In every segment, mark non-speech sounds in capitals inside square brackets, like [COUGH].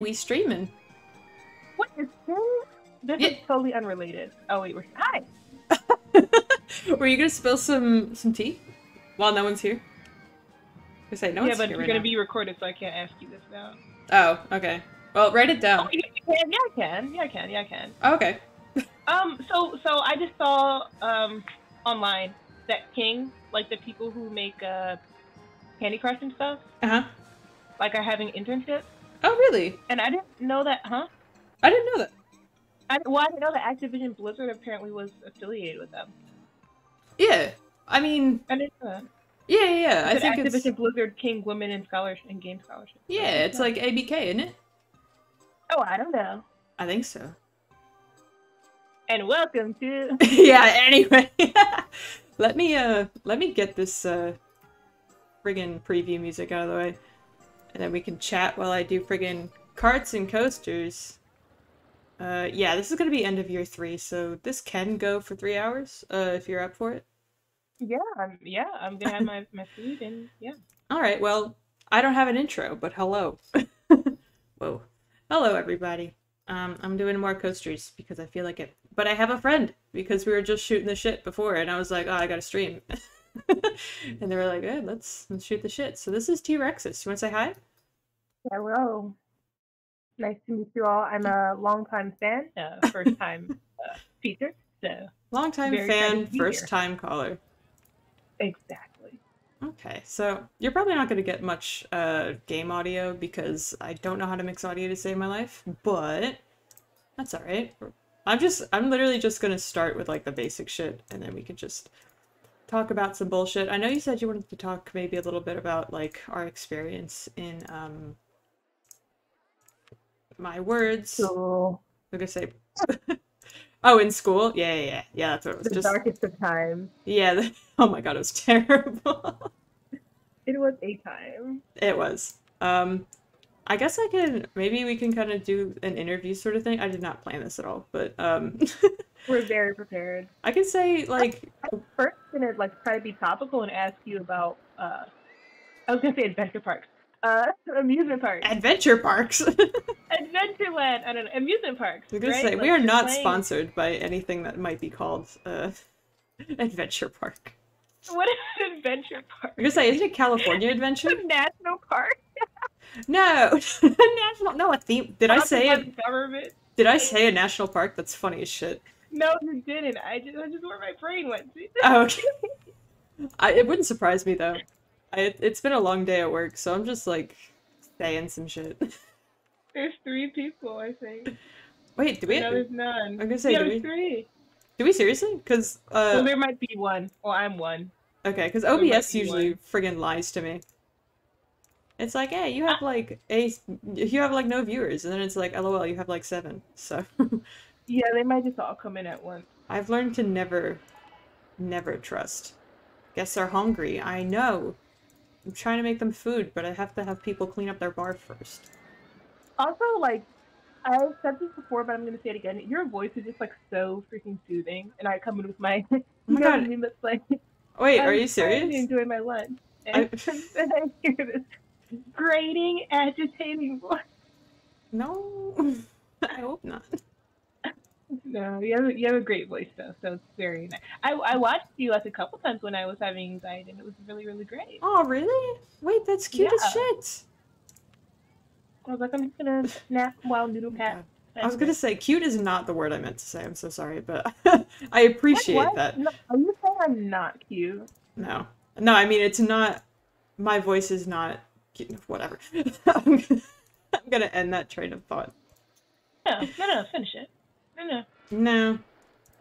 We streaming. What is this? This Yeah. is totally unrelated. Oh wait, we're hi. [LAUGHS] Were you gonna spill some some tea while no one's here? I say no yeah, but it's right gonna now. be recorded, so I can't ask you this now. Oh, okay. Well, write it Oh, down. yeah, can. Yeah, I can. Yeah, I can. Yeah, I can. Oh, okay. [LAUGHS] Um, so so I just saw um online that King, like the people who make uh Candy Crush and stuff, Uh huh. like are having internships, Oh, really? and I didn't know that. Huh? I didn't know that. I, well, I didn't know that Activision Blizzard apparently was affiliated with them. Yeah. I mean, I didn't know that. yeah, yeah. yeah. I think Activision it's Blizzard King Women in Scholarship and Game Scholarship. yeah. It's like ABK, isn't it? Oh, I don't know. I think so. And welcome to. [LAUGHS] yeah. Anyway, [LAUGHS] let me uh let me get this uh friggin' preview music out of the way, and then we can chat while I do friggin' karts and coasters. Uh, yeah, this is gonna be end of year three, so this can go for three hours. Uh, if you're up for it. Yeah, I'm, yeah, I'm gonna have my, my food and yeah. All right. Well, I don't have an intro, but hello. [LAUGHS] Whoa. Hello, everybody. Um, I'm doing more coasters because I feel like it. But I have a friend because we were just shooting the shit before, and I was like, oh, I gotta stream. [LAUGHS] [LAUGHS] and they were like, hey, let's let's shoot the shit. So this is T Rexus. You want to say hi? Hello. Nice to meet you all. I'm a longtime fan, uh, first time uh, feature. So Longtime Very fan, excited to be first here. time caller. exactly. Okay, so you're probably not going to get much uh, game audio because I don't know how to mix audio to save my life, but that's all right. I'm just, I'm literally just going to start with like the basic shit and then we can just talk about some bullshit. I know you said you wanted to talk maybe a little bit about like our experience in um my words. So I'm gonna say, [LAUGHS] oh, in school. Yeah, yeah, yeah. Yeah, that's what it was. the Just darkest of times. yeah. the- [LAUGHS] oh my god, it was terrible. [LAUGHS] It was a time. It was. Um, I guess I can maybe we can kind of do an interview sort of thing. I did not plan this at all, but um, We're very prepared. I can say like I'm first gonna like try to be topical and ask you about. uh I was gonna say adventure parks. Uh, [LAUGHS] amusement parks. adventure parks. [LAUGHS] Adventureland. I don't know. Amusement parks. was gonna right? say Like, we are not playing- sponsored by anything that might be called uh, [LAUGHS] adventure park. What is an adventure park? I'm gonna say, isn't it California Adventure? a national park. No, national. No, a theme. Did I say it? Government. Did I say a national park? That's funny as shit. No, you didn't. I just, that's just where my brain went. [LAUGHS] Oh, okay. [LAUGHS] I, it wouldn't surprise me though. I, it's been a long day at work, so I'm just like saying some shit. [LAUGHS] There's three people, I think. Wait, do we? no, there's none. I'm gonna say, yeah, do we- three. Do we seriously? Because well, uh, there might be one. Well, I'm one. okay, because OBS be usually one. friggin' lies to me. It's like, hey, you have like a, you have like no viewers, and then it's like, lol, you have like seven. So Yeah, they might just all come in at once. I've learned to never, never trust. Guests are hungry. I know. I'm trying to make them food, but I have to have people clean up their bar first. Also, like, I've said this before, but I'm gonna say it again. Your voice is just like so freaking soothing, and I come in with my, [LAUGHS] you Oh my know what I God. mean? That's like, Wait, I'm are you serious? enjoy my lunch, I- and then [LAUGHS] I hear this grating, agitating voice. No, [LAUGHS] I hope not. No, you have a, you have a great voice though, so it's very nice. I I watched you like a couple times when I was having anxiety, and it was really really great. Oh, really? Wait, that's cute as shit. I was like, I'm just gonna nap while noodle cat. I was gonna say cute is not the word I meant to say. I'm so sorry, but [LAUGHS] I appreciate that. No, are you saying I'm not cute? No, no, I mean it's not. My voice is not. cute. Whatever. [LAUGHS] I'm gonna, I'm gonna end that train of thought. No, no, no, finish it. No, no.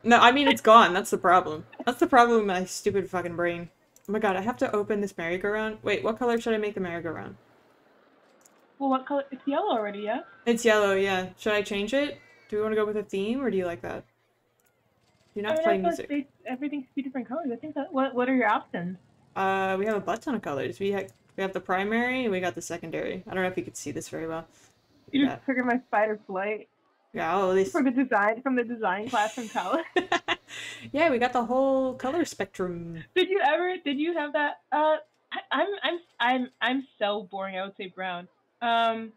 No. I mean it's gone. That's the problem. That's the problem with my stupid fucking brain. Oh my god, I have to open this merry-go-round. Wait, what color should I make the merry-go-round? Well, what color? It's yellow already, yeah. It's yellow, yeah. Should I change it? Do we want to go with a theme, or do you like that? You're I not mean, playing I music. they- everything's two different colors. I think that. What What are your options? Uh, we have a butt ton of colors. We have we have the primary and we got the secondary. I don't know if you could see this very well. You Yeah. just triggered my spider flight Yeah, oh, this. from the design from the design class from college. [LAUGHS] yeah, we got the whole color spectrum. did you ever? Did you have that? Uh, I, I'm I'm I'm I'm so boring. I would say brown. Um,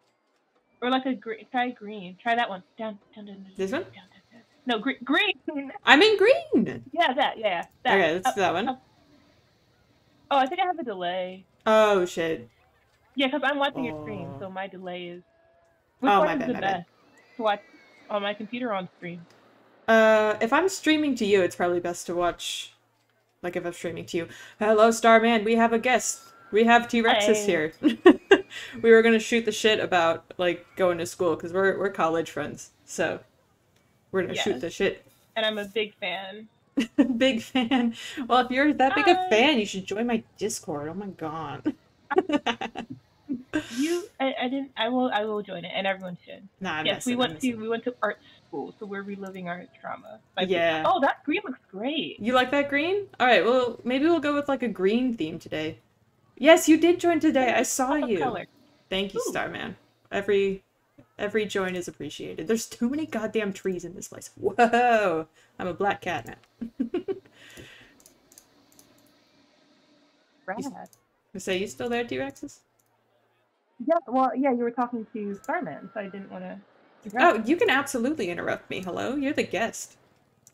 or like a green. Try green. Try that one. Down, down, down. down This one? Down, down, down. No, green. Green. I'm in green. Yeah, that. Yeah. That. Okay, let's Up, do that one. up. Oh, I think I have a delay. Oh shit. Yeah, because I'm watching your screen, Oh. so my delay is. Which Oh, one my is bad, the my bad. to watch on my computer on stream? Uh, if I'm streaming to you, it's probably best to watch. Like if I'm streaming to you. Hello, Starman. We have a guest. We have T Rexes Hey. here. [LAUGHS] we were gonna shoot the shit about like going to school because we're we're college friends. So we're gonna shoot the shit. And I'm a big fan. [LAUGHS] big fan. Well, if you're that big a fan, you should join my Discord. Oh my god. You, I, I didn't. I will. I will join it, and everyone should. nah, I'm yes, we went to we went to art school, so we're reliving our trauma. Yeah. Oh, that green looks great. You like that green? All right. Well, maybe we'll go with like a green theme today. Yes, you did join today. I saw you. color. Thank you, Ooh. Starman. Every every join is appreciated. There's too many goddamn trees in this place. Whoa! I'm a black cat now. [LAUGHS] Rad. Say you still there, T Rexes? Yeah. Well, yeah. You were talking to Starman, so I didn't want to. Oh, you can absolutely interrupt me. Hello, you're the guest.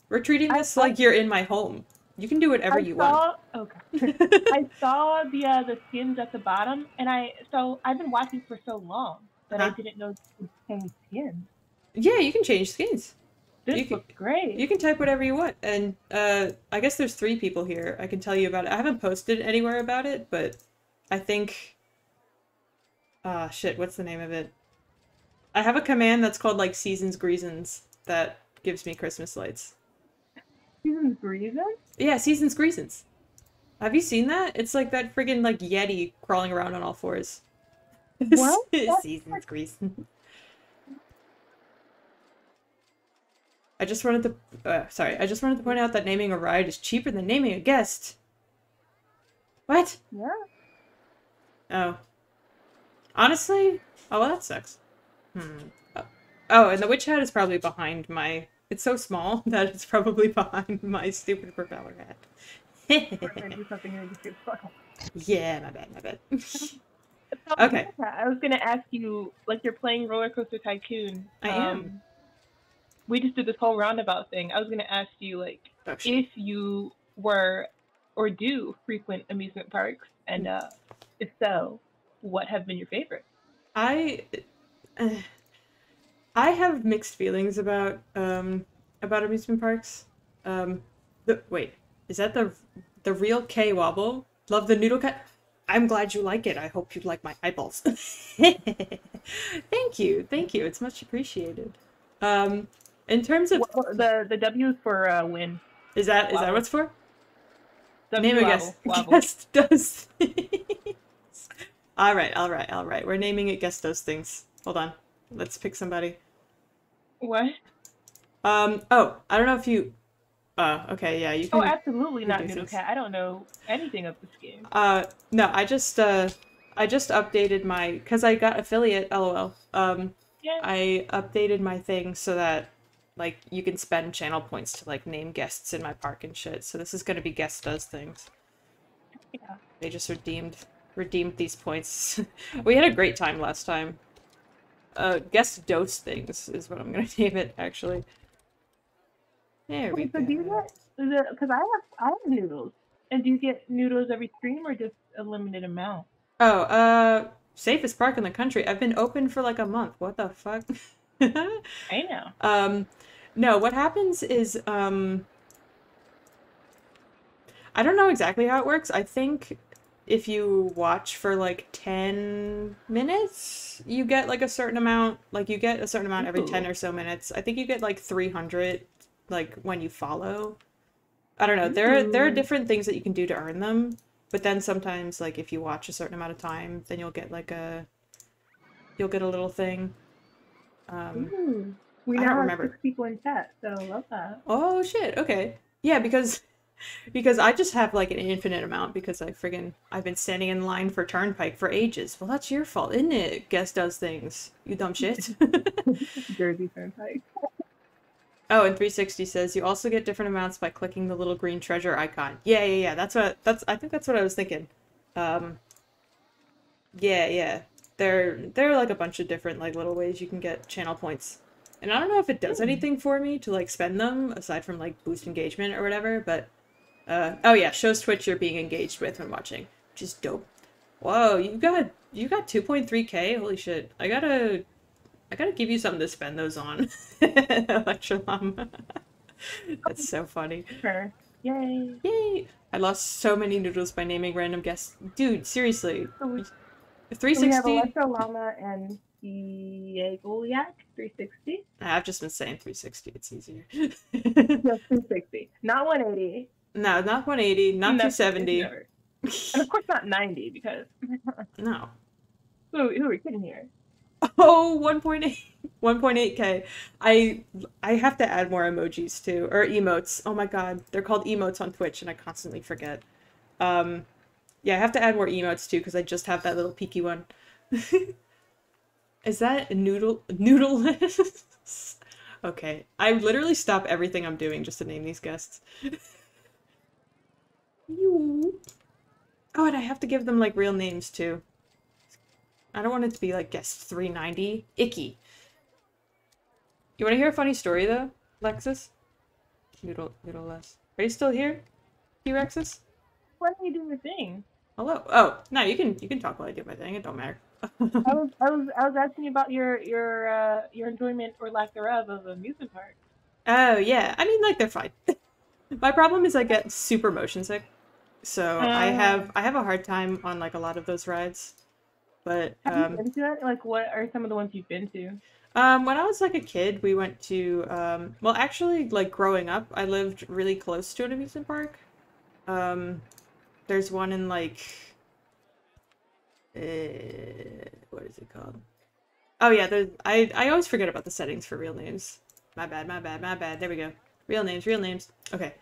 We're treating I this thought- like you're in my home. You can do whatever I you saw, Okay. want. [LAUGHS] I saw the uh, the skins at the bottom, and I so I've been watching for so long that I Uh-huh. didn't know you could change skins. yeah, you can change skins. This You can- looks great. You can type whatever you want, and uh, I guess there's three people here. I can tell you about it. I haven't posted anywhere about it, but I think. Ah, shit. What's the name of it? I have a command that's called like Seasons Greasons that gives me Christmas lights. Season's reason. Yeah, Seasons Greasons. Have you seen that? It's like that friggin' like Yeti crawling around on all fours. [LAUGHS] What? [LAUGHS] Seasons Greasons. I just wanted to, uh, sorry, I just wanted to point out that naming a ride is cheaper than naming a guest. What? Yeah. Oh. Honestly? Oh, well, that sucks. Hmm. Oh. And the witch hat is probably behind my. It's so small [LAUGHS] that it's probably behind my stupid propeller hat. We're gonna do something really stupid. yeah, my bad, my bad. [LAUGHS] Okay. I was gonna ask you, like you're playing Roller Coaster Tycoon. I am. We just did this whole roundabout thing. I was gonna ask you, like, Oh, if you were or do frequent amusement parks, and uh, if so, what have been your favorite? I uh, I have mixed feelings about um about amusement parks. Um the wait, is that the the real K Wobble? Love the noodle cut. I'm glad you like it. I hope you like my eyeballs. [LAUGHS] thank you. Thank you. It's much appreciated. Um in terms of what- the the W for uh, win. is that is that Wobble. what's for? W Name a wobble, guest. wobble. [LAUGHS] Guest does [LAUGHS] things. all right, all right, all right. We're naming it guest does things. Hold on. Let's pick somebody. What? Um. Oh, I don't know if you. Uh. Okay. Yeah. You Oh, can. absolutely not do Noodle. Cat. I don't know anything of this game. Uh. No. I just. Uh. I just updated my because I got affiliate. LOL. Um. Yeah. I updated my thing so that like you can spend channel points to like name guests in my park and shit. So this is gonna be guest does things. Yeah. They just redeemed redeemed these points. [LAUGHS] we had a great time last time. Uh, guest dose things is what I'm gonna [LAUGHS] name it actually. There we Wait, so do you go. get because I have I have noodles, and do you get noodles every stream or just a limited amount? Oh, uh, safest park in the country. I've been open for like a month. What the fuck? [LAUGHS] I know. um, no, what happens is, um, I don't know exactly how it works. I think if you watch for like 10 minutes, you get like a certain amount, like you get a certain amount every 10 or so minutes. I think you get like 300 like when you follow. I don't know. There are, there are different things that you can do to earn them, but then sometimes like if you watch a certain amount of time, then you'll get like a you'll get a little thing. Um Ooh. We I now don't have remember. six people in chat, so I love that. Oh shit. Okay. Yeah, because because I just have like an infinite amount because I friggin' I've been standing in line for Turnpike for ages. Well, that's your fault, isn't it? Guest does things. You dumb shit. [LAUGHS] Jersey Turnpike. oh, and 360 says you also get different amounts by clicking the little green treasure icon. Yeah, yeah, yeah. That's what that's I think that's what I was thinking. Um Yeah, yeah. there there are like a bunch of different like little ways you can get channel points. And I don't know if it does Hmm. anything for me to like spend them aside from like boost engagement or whatever, but uh oh yeah, shows Twitch you're being engaged with when watching, which is dope. Whoa, you got you got 2.3k. Holy shit. I got to I got to give you something to spend those on. [LAUGHS] Electrolum. [LAUGHS] That's so funny. Sure. Yay. Yay! I lost so many noodles by naming random guests. Dude, seriously. So we, so we 360 have Electro Llama and Diego Yak 360. I've just been saying 360. It's easier. [LAUGHS] No, 360. Not 180. No, not 180, not No, 270. never. And of course not 90 because [LAUGHS] No. who, who are we kidding here? Oh, 1.8 1.8k. I I have to add more emojis too or emotes. Oh my god, they're called emotes on Twitch and I constantly forget. Um yeah, I have to add more emotes too because I just have that little peaky one. [LAUGHS] Is that noodle noodle [LAUGHS] Okay, I literally stop everything I'm doing just to name these guests. You. Oh, and I have to give them like real names too. I don't want it to be like guest 390. Icky. You want to hear a funny story though, Lexus? Noodle, noodle less. Are you still here, T-Rexes? Why don't you do your thing? Hello. Oh, no, you can you can talk while I do my thing. It don't matter. I [LAUGHS] was I was I was asking you about your your uh, your enjoyment or lack thereof of amusement park. oh yeah, I mean like they're fine. [LAUGHS] my problem is I get super motion sick, so I Ah. have I have a hard time on like a lot of those rides. But Have um, you been to that? Like, what are some of the ones you've been to? Um, when I was like a kid, we went to um, well, actually, like growing up, I lived really close to an amusement park. Um, there's one in like, uh, what is it called? Oh yeah, there's I I always forget about the settings for real names. My bad, my bad, my bad. There we go. Real names, real names. Okay.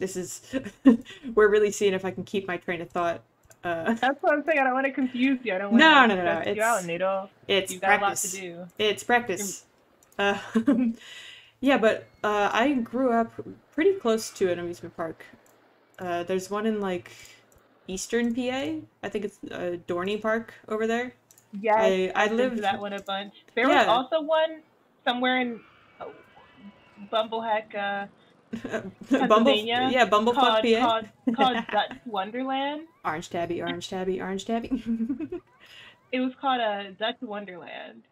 This is [LAUGHS] we're really seeing if I can keep my train of thought. Uh, That's what I'm saying. I don't want to confuse you. I don't want No, to no, no, no, stress you it's- out, Noodle. it's You've got practice. a lot to do. It's practice. Uh, [LAUGHS] yeah, but uh, I grew up pretty close to an amusement park. Uh, there's one in like Eastern PA. I think it's uh, Dorney Park over there. Yeah, I I I've been to lived that one a bunch. There was also one somewhere in oh, Bumbleheck, uh, Bumble, yeah, Bumblefuck called, PA. called called [LAUGHS] Dutch Wonderland. Orange tabby, orange tabby, orange tabby. [LAUGHS] It was called a Dutch Wonderland.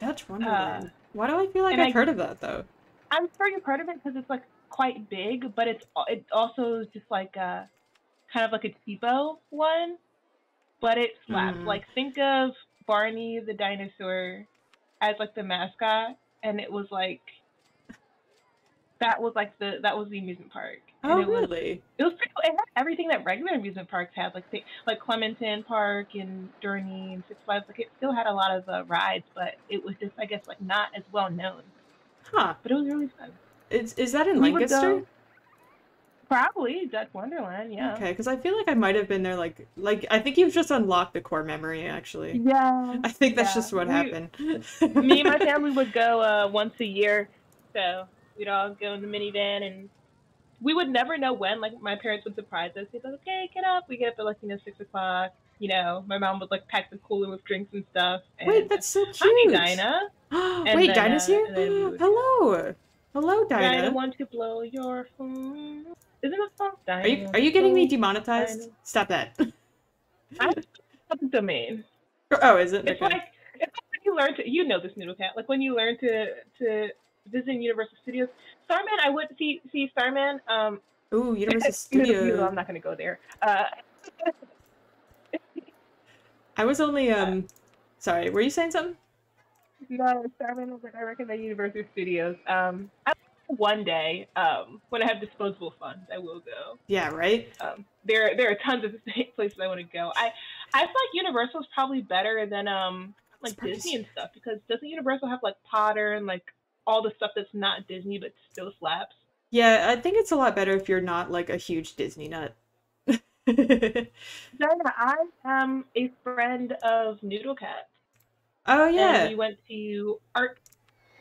Dutch Wonderland. Why do I feel like Uh, I've I- heard of that though? I'm sure you've heard of it because it's like quite big, but it's it also is just like a kind of like a cheapo one, but it slaps. Mm. Like think of Barney the dinosaur as like the mascot, and it was like that was like the that was the amusement park. And Oh, it was really? it was pretty cool. It had everything that regular amusement parks had, like they, like Clementon Park and Dorney and Six Flags. Like it still had a lot of uh, rides, but it was just I guess like not as well known. Huh? But it was really fun. Is is that in We Lancaster? Probably Dutch Wonderland, yeah. Okay, because I feel like I might have been there. Like, like I think you've just unlocked the core memory. Actually, Yeah. I think that's Yeah. just what We- happened. Me and my [LAUGHS] family would go uh, once a year, so we'd all go in the minivan, and we would never know when. Like my parents would surprise us. They'd be like, "Okay, get up." We get up at like you know six o'clock. You know, my mom would like pack the cooler with drinks and stuff. And, Wait, that's so cute. Hi, Dinah. [GASPS] Wait, then, Dinah's uh, here. and then we would- Hello, hello, Dinah, Dinah. want to blow your phone? Isn't it song? Dinah, Are you are you getting me demonetized? Dinah. Stop that. [LAUGHS] I public domain. oh, is it? It's Okay. like it's like when you learn to you know this noodle cat. Like when you learn to to visit Universal Studios. Starman, I to see see Starman. Um, Ooh, [LAUGHS] Universal Studios. I'm not gonna go there. Uh, [LAUGHS] I was only um. Sorry, were you saying something? no, Starman was like I recommend Universal Studios. Um, I, one day, um, when I have disposable funds, I will go. Yeah, right. Um, there there are tons of [LAUGHS] places I want to go. I I feel like Universal is probably better than um like Disney and stuff because doesn't Universal have like Potter and like all the stuff that's not Disney but still slaps? Yeah, I think it's a lot better if you're not like a huge Disney nut. [LAUGHS] Dinah, I am a friend of Noodle Cat. oh And yeah, we went to art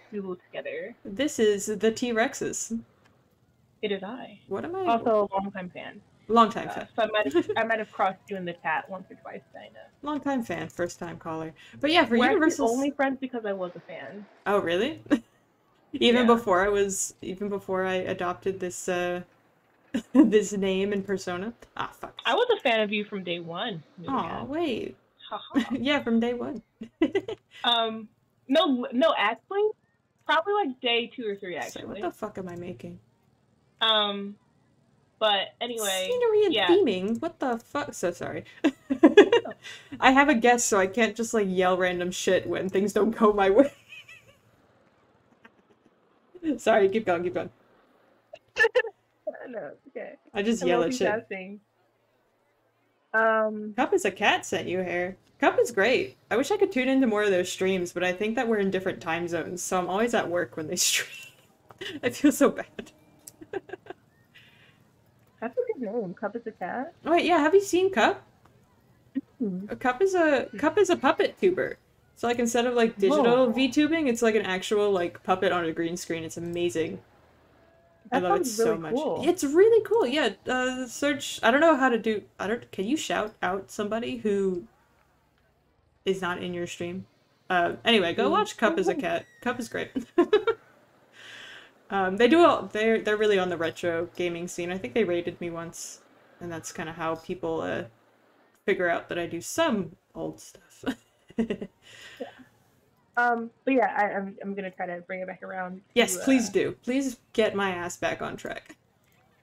school together. this is the T Rexes. It is I. What am I? Also a longtime fan. Long time Uh, fan. so I might have [LAUGHS] I might have crossed you in the chat once or twice, Dinah. Long time fan, first time caller. But yeah, for We're Universal. only friends because I was a fan. Oh really? [LAUGHS] even Yeah. before I was, even before I adopted this uh [LAUGHS] this name and persona. Ah fuck. I was a fan of you from day one. Oh wait. [LAUGHS] Yeah, from day one. [LAUGHS] um, no, no, actually, probably like day two or three, So actually. what the fuck am I making? Um, but anyway, Scenery and yeah. theming. What the fuck? So sorry. I have a guest, so I can't just like yell random shit when things don't go my way. [LAUGHS] sorry, keep going, keep going. [LAUGHS] no, okay. I just I yell at shit. Um, Cup is a cat sent you hair. Cup is great. I wish I could tune into more of those streams, but I think that we're in different time zones, so I'm always at work when they [LAUGHS] stream. I feel so bad. that's a good name. Cup is a cat. Oh, wait, yeah, have you seen Cup? Hmm. A Cup is a Cup is a puppet tuber. So like instead of like digital Whoa. VTubing, it's like an actual like puppet on a green screen. It's amazing. I love it so really much. cool. It's really cool. Yeah, uh, search. I don't know how to do. I don't. Can you shout out somebody who is not in your stream? Uh, anyway, go Mm. watch Cup as a [LAUGHS] Cat. Cup is great. [LAUGHS] um, they do. All, they're they're really on the retro gaming scene. I think they raided me once, and that's kind of how people uh, figure out that I do some old stuff. [LAUGHS] [LAUGHS] Um, but yeah, I, I'm I'm gonna try to bring it back around. yes, to, uh, please do. Please get my ass back on track.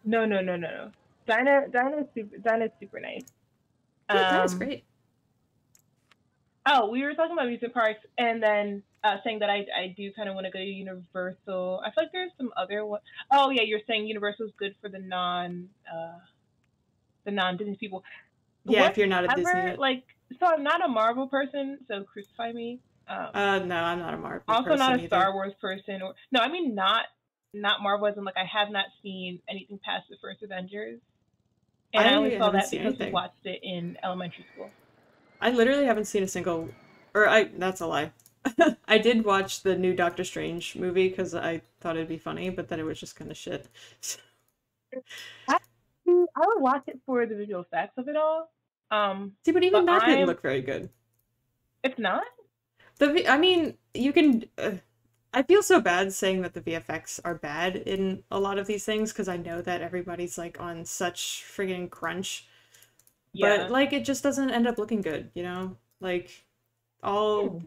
No, no, no, no, no. Dinah, Dinah's super, Dinah's super nice. Yeah, that was Um, great. Oh, we were talking about amusement parks, and then uh, saying that I I do kind of want to go to Universal. I feel like there's some other one oh yeah, you're saying Universal's good for the non uh the non Disney people. Yeah, What if you're not a Disney. Like so, I'm not a Marvel person, so crucify me. Um, Uh, no, I'm not a Marvel. Person. Also not a either. Star Wars person, or no, I mean not not Marvel as in like I have not seen anything past the first Avengers, and I, I only saw haven't that seen because we anything. watched it in elementary school. I literally haven't seen a single, or I. That's a lie. [LAUGHS] I did watch the new Doctor Strange movie because I thought it'd be funny, but then it was just kind of shit. [LAUGHS] I, I would watch it for the visual effects of it all. Um, See, but even But that didn't look very good. it's not. The I mean, you can. Uh, I feel so bad saying that the VFX are bad in a lot of these things because I know that everybody's like on such friggin' crunch. Yeah. But like, it just doesn't end up looking good, you know. Like, all Hmm.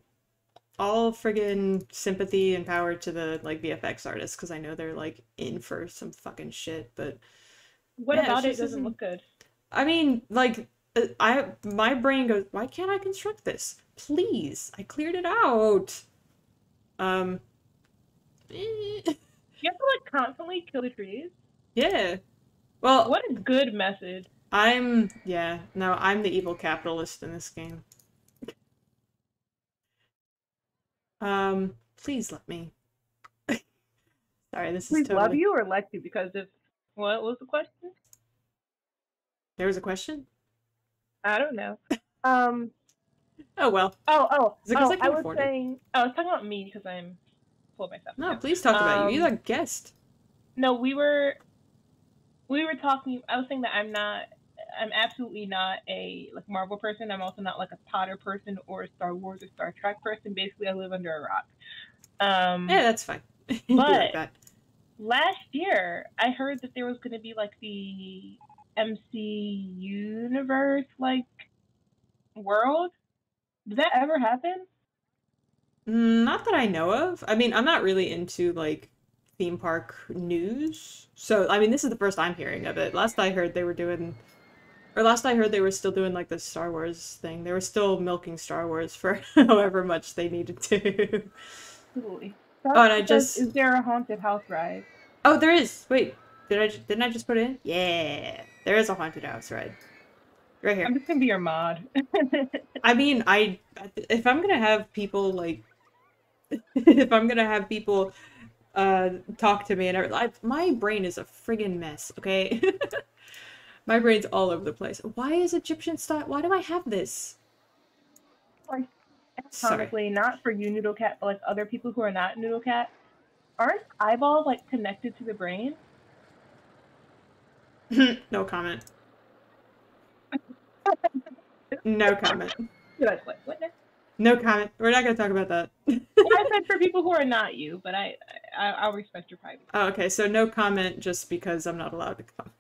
all friggin' sympathy and power to the like VFX artists because I know they're like in for some fucking shit. But what yeah, about it doesn't look good? I mean, like, I my brain goes, why can't I construct this? Please, I cleared it out. Um. eh, You have to like constantly kill the trees. yeah. Well, What a good message. I'm yeah. No, I'm the evil capitalist in this game. Um, please let me. [LAUGHS] Sorry, this is Please totally. love you or let you because if what was the question? There was a question. I don't know. Um. Oh well. Oh, oh, Is it oh I I was it? saying. I was talking about me because I'm full of myself. No, now. please talk about you. You're Um, a guest. No, we were we were talking I was saying that I'm not I'm absolutely not a like Marvel person. I'm also not like a Potter person or a Star Wars or Star Trek person. Basically I live under a rock. Um Yeah, that's fine. [LAUGHS] You like but- that. last year I heard that there was gonna be like the MC universe like world. Did that ever happen? Not that I know of. I mean, I'm not really into like theme park news. So, I mean, this is the first I'm hearing of it. Last I heard they were doing or last I heard they were still doing like the Star Wars thing. They were still milking Star Wars for [LAUGHS] however much they needed to. Absolutely. Oh, and I just- is there a haunted house ride? Oh, there is. Wait, did I didn't I just put it in? Yeah. There is a haunted house ride. Right here. I'm just gonna be your mod. [LAUGHS] I mean, I if I'm gonna have people like [LAUGHS] if I'm gonna have people uh talk to me and I, my brain is a friggin' mess. Okay, [LAUGHS] my brain's all over the place. Why is Egyptian style? Why do I have this? Sorry. Anatomically, not for you, Noodle Cat, but like other people who are not Noodle Cat, aren't eyeballs like connected to the brain? [LAUGHS] no comment. No comment. Did I what? What? now? No comment. We're not gonna talk about that. I said for [LAUGHS] people who are not you, but I, I I'll respect your privacy. oh, okay, so no comment just because I'm not allowed to come.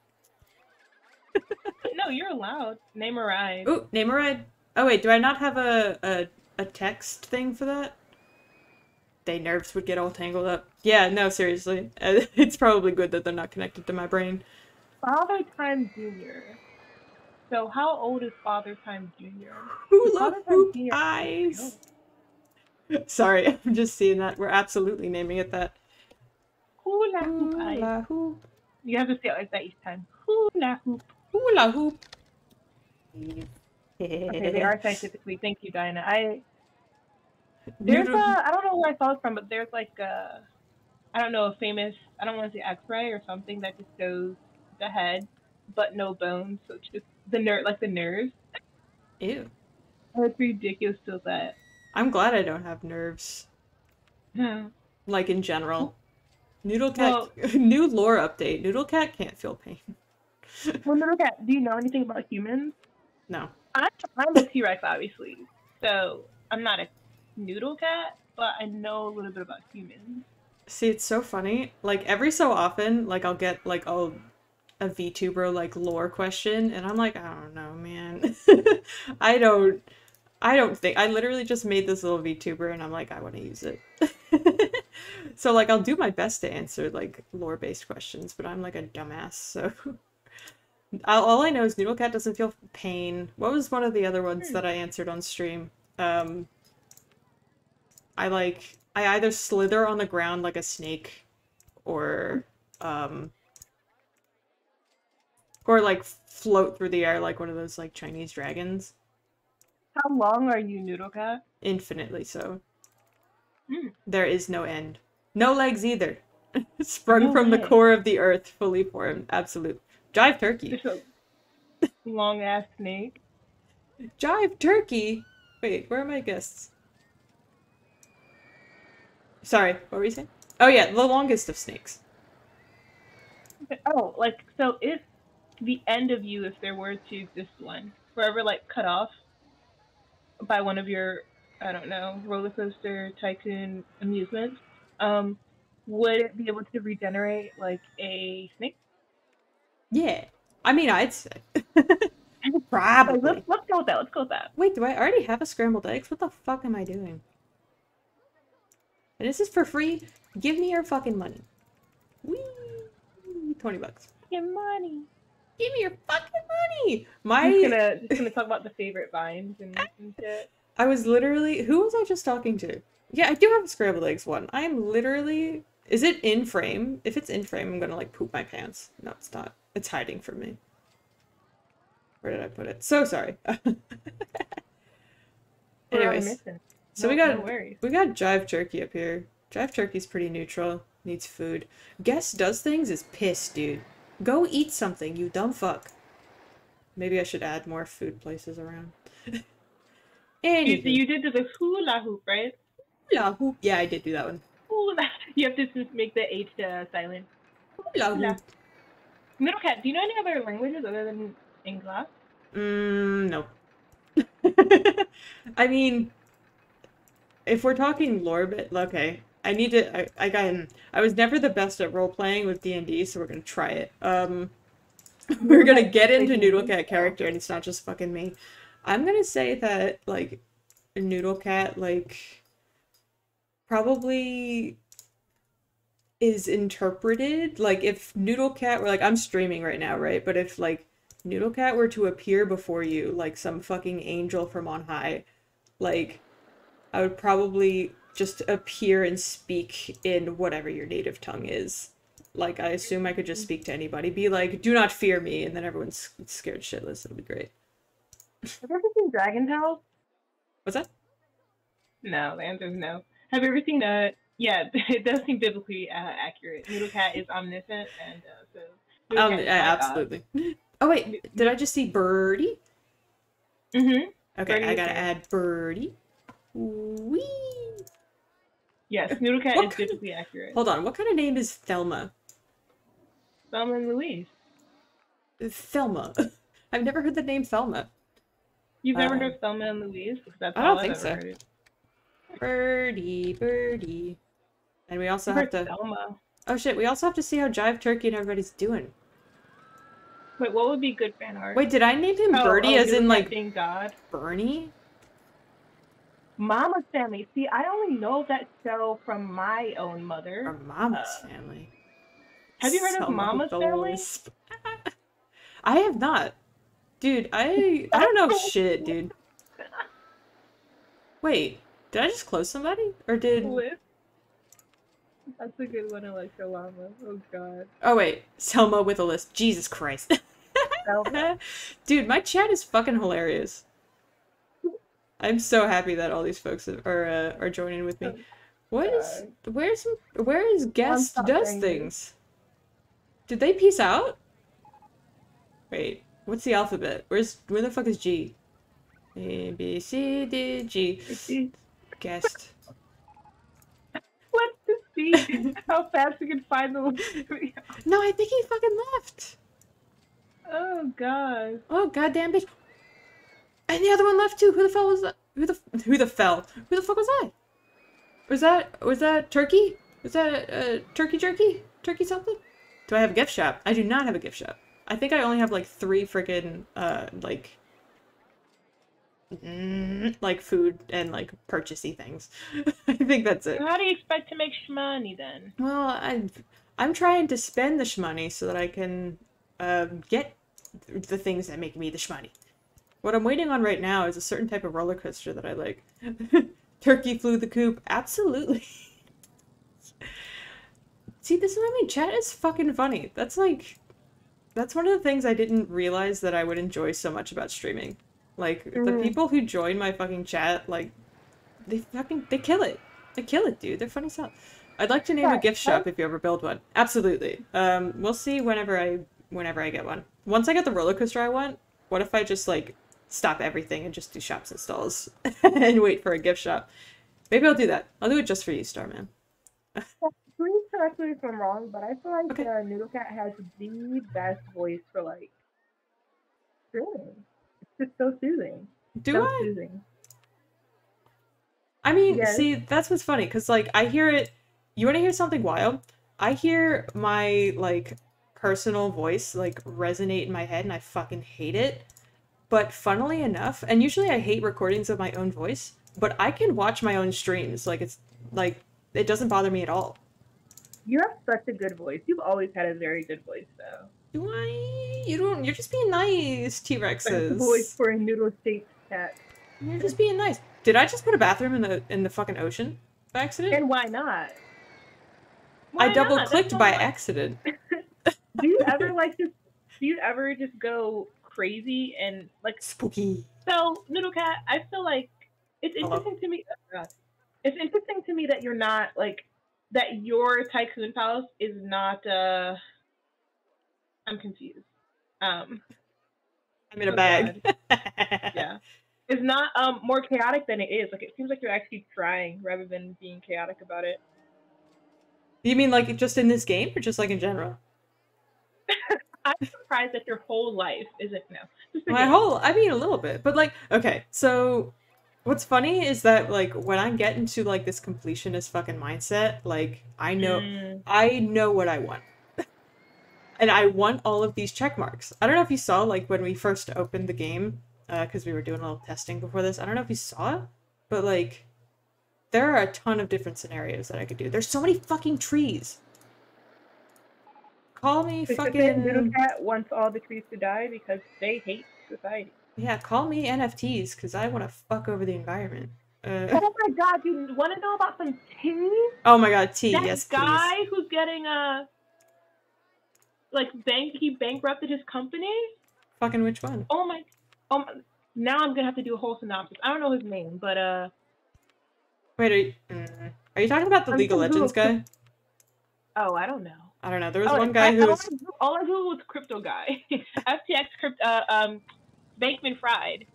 No, you're allowed. Name a ride. Ooh, name a ride. Oh wait, do I not have a a, a text thing for that? They nerves would get all tangled up. Yeah, no, seriously. [LAUGHS] It's probably good that they're not connected to my brain. Father Time Junior. So how old is Father Time Junior? Hula hoop Junior. eyes. Sorry, [LAUGHS] I'm just seeing that. We're absolutely naming it that. Hula hoop eyes. Hula hoop. You have to say it like that each time. Hula hoop. Hula hoop. Okay, they are scientifically. Thank you, Dinah. I there's a I don't know where I saw it from, but there's like a I don't know a famous I don't want to say X-ray or something that just shows the head but no bones, so it's just the nerve like the nerves. Ew. Oh, it's ridiculous to that. I'm glad I don't have nerves. well, Like in general. Noodle cat [LAUGHS] new lore update. Noodle cat can't feel pain. [LAUGHS] little cat, do you know anything about humans? No. I'm, I'm a T-Rex, obviously, so I'm not a noodle cat, but I know a little bit about humans. See, it's so funny. Like every so often, like I'll get like a a VTuber like lore question, and I'm like, I don't know, man. [LAUGHS] I don't. I don't think. I literally just made this little VTuber, and I'm like, I want to use it. [LAUGHS] so like, I'll do my best to answer like lore based questions, but I'm like a dumbass. So [LAUGHS] all all I know is Noodle Cat doesn't feel pain. What was one of the other ones that I answered on stream? Um, I like I either slither on the ground like a snake or um or like float through the air like one of those like Chinese dragons. How long are you, noodle cat? Infinitely so. Hmm. There is no end. No legs either. [LAUGHS] Sprung No from the core of the earth, fully formed. Absolute. Jive turkey. Long ass snake. Jive turkey. Wait, where are my guests? Sorry, what were you saying? Oh yeah, the longest of snakes. Oh, like so if the end of you, if there were to exist one, forever like cut off by one of your, I don't know, roller coaster tycoon amusements, um, would it be able to regenerate like a snake? Yeah. I mean, I'd say. [LAUGHS] Like, Probably. let's, let's go with that. Let's go with that. Wait, do I already have a scrambled eggs? What the fuck am I doing? And this is for free? Give me your fucking money. Whee! 20 bucks. Get money. Give me your fucking money! I'm My. just gonna just gonna talk about the favorite vines and, and shit. I was literally. Who was I just talking to? Yeah, I do have a scrambled eggs one. I am literally. Is it in frame? If it's in frame, I'm gonna like poop my pants. No, it's not. It's hiding from me. Where did I put it? So sorry. What are we Anyways, so we got no we got Jive Turkey up here. Jive Turkey's pretty neutral. Needs food. Guess does things is pissed, dude. Go eat something, you dumb fuck. Maybe I should add more food places around. [LAUGHS] You, Anywho. you did the hula hoop, right? Hula hoop. Yeah, I did do that one. Hula. [LAUGHS] You have to just make the H uh, silent. Hula hoop. Middle cat, do you know any other languages other than English? Mm, no. [LAUGHS] I mean, if we're talking lore bit, okay. I need to. I, I got. I was never the best at role playing with D and D, so we're gonna try it. Um, [LAUGHS] we're gonna get into Noodle Cat character, and it's not just fucking me. I'm gonna say that like Noodle Cat like probably is interpreted like if Noodle Cat were like I'm streaming right now, right? But if like Noodle Cat were to appear before you like some fucking angel from on high, like I would probably just appear and speak in whatever your native tongue is. Like I assume I could just speak to anybody, be like, "Do not fear me," and then everyone's scared shitless. It'll be great. Have you ever seen Dragon Tales? What's that? No, the answer is no. Have you ever seen uh yeah, [LAUGHS] it does seem biblically uh, accurate. Noodle Cat is omniscient and uh, so Noodle Um, Cat is yeah, my god. absolutely. Oh wait, did I just see Birdie? Mhm. Okay, Birdie I gotta add Birdie. Wee. Yes, Noodle Cat What is of- accurate. Hold on, what kind of name is Thelma? Thelma and Louise. Thelma. [LAUGHS] I've never heard the name Thelma. You've never Uh, heard of Thelma and Louise? That's I don't think so. Birdie, birdie. And we also I've to. Thelma. Oh shit! We also have to see how Jive Turkey and everybody's doing. Wait, what would be good fan art? Wait, did I name him Oh, Birdie oh, as in like Thank God. Bernie? Mama's Family. See, I only know that show from my own mother. Mama's Uh, Family? have you heard of Mama's Family? [LAUGHS] I have not. Dude, I I don't know shit, dude. [LAUGHS] Wait, did I just close somebody? Or did Lisp. That's a good one, Electro Llama. Oh God. Oh wait, Selma with a lisp. Jesus Christ. [LAUGHS] Dude, my chat is fucking hilarious. I'm so happy that all these folks are uh, are joining with me. What is where's where is guest does things? Did they peace out? Wait, what's the alphabet? Where's where the fuck is G? A B C D G. Guest. Let's just see how fast we can find the. No, I think he fucking left. oh God. Oh goddamn bitch! And the other one left too. Who the fell was that? Who the who the fell? Who the fuck was that? Was that was that turkey? Was that uh, turkey jerky? Turkey something? Do I have a gift shop? I do not have a gift shop. I think I only have like three freaking uh like mm, like food and like purchasey things. [LAUGHS] I think that's it. How do you expect to make money then? Well, I I'm trying to spend the shmoney so that I can um, get the things that make me the shmoney. What I'm waiting on right now is a certain type of roller coaster that I like. [LAUGHS] Turkey flew the coop. Absolutely. [LAUGHS] See, this is what I mean. Chat is fucking funny. That's like, that's one of the things I didn't realize that I would enjoy so much about streaming. Like the Mm. people who join my fucking chat, like, they fucking they kill it. They kill it, dude. They're funny as hell. I'd like to name a Yeah, gift shop if you ever build one. Absolutely. Um, we'll see whenever I whenever I get one. Once I get the roller coaster I want, what if I just like stop everything and just do shops and stalls [LAUGHS] and wait for a gift shop? Maybe I'll do that. I'll do it just for you, Starman. Please correct me if I'm wrong, but I feel like Okay. uh, Noodle Cat has the best voice for like streaming. It's just so soothing. Do so I? soothing. I mean, Yes. see, that's what's funny because like I hear it. You want to hear something wild? I hear my like personal voice like resonate in my head, and I fucking hate it. But funnily enough, and usually I hate recordings of my own voice, but I can watch my own streams. Like it's like it doesn't bother me at all. You have such a good voice. You've always had a very good voice, though. Do I? You don't. You're just being nice, T the voice for a noodle shaped cat. You're just being nice. Did I just put a bathroom in the in the fucking ocean by accident? And why not? I double clicked by accident. [LAUGHS] Do you ever [LAUGHS] like just? Do you ever just go crazy and like? Spooky. So Noodle Cat, I feel like it's Hello? interesting to me. oh. It's interesting to me that you're not like that. Your Tycoon Palace is not. uh I'm confused. Um, I'm in a Oh, bag. [LAUGHS] yeah, it's not um more chaotic than it is. Like it seems like you're actually trying rather than being chaotic about it. You mean like just in this game or just like in general? [LAUGHS] I'm surprised that your whole life isn't no. My whole I mean a little bit, but like okay, so what's funny is that like when I get into like this completionist fucking mindset, like I know Mm, I know what I want. and I want all of these check marks. I don't know if you saw like when we first opened the game, because we were doing a little testing before this. I don't know if you saw it, but like there are a ton of different scenarios that I could do. There's so many fucking trees. Call me because then Noodle fucking Cat wants all the trees to die because they hate society. yeah. Call me NFTs because I want to fuck over the environment. Uh, Oh my god, you want to know about some tea? oh my god, T. that yes, guy please. who's getting a like bank he bankrupted his company. Fucking which one? Oh my, oh my, now I'm gonna have to do a whole synopsis. I don't know his name, but uh, Wait, are you, mm, are you talking about the I'm League of Legends guy? oh I don't know. I don't know. There was Oh, one guy I, who all was. All I knew was crypto guy, [LAUGHS] FTX crypto, uh, um, Bankman Fried.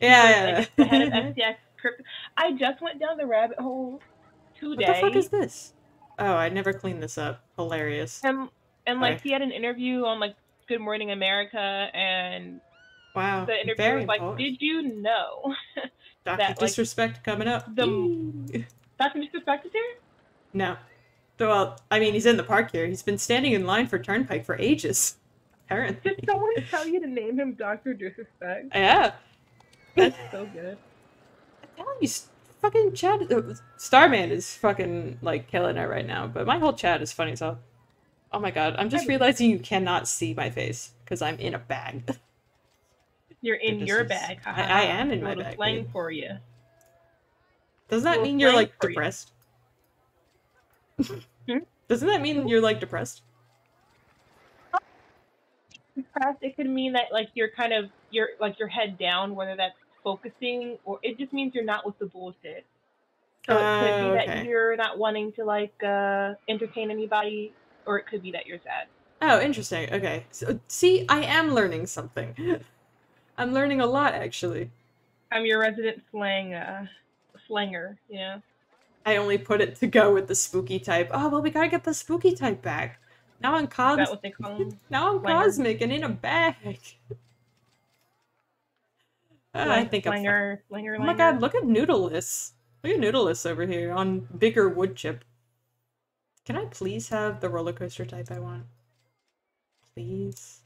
Yeah, Like, the head of [LAUGHS] yeah. FTX crypto. I just went down the rabbit hole today. What the fuck is this? Oh, I never cleaned this up. Hilarious. and and like he had an interview on like Good Morning America, and Wow. The interviewer Very was like, important. "Did you know [LAUGHS] Dr. that, like, Disrespect coming up. the- Dr. Disrespect is here?" No. Well, I mean, he's in the park here. He's been standing in line for Turnpike for ages. Apparently. Did someone tell you to name him Dr. Disrespect? Yeah. That's so good. I'm telling you, fucking Chad, uh, Starman is fucking like killing it right now. But my whole chat is funny as hell. Oh my god, I'm just realizing you cannot see my face because I'm in a bag. You're in This your bag. I- I am in my bag, babe. for you. Doesn't that Well, mean you're like for you. [LAUGHS] Doesn't that mean you're like depressed? Depressed. It could mean that like you're kind of you're like your head down, whether that's focusing or it just means you're not with the bullshit. So it could be Oh, that okay. you're not wanting to like uh entertain anybody, or it could be that you're sad. Oh, interesting. Okay. So, see, I am learning something. [LAUGHS] I'm learning a lot, actually. I'm your resident slang uh slanger, you know. I only put it to go with the spooky type. Oh, well, we gotta get the spooky type back. Now I'm cosmic. what they call them? [LAUGHS] now I'm Slanger? cosmic and in a bag. Uh, I think I'm. slanger, slanger. Oh my god, look at Noodleless. Look at Noodleless over here on bigger wood chip. Can I please have the roller coaster type I want? Please.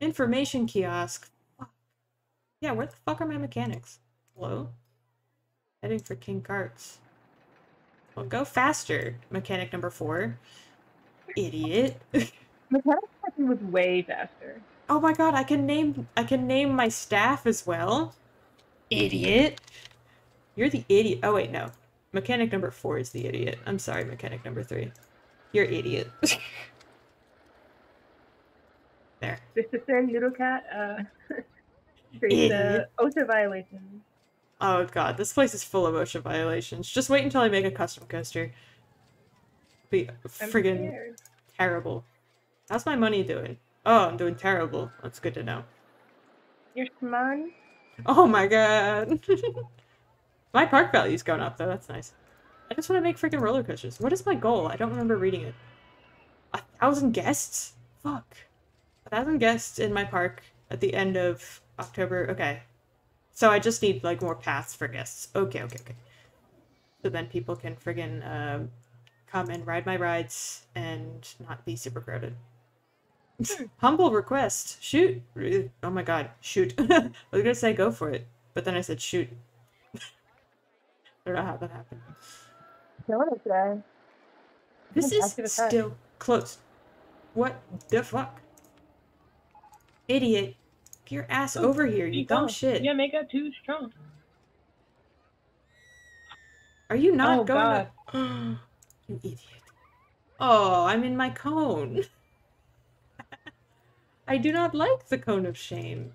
Information kiosk. Yeah, where the fuck are my mechanics? Hello? Heading for King Karts. Well, go faster, mechanic number four. Idiot. Mechanic was way faster. Oh my god, I can name I can name my staff as well. Idiot. You're the idiot. Oh wait, no. Mechanic number 4 is the idiot. I'm sorry, mechanic number 3. You're idiot. [LAUGHS] there. Just to say, Noodle Cat, uh, uh, OSHA violations. Oh god, this place is full of OSHA violations. Just wait until I make a custom coaster. Be friggin' terrible. How's my money doing? Oh, I'm doing terrible. That's good to know. You're smart. Oh my god. [LAUGHS] my park value's gone up though, that's nice. I just want to make freaking roller coasters. What is my goal? I don't remember reading it. A thousand guests? Fuck. A thousand guests in my park at the end of October. Okay. So I just need like more paths for guests. Okay, okay, okay. So then people can friggin' um, come and ride my rides and not be super crowded. [LAUGHS] Humble request. Shoot. Oh my god. Shoot. [LAUGHS] I was gonna say go for it, but then I said shoot. [LAUGHS] I don't know how that happened. Killing it today. This is still closed. What the fuck? Idiot. Get your ass over here, you dumb shit. Yeah, make it too strong. Are you not Oh, going to... [GASPS] you idiot. Oh, I'm in my cone. [LAUGHS] I do not like the cone of shame.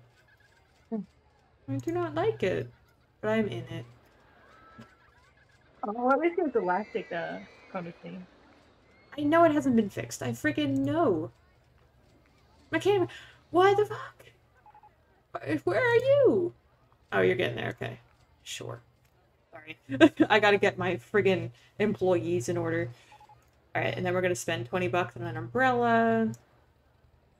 I do not like it, but I'm in it. Oh, well, at least it was elastic, uh, kind of thing. I know it hasn't been fixed. I freaking know. My camera. Why the fuck? Where- Where are you? Oh, you're getting there. Okay. Sure. Sorry. [LAUGHS] I gotta get my friggin' employees in order. Alright, and then we're gonna spend 20 bucks on an umbrella.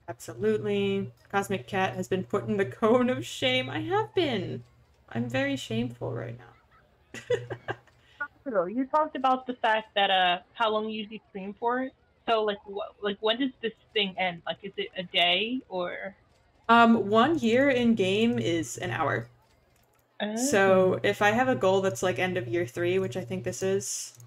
Absolutely. Cosmic Cat has been put in the cone of shame. I have been. I'm very shameful right now. You talked about the fact that uh, how long you usually stream for it. So like, what, like when does this thing end? Like, is it a day or? Um, one year in game is an hour. So if I have a goal that's like end of year three, which I think this is,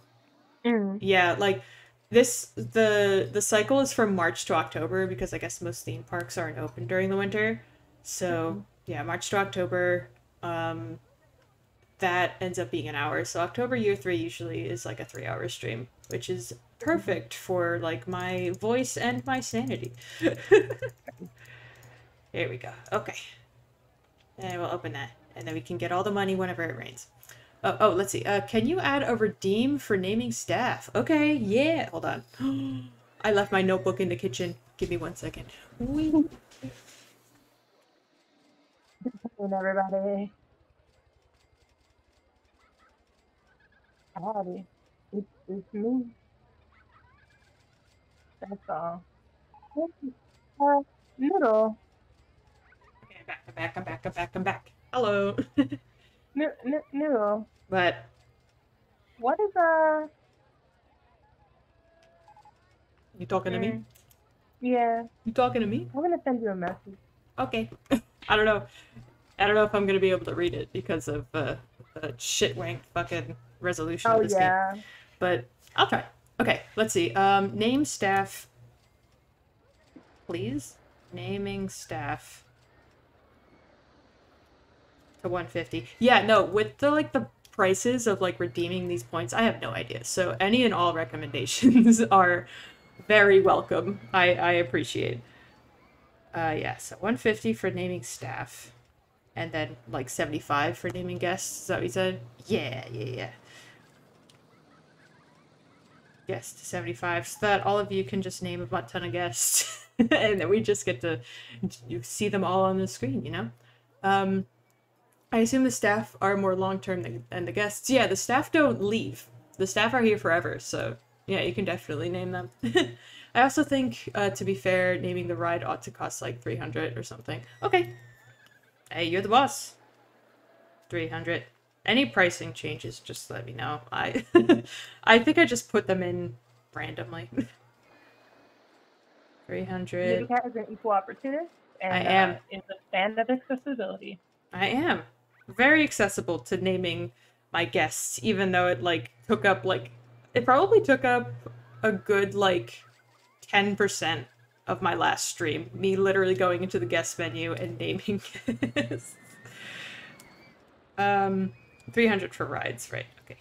Mm. yeah, like this the the cycle is from March to October because I guess most theme parks aren't open during the winter. So yeah, March to October, um, that ends up being an hour. So October year three usually is like a three hour stream, which is perfect for like my voice and my sanity. [LAUGHS] Here we go. Okay. And we'll open that. And then we can get all the money whenever it rains. Oh, oh, let's see. Uh, can you add a redeem for naming staff? Okay, yeah. Hold on. [GASPS] I left my notebook in the kitchen. Give me one second. And everybody. Howdy. It's, it's me. That's all. Uh. Back. I'm back. I'm back. I'm back. I'm back. Hello. [LAUGHS] No, no, no. but What is uh? you talking to me? mm, Yeah, You talking to me? I'm gonna send you a message. Okay. [LAUGHS] I don't know. I don't know if I'm gonna be able to read it because of uh, the shit wank fucking resolution Oh of this game. yeah. But I'll try. Okay, let's see. Um, name staff. Please, naming staff. To 150. Yeah, no, with the like the prices of like redeeming these points, I have no idea. So any and all recommendations [LAUGHS] are very welcome. I I appreciate. Uh, yeah, so 150 for naming staff, and then like 75 for naming guests. Is that what you said? Yeah, yeah, yeah. Guest to 75, so that all of you can just name a butt ton of guests, [LAUGHS] and then we just get to you see them all on the screen. You know. Um, I assume the staff are more long term than, than the guests. Yeah, the staff don't leave. The staff are here forever, so yeah, you can definitely name them. [LAUGHS] I also think, uh, to be fair, naming the ride ought to cost like 300 or something. Okay. Hey, you're the boss. 300. Any pricing changes, just let me know. I [LAUGHS] I think I just put them in randomly. [LAUGHS] 300. Cat is an equal opportunist, and I am. Uh, is a fan of accessibility. I am very accessible to naming my guests, even though it like took up like it probably took up a good like ten percent of my last stream. Me literally going into the guest menu and naming [LAUGHS] guests. um, three hundred for rides, right? Okay.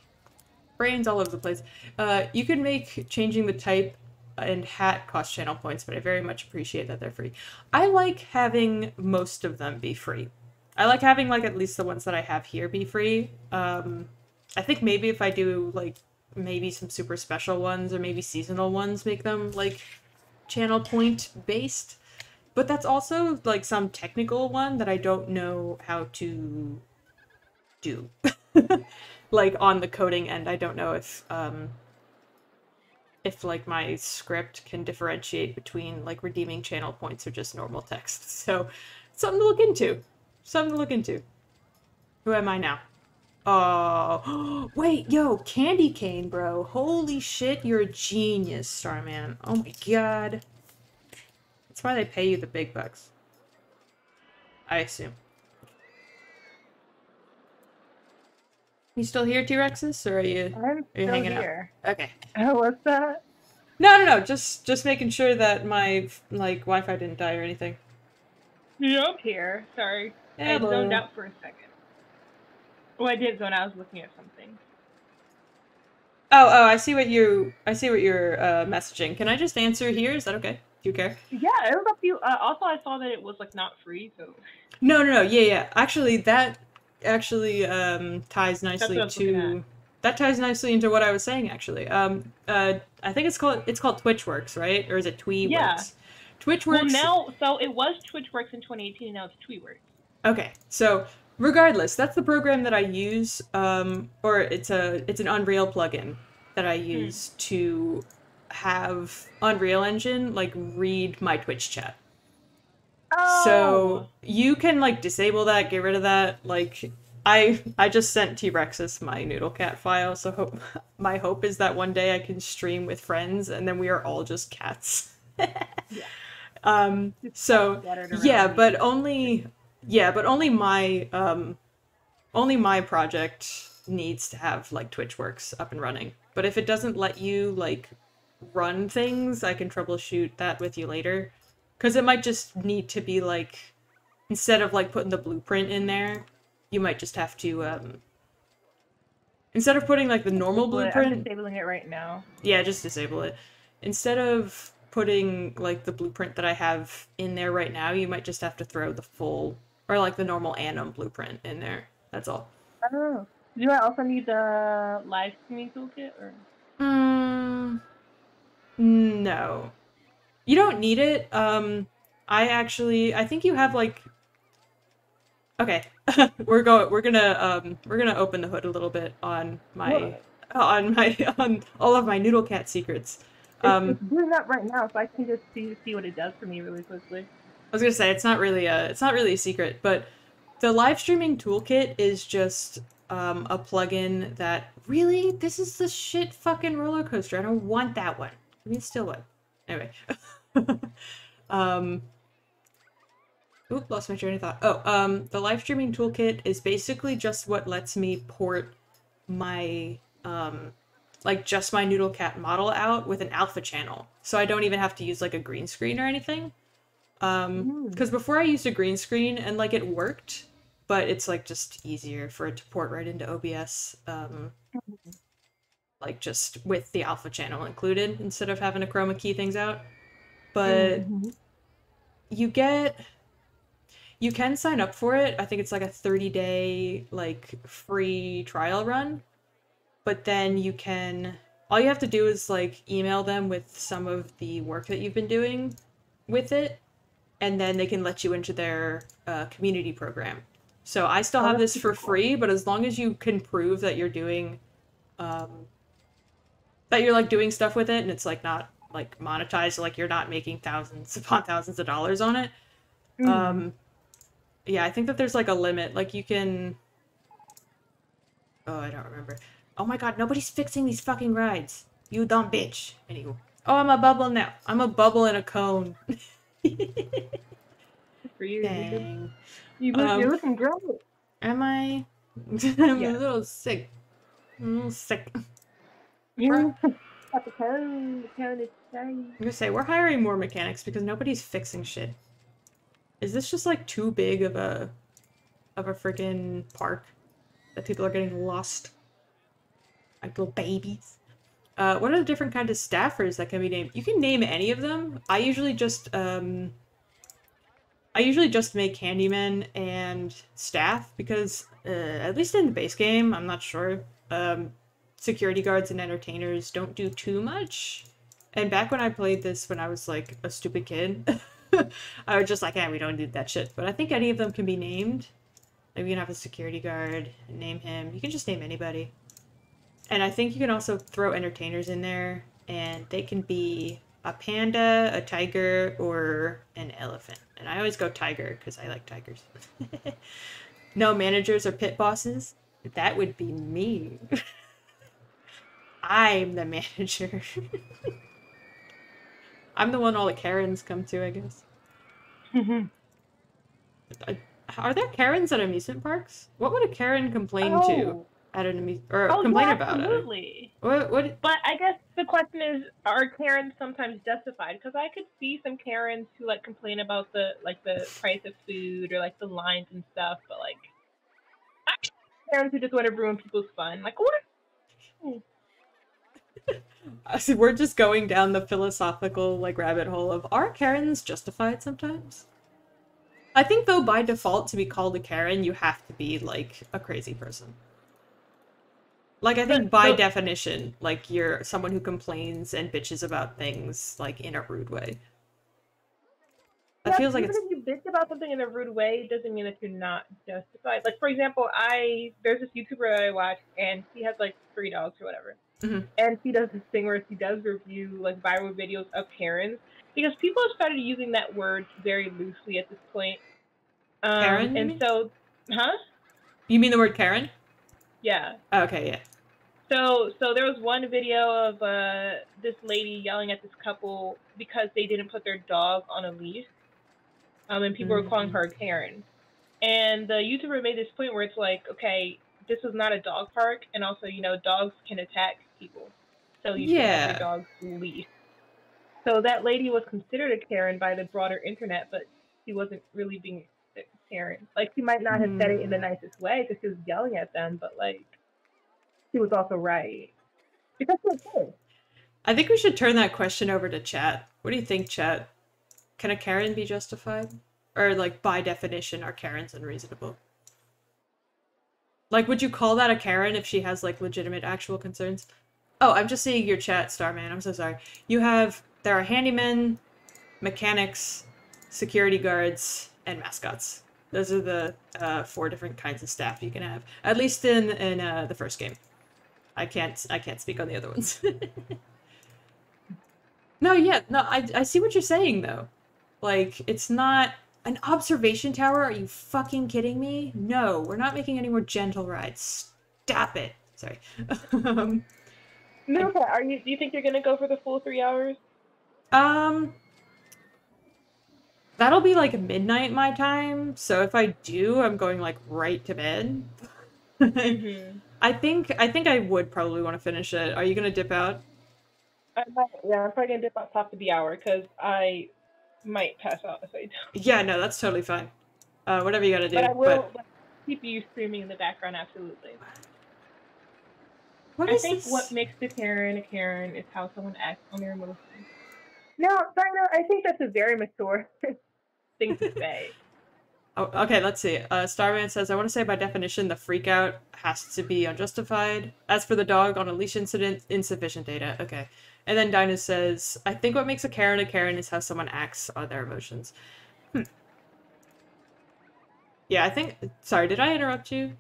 Brains all over the place. Uh, you can make changing the type and hat cost channel points, but I very much appreciate that they're free. I like having most of them be free. I like having like at least the ones that I have here be free. Um, I think maybe if I do like maybe some super special ones or maybe seasonal ones, make them like channel point based. But that's also like some technical one that I don't know how to do. [LAUGHS] like on the coding end, I don't know if um, if like my script can differentiate between like redeeming channel points or just normal text. [LAUGHS] So something to look into. Something to look into. Who am I now? Oh, [GASPS] wait, yo, Candy Cane, bro. Holy shit, you're a genius, Starman. Oh my god. That's why they pay you the big bucks. I assume. You still here, T-Rexes, or are you? I'm Are you hanging out? here. Okay. Oh, [LAUGHS] what's that? No, no, no. Just, just making sure that my like Wi-Fi didn't die or anything. Yep. Here. Sorry. I zoned out for a second. Well, I did zone out. I was looking at something. Oh, oh, I see what you, I see what you're uh, messaging. Can I just answer here? Is that okay? Do you care? Yeah, it was up to you. Uh, also, I saw that it was like not free, so No, no, no. Yeah, yeah. Actually, that actually um, ties nicely what I was looking to that ties nicely into what I was saying. Actually, um, uh, I think it's called it's called TwitchWorks, right? Or is it TweeWorks? Yeah. TwitchWorks. well now. So it was TwitchWorks in 2018, and now it's TweetWorks. Okay, so regardless, that's the program that I use, um, or it's a it's an Unreal plugin that I use to have Unreal Engine like read my Twitch chat. Oh. So you can like disable that, get rid of that. Like I I just sent T Rexus my Noodle Cat file, so hope [LAUGHS] my hope is that one day I can stream with friends and then we are all just cats. [LAUGHS] yeah. Um so yeah, but only yeah, but only my um only my project needs to have like TwitchWorks up and running. But if it doesn't let you like run things, I can troubleshoot that with you later. Cuz it might just need to be like instead of like putting the blueprint in there, you might just have to um instead of putting like the normal But I'm blueprint, disabling it right now. yeah, just disable it. Instead of putting like the blueprint that I have in there right now, you might just have to throw the full or like the normal Anim blueprint in there. That's all. Oh. Do I also need the live streaming toolkit or? Mm, no. You don't need it. Um I actually I think you have like Okay. [LAUGHS] we're going we're gonna um we're gonna open the hood a little bit on my What? on my [LAUGHS] on all of my noodle cat secrets. It's, Um it's doing that right now, so I can just see see what it does for me really quickly. I was gonna say it's not really a it's not really a secret, but the live streaming toolkit is just um, a plugin that really this is the shit fucking roller coaster. I don't want that one. I mean, still one. Anyway. [LAUGHS] um Oop, lost my train of thought. Oh, um, the live streaming toolkit is basically just what lets me port my um like just my Noodle Cat model out with an alpha channel. So I don't even have to use like a green screen or anything. Um, because before I used a green screen and like it worked, but it's like just easier for it to port right into OBS. Um, like just with the alpha channel included instead of having to chroma key things out. But Mhm. you get you can sign up for it. I think it's like a 30 day like free trial run. But then you can all you have to do is like email them with some of the work that you've been doing with it and then they can let you into their uh, community program. So I still Oh, have this for free, but as long as you can prove that you're doing um that you're like doing stuff with it and it's like not like monetized, like you're not making thousands [LAUGHS] upon thousands of dollars on it. Mhm. Um, yeah, I think that there's like a limit. Like you can. Oh, I don't remember. Oh my god, nobody's fixing these fucking rides. You dumb bitch. Anywho. Oh, I'm a bubble now. I'm a bubble in a cone. [LAUGHS] [LAUGHS] For you. Dang. You look, Um, you're looking great. Am I? [LAUGHS] I'm Yeah. a little sick. I'm a little sick. I'm You got the cone. The cone is shiny. gonna say we're hiring more mechanics because nobody's fixing shit. Is this just like too big of a of a freaking park that people are getting lost like little babies? Uh, what are the different kinds of staffers that can be named? You can name any of them. I usually just um, I usually just make handymen and staff because uh, at least in the base game, I'm not sure. Um, security guards and entertainers don't do too much. And back when I played this when I was like a stupid kid, [LAUGHS] I was just like, yeah, we don't do that shit. But I think any of them can be named. Like you can have a security guard, name him. You can just name anybody. And I think you can also throw entertainers in there, and they can be a panda, a tiger, or an elephant. And I always go tiger because I like tigers. [LAUGHS] no managers or pit bosses. That would be me. [LAUGHS] I'm the manager. [LAUGHS] I'm the one all the Karens come to, I guess. Are there Karens at amusement parks? What would a Karen complain to Oh. At an amusement or Oh, complain yeah, about it? absolutely. What? What? But I guess the question is, are Karens sometimes justified? Because I could see some Karens who like complain about the like the price of food or like the lines and stuff, but like Karens who just want to ruin people's fun. Like what? Hmm. [LAUGHS] I see, we're just going down the philosophical like rabbit hole of are Karens justified sometimes? I think though by default to be called a Karen you have to be like a crazy person. Like I think But- by but- definition, like you're someone who complains and bitches about things like in a rude way. That Yeah, feels like even it's if you bitch about something in a rude way, it doesn't mean that you're not justified. Like for example, I there's this YouTuber that I watch, and she has like three dogs or whatever, Mhm. and she does this thing where she does review like viral videos of Karens because people have started using that word very loosely at this point. Um, Karen, and so, huh? You mean the word Karen? Yeah. Okay, yeah. So, so there was one video of uh, this lady yelling at this couple because they didn't put their dog on a leash, um, and people were calling Mm. her a Karen. And the YouTuber made this point where it's like, okay, this is not a dog park, and also, you know, dogs can attack people, so you should have Yeah. your dog's leash. So that lady was considered a Karen by the broader internet, but she wasn't really being a Karen. Like she might not have said it in the Hmm. nicest way because she was yelling at them, but like she was also right. Because. I think we should turn that question over to chat. What do you think, chat? Can a Karen be justified? Or, like, by definition, are Karens unreasonable? Like, would you call that a Karen if she has, like, legitimate actual concerns? Oh, I'm just seeing your chat, Starman. I'm so sorry. You have, there are handymen, mechanics, security guards, and mascots. Those are the uh, four different kinds of staff you can have. At least in, in uh, the first game. I can't, I can't speak on the other ones. [LAUGHS] No, yeah, no, I, I see what you're saying though. Like, it's not an observation tower. Are you fucking kidding me? No, we're not making any more gentle rides. Stop it. Sorry. um, [LAUGHS] No, okay. Are you? Do you think you're gonna go for the full three hours? um, that'll be like midnight my time. So if I do, I'm going like right to bed. [LAUGHS] Mm-hmm. I think I think I would probably want to finish it. Are you gonna dip out? I might, yeah, I'm probably gonna dip out top of the hour because I might pass out if I don't. Yeah, no, that's totally fine. Uh, whatever you gotta do. But I will like, keep you screaming in the background, absolutely. what I is think this? what makes the Karen a Karen is how someone acts on their emotions. No, sorry, no, I think that's a very mature [LAUGHS] thing to [LAUGHS] say. Oh, okay, let's see. Uh, Starman says, I want to say by definition, the freak out has to be unjustified. As for the dog on a leash incident, insufficient data. Okay. And then Dinah says, I think what makes a Karen a Karen is how someone acts on their emotions. Hmm. Yeah, I think. Sorry, did I interrupt you?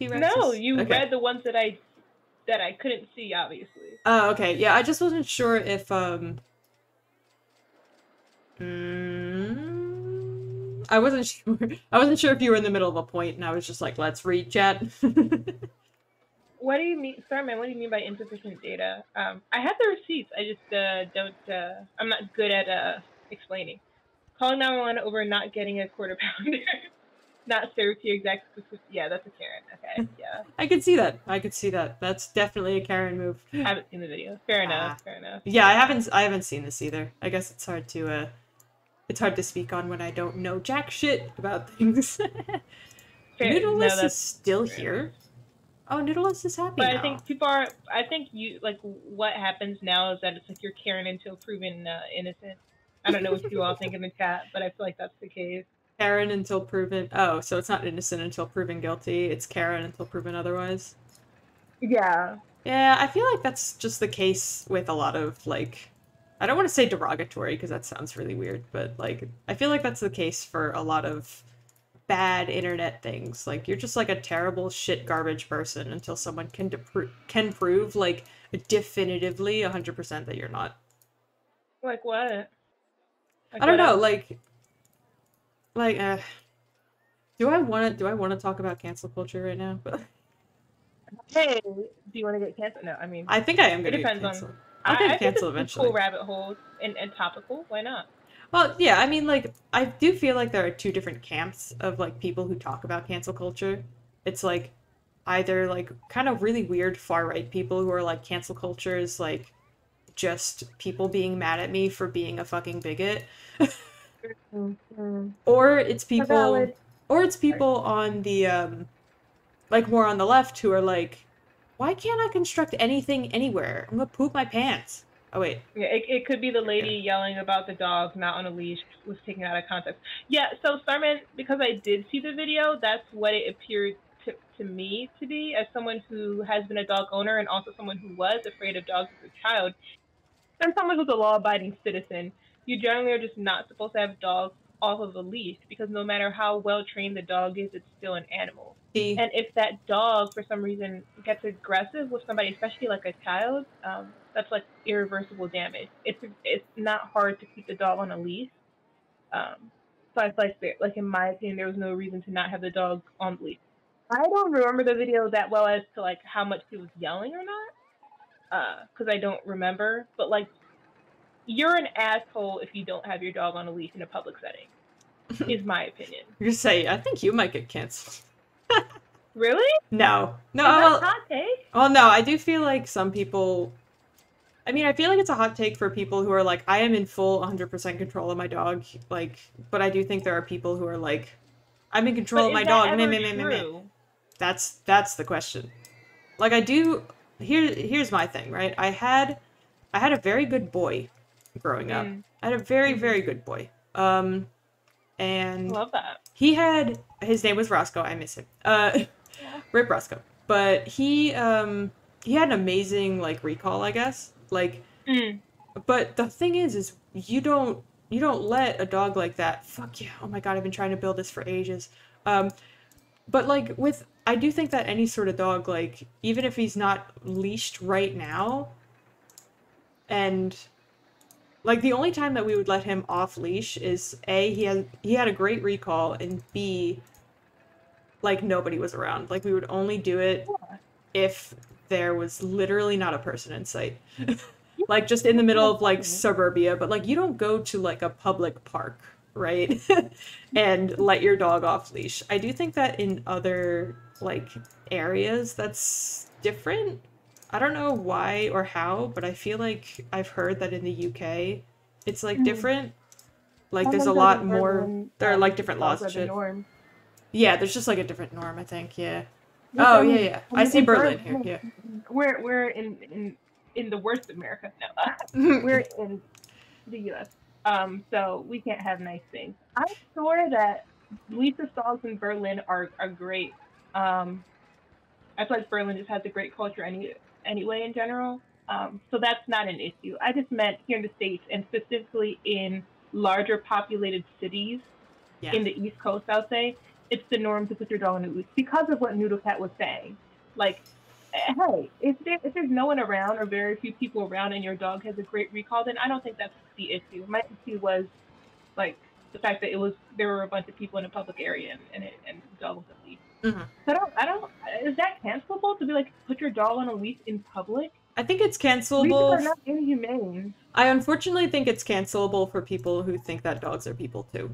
No, you Okay. read the ones that I that I couldn't see, obviously. Oh, okay. Yeah, I just wasn't sure if um. Mm, I wasn't [LAUGHS] sure. I wasn't sure if you were in the middle of a point, and I was just like, "Let's read chat." [LAUGHS] What do you mean, Starman? What do you mean by insufficient data? Um, I have the receipts. I just uh, don't. Uh, I'm not good at uh, explaining. Calling 911 over not getting a quarter pounder, [LAUGHS] not served to your exact specific. Yeah, that's a Karen. Okay, yeah. I could see that. I could see that. That's definitely a Karen move. I haven't seen the video. Fair enough. Ah. Fair enough. Yeah, I haven't. I haven't seen this either. I guess it's hard to. It's hard to speak on when I don't know jack shit about things. [LAUGHS] Fair- Noodleless no, is still fair here. Oh, Noodleless is happy But now. I think people are. I think you like what happens now is that it's like you're Karen until proven uh, innocent. I don't know what you all think in the [LAUGHS] chat, but I feel like that's the case. Karen until proven. Oh, so it's not innocent until proven guilty. It's Karen until proven otherwise. Yeah. Yeah, I feel like that's just the case with a lot of like I don't want to say derogatory because that sounds really weird, but like I feel like that's the case for a lot of bad internet things. Like you're just like a terrible shit garbage person until someone can depro- can prove like definitively 100% that you're not. Like what? Like I don't what know, else? like like uh do I want to do I want to talk about cancel culture right now? But [LAUGHS] Hey, do you want to get canceled? No, I mean, I think I am going to get depends on-. I'll I, get I canceled it's a eventually. Cool rabbit holes and, and topical. Why not? Well, yeah, I mean, like, I do feel like there are two different camps of like people who talk about cancel culture. It's like either like kind of really weird far right people who are like cancel culture is like just people being mad at me for being a fucking bigot, [LAUGHS] or it's people, or it's people on the um, like more on the left who are like, why can't I construct anything anywhere? I'm gonna poop my pants. Oh wait, Yeah, it, it could be the lady yelling about the dog not on a leash was taken out of context. Yeah, so Starman, because I did see the video, that's what it appeared to, to me to be as someone who has been a dog owner and also someone who was afraid of dogs as a child, and someone who's a law-abiding citizen. You generally are just not supposed to have dogs off of a leash because no matter how well trained the dog is, it's still an animal. see, And if that dog, for some reason, gets aggressive with somebody, especially like a child, um, that's like irreversible damage. It's it's not hard to keep the dog on a leash. Um, so I feel like, there, like in my opinion, there was no reason to not have the dog on the leash. I don't remember the video that well as to like how much he was yelling or not, because I don't remember. But like, you're an asshole if you don't have your dog on a leash in a public setting. [LAUGHS] is my opinion. you're saying I think you might get canceled. [LAUGHS] Really? No, no. Well, a hot take? well, no. I do feel like some people. I mean, I feel like it's a hot take for people who are like, I am in full 100% control of my dog. Like, but I do think there are people who are like, I'm in control But of my dog. Meh, meh, meh? That's that's the question. Like, I do. Here, here's my thing. Right, I had, I had a very good boy, growing up. Mm. I had a very very good boy. Um, and Love that. he had his name was Roscoe. I miss him. Uh, [LAUGHS] Rip Roscoe. But he um he had an amazing like recall, I guess. Like, Mm. but the thing is, is you don't you don't let a dog like that. Fuck yeah! Oh my god, I've been trying to build this for ages. Um, but like with I do think that any sort of dog, like even if he's not leashed right now, and Like the only time that we would let him off leash is a he had he had a great recall and b like nobody was around. Like we would only do it Yeah. if there was literally not a person in sight. [LAUGHS] like just in the middle of like suburbia, but like you don't go to like a public park, right? [LAUGHS] and let your dog off leash. I do think that in other like areas that's different. I don't know why or how, but I feel like I've heard that in the UK it's like Mhm. different. Like there's a lot more there are like different laws and the norm. Yeah, there's just like a different norm, I think, yeah. Oh yeah, yeah. I I see Berlin Berlin- here, We're we're in in in the worst America. No, [LAUGHS] we're in the U.S. Um, so we can't have nice things. I'm sure that Lisa's dogs in Berlin are are great. Um, I feel like Berlin just has a great culture any anyway in general. Um, so that's not an issue. I just meant here in the states and specifically in larger populated cities Yeah. in the East Coast, I'll say, it's the norm to put your dog in a leash because of what Noodle Cat was saying. Like, eh, hey, if, there, if there's no one around or very few people around and your dog has a great recall, then I don't think that's the issue. My issue was like the fact that it was there were a bunch of people in a public area and and, it, and the dog was Mhm. I don't, I don't. Is that cancelable to be like put your dog on a leash in public? I think it's Leashes cancelable. are not inhumane. I unfortunately think it's cancelable for people who think that dogs are people too.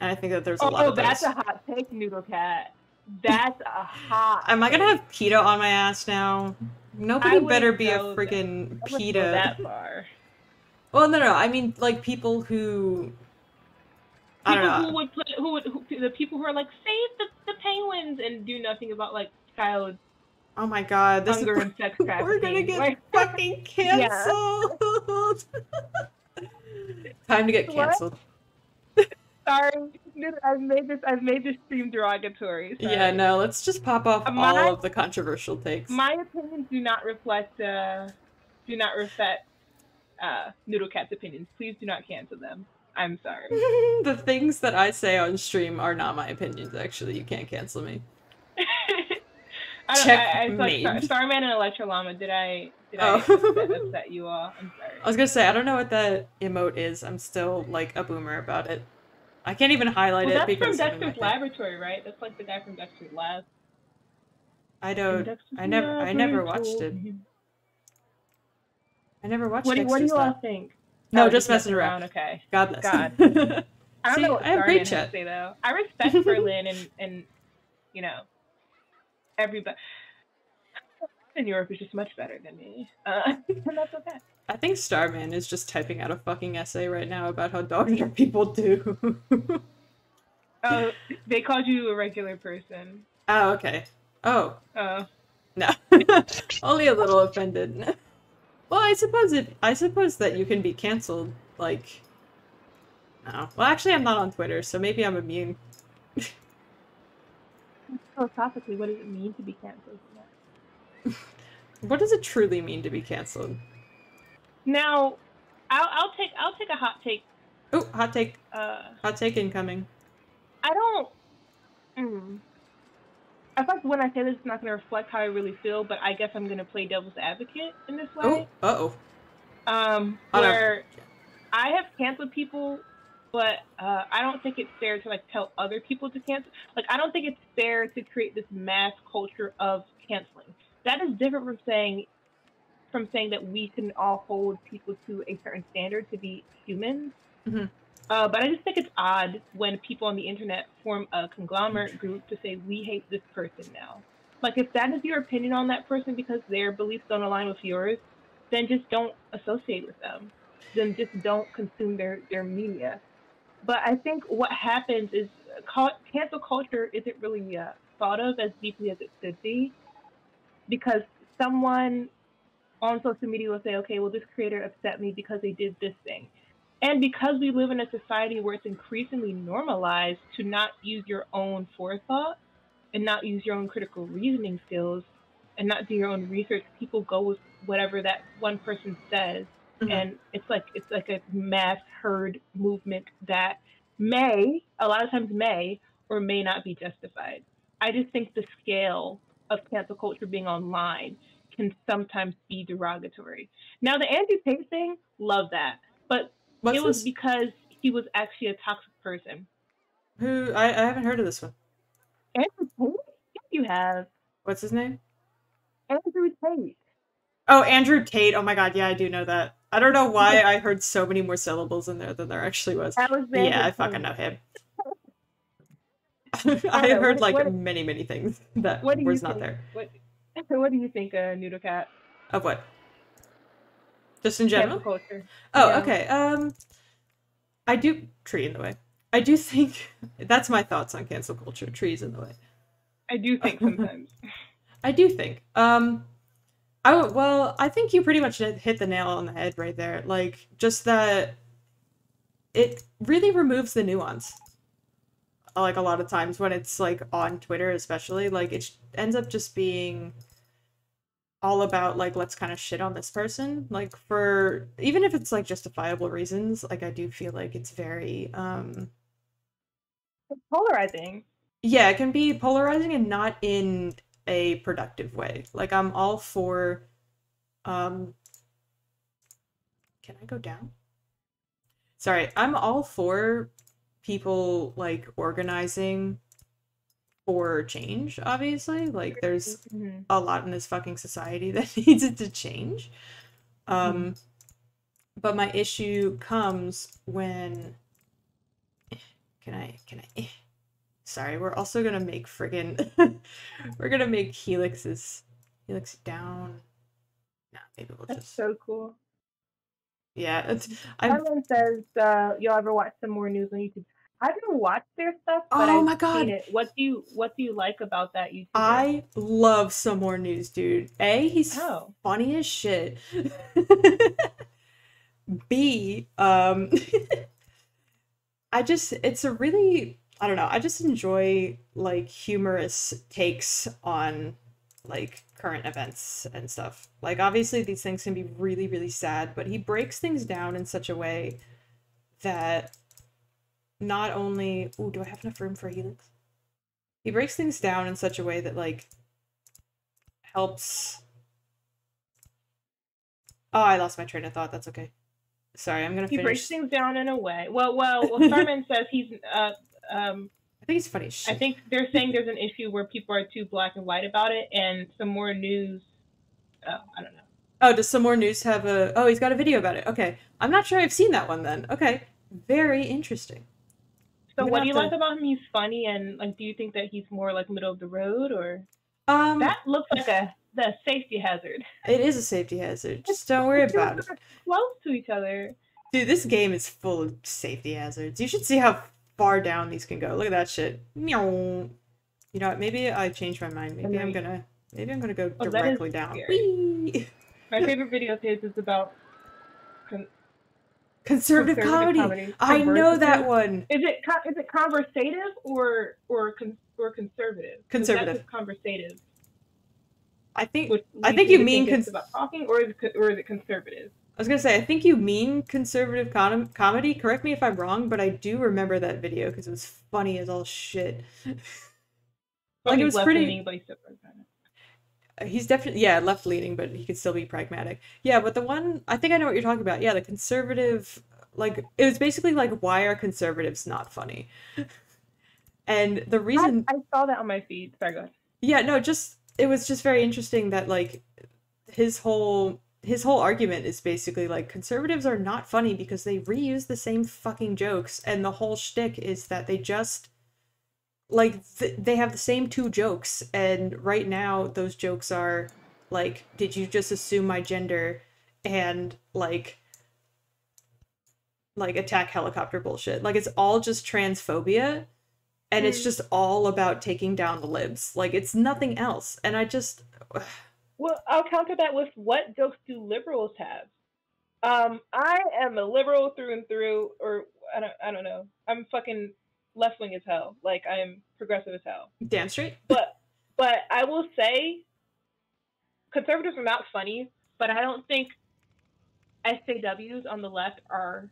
And I think that there's a lot of Oh, that's those. a hot take, Noodle Cat. That's a hot. [LAUGHS] Am I gonna have PETA on my ass now? Nobody better be a that- freaking I wouldn't go PETA. that far. Well, no, no. I mean, like people who. I People don't who would put who would who, the people who are like save the, the penguins and do nothing about like child Oh my god, this hunger is. and sex trafficking. [LAUGHS] We're gonna get Like, [LAUGHS] fucking canceled. [LAUGHS] Time to get What? canceled. sorry, I've made this I've made this stream derogatory. Sorry. Yeah, no. Let's just pop off My- all of the controversial takes. My opinions do not reflect uh do not reflect uh Noodle Cat's opinions. Please do not cancel them. I'm sorry. [LAUGHS] the things that I say on stream are not my opinions. Actually, you can't cancel me. [LAUGHS] I don't, I, I, like, Star, Starman and Electro Llama. Did I did I Oh. upset, upset you all? I'm sorry. I was gonna say I don't know what that emote is. I'm still like a boomer about it. I can't even highlight Well, it that's from because in my Dexter's. Laboratory, right? That's like the guy from Dexter's Lab. I don't. I never. I never watched it. I never watched. What do, what do you all Lab. think? No, Oh, just messing around. Okay. God bless. God. [LAUGHS] I don't See, know what I have great chat. say though. I respect Berlin [LAUGHS] and and you know everybody. In Europe is just much better than me, uh, [LAUGHS] and that's okay. I think Starman is just typing out a fucking essay right now about how dogs are people do. Oh, they called you a regular person. oh, okay. Oh, Oh, no. Only a little offended. Well, I suppose it. I suppose that you can be canceled. Like, no. Well, actually, I'm not on Twitter, so maybe I'm immune. philosophically, what does it mean to be canceled? [LAUGHS] What does it truly mean to be canceled? Now, I'll, I'll take I'll take a hot take. Oh, hot take. Uh, Hot take incoming. I don't. Mm, I feel like when I say this, it's not going to reflect how I really feel, but I guess I'm going to play devil's advocate in this way. Oh, uh oh. Um, I where I have canceled people, but uh, I don't think it's fair to like tell other people to cancel. Like, I don't think it's fair to create this mass culture of canceling. That is different from saying from saying that we can all hold people to a certain standard to be humans. Mhm. Uh, but I just think it's odd when people on the internet form a conglomerate group to say we hate this person now. Like if that is your opinion on that person because their beliefs don't align with yours, then just don't associate with them. Then just don't consume their their media. But I think what happens is cancel culture isn't really uh, thought of as deeply as it should be, because someone on social media will say, okay, well, this creator upset me because they did this thing. And because we live in a society where it's increasingly normalized to not use your own forethought and not use your own critical reasoning skills and not do your own research, people go with whatever that one person says. Mhm. And it's like it's like a mass herd movement that may, a lot of times may, or may not be justified. I just think the scale of cancel culture being online can sometimes be derogatory. Now the Andrew Tate thing, love that. but What's it was this? because he was actually a toxic person. Who? I, I haven't heard of this one. Andrew Tate? Yes, you have. What's his name? Andrew Tate. Oh, Andrew Tate. Oh my god, yeah, I do know that. I don't know why I heard so many more syllables in there than there actually was. Alexander Yeah, I fucking know him. [LAUGHS] I heard what- like what- many, many things that What do you was think? not there. What, [LAUGHS] what do you think, uh, Noodle Cat? Of what? Just in general? Culture. Oh, Yeah. okay. Um, I do tree in the way. I do think [LAUGHS] that's my thoughts on cancel culture. Trees in the way. I do think sometimes. [LAUGHS] [LAUGHS] I do think. Um, I well, I think you pretty much hit hit the nail on the head right there. Like just that it really removes the nuance. Like a lot of times when it's like on Twitter, especially, like it ends up just being all about like let's kind of shit on this person like for even if it's like justifiable reasons like i do feel like it's very um polarizing. yeah, it can be polarizing and not in a productive way. Like I'm all for um Can I go down? Sorry, I'm all for people like organizing for change, obviously. Like there's Mhm. a lot in this fucking society [LAUGHS] that needs it to change. Um, but my issue comes when. Can I? Can I? [SIGHS] Sorry, we're also gonna make friggin' [LAUGHS] we're gonna make helixes Helix down. No, maybe we'll That's just so cool. yeah. It's, I'm Evan says, uh, "Y'all ever watch some more news on YouTube?" I haven't watched their stuff, but Oh I've my God. seen it. What do you What do you like about that YouTuber? I love some more news, dude. A, he's Oh. funny as shit. [LAUGHS] B, um [LAUGHS] I just it's a really I don't know, I just enjoy like humorous takes on like current events and stuff. Like obviously these things can be really really sad, but he breaks things down in such a way that not only oh, do I have enough room for a helix? He breaks things down in such a way that like helps Oh, I lost my train of thought. That's okay. Sorry, I'm gonna he breaks things down in a way. Well, well, [LAUGHS] well Starman says he's. Uh, um, I think it's funny shit. I think they're saying there's an issue where people are too black and white about it, and some more news. Oh, I don't know. Oh, does some more news have a? Oh, he's got a video about it. Okay, I'm not sure I've seen that one then. Okay, very interesting. So, what do you have like about him? He's funny, and like, do you think that he's more like middle of the road, or Um, that looks like a the safety hazard? it is a safety hazard. Just don't worry about it, Close to each other. dude. This game is full of safety hazards. You should see how far down these can go. Look at that shit. Meow. You know what? Maybe I changed my mind. Maybe I'm gonna. Maybe I'm gonna go Oh, directly down. My [LAUGHS] favorite video of his is about. Con- Conservative, Conservative comedy. comedy. I know that one. is it is it conversative or or con- or conservative? Conservative. Conversative. I think I think you mean think cons- about talking, or is it, or is it conservative? I was gonna say, I think you mean conservative com- comedy. Correct me if I'm wrong, but I do remember that video because it was funny as all shit. [LAUGHS] Like, it was pretty- he's still progressive. He's definitely yeah left leaning, but he could still be pragmatic. Yeah, but the one I think I know what you're talking about. Yeah, the conservative like it was basically like why are conservatives not funny? [LAUGHS] And the reason I, I saw that on my feed. Sorry, go ahead. Yeah, no, just it was just very interesting that like his whole his whole argument is basically like conservatives are not funny because they reuse the same fucking jokes, and the whole shtick is that they just like th- they have the same two jokes, and right now those jokes are like, did you just assume my gender, and like like attack helicopter bullshit. Like it's all just transphobia and it's Mm. just all about taking down the libs. Like it's nothing else. And I just Well, I'll counter that with what jokes do liberals have? Um, I am a liberal through and through, or I don't, I don't know. I'm fucking left wing as hell. Like I am progressive as hell. damn straight. [LAUGHS] But, but I will say, conservatives are not funny. But I don't think SJWs on the left are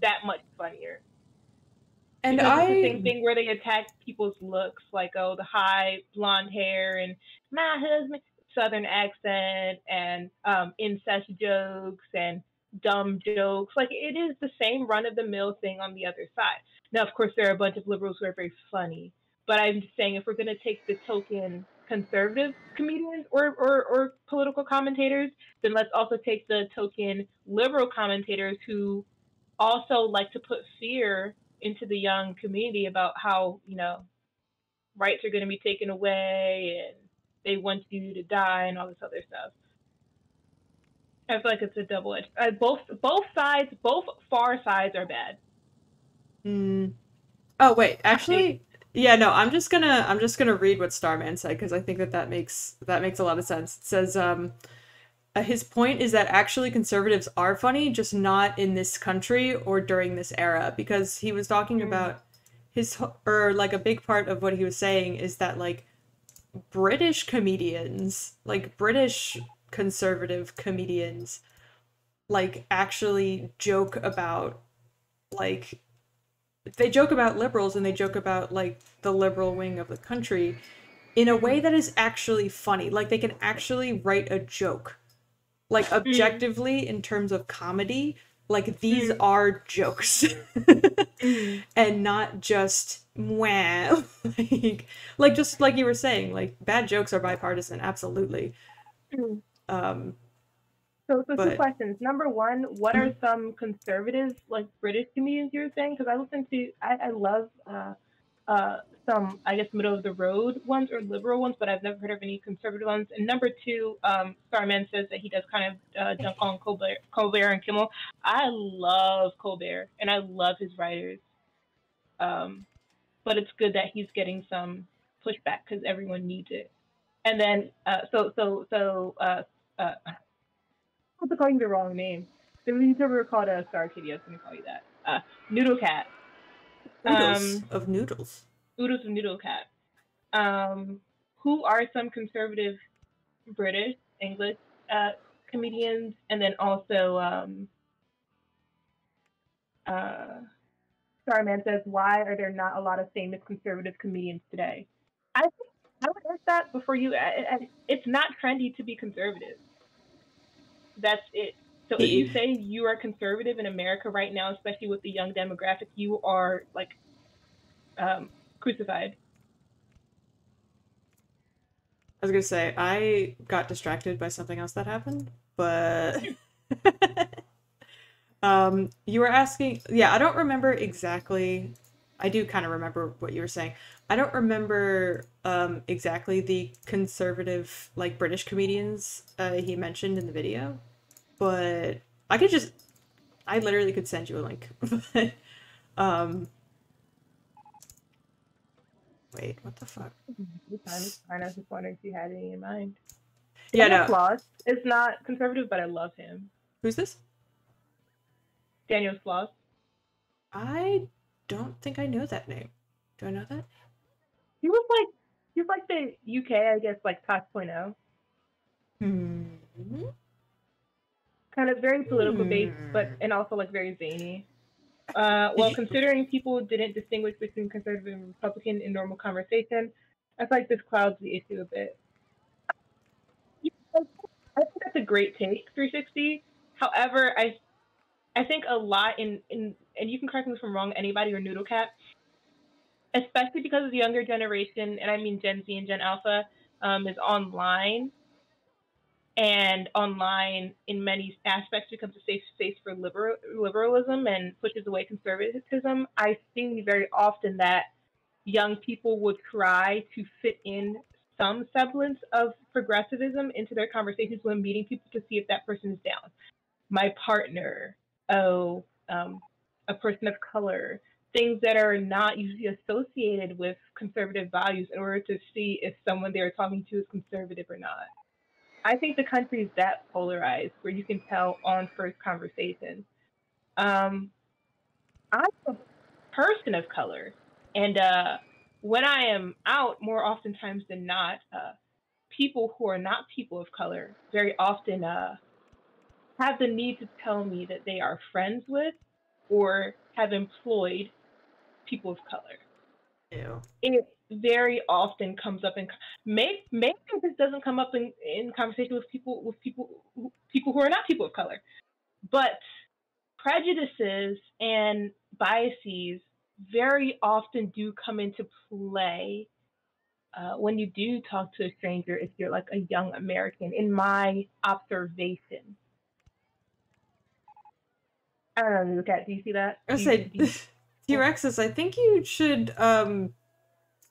that much funnier. And Because it's the I same thing where they attack people's looks, like oh the high blonde hair and my husband southern accent and um, incest jokes and dumb jokes. Like it is the same run of the mill thing on the other side. Now, of course, there are a bunch of liberals who are very funny, but I'm just saying if we're going to take the token conservative comedians or, or, or political commentators, then let's also take the token liberal commentators who also like to put fear into the young community about how, you know, rights are going to be taken away and they want you to die and all this other stuff. I feel like it's a double edged. Uh, both both sides, both far sides are bad. Mm. Oh wait, actually, yeah, no. I'm just gonna I'm just gonna read what Starman said because I think that that makes that makes a lot of sense. It says, um, uh, his point is that actually conservatives are funny, just not in this country or during this era, because he was talking mm. about his or like a big part of what he was saying is that like British comedians, like British conservative comedians, like actually joke about like they joke about liberals and they joke about like the liberal wing of the country in a way that is actually funny. Like they can actually write a joke. Like hmm. objectively in terms of comedy, like these mm. are jokes. mm. [LAUGHS] And not just wah. [LAUGHS] like like just like you were saying, like bad jokes are bipartisan, absolutely. Um so, so but, two questions. Number one, what are mm-hmm. some conservative, like British comedians you were saying? Because I listen to, I, I love uh, uh, some, I guess, middle of the road ones or liberal ones, but I've never heard of any conservative ones. And number two, um, Starman says that he does kind of uh, dunk on Colbert, Colbert and Kimmel. I love Colbert and I love his writers. Um, but it's good that he's getting some pushback because everyone needs it. And then, uh, so, so, so, uh, uh, I'm to call you the wrong name. The YouTuber called a Star Kitty. I was going to call you that. Uh, Noodle Cat. Oodles um, of noodles. Oodles of Noodle Cat. Um, who are some conservative British, English uh, comedians, and then also um, uh, Starman says, why are there not a lot of famous conservative comedians today? I think I would ask that before you. I, I, it's not trendy to be conservative that's it. So if you say you are conservative in America right now, especially with the young demographic, you are like um, crucified. I was gonna say I got distracted by something else that happened, but [LAUGHS] [LAUGHS] um, you were asking. Yeah, I don't remember exactly. I do kind of remember what you were saying. I don't remember um, exactly the conservative, like British comedians uh, he mentioned in the video, but I could just, I literally could send you a link. [LAUGHS] but, um, wait, what the fuck? I was just wondering if you had any in mind. Yeah, no. Sloss is not conservative, but I love him. Who's this? Daniel Sloss. I don't think I know that name. Do I know that? He was like he was like the UK, I guess, like Tosh.0. Hmm. Kind of very political based, but and also like very zany. Uh, well, considering people didn't distinguish between conservative and Republican in normal conversation, I feel like this clouds the issue a bit. I think that's a great take, 360. However, I I think a lot in, in and you can correct me if I'm wrong, anybody or Noodle Cat, especially because of the younger generation, and I mean Gen Z and Gen Alpha, um, is online. And online, in many aspects, becomes a safe space for liberal, liberalism and pushes away conservatism. I see very often that young people would try to fit in some semblance of progressivism into their conversations when meeting people to see if that person is down. My partner, oh, um, a person of color, things that are not usually associated with conservative values in order to see if someone they're talking to is conservative or not. I think the country is that polarized where you can tell on first conversation. Um, I'm a person of color, and uh, when I am out, more oftentimes than not, uh, people who are not people of color very often uh, have the need to tell me that they are friends with or have employed people of color. Ew. It very often comes up in maybe maybe this doesn't come up in, in conversation with people with people people who are not people of color, but prejudices and biases very often do come into play uh, when you do talk to a stranger if you're like a young American, in my observation. I don't know, look at. Do you see that? I said, T Rexes, I think you should um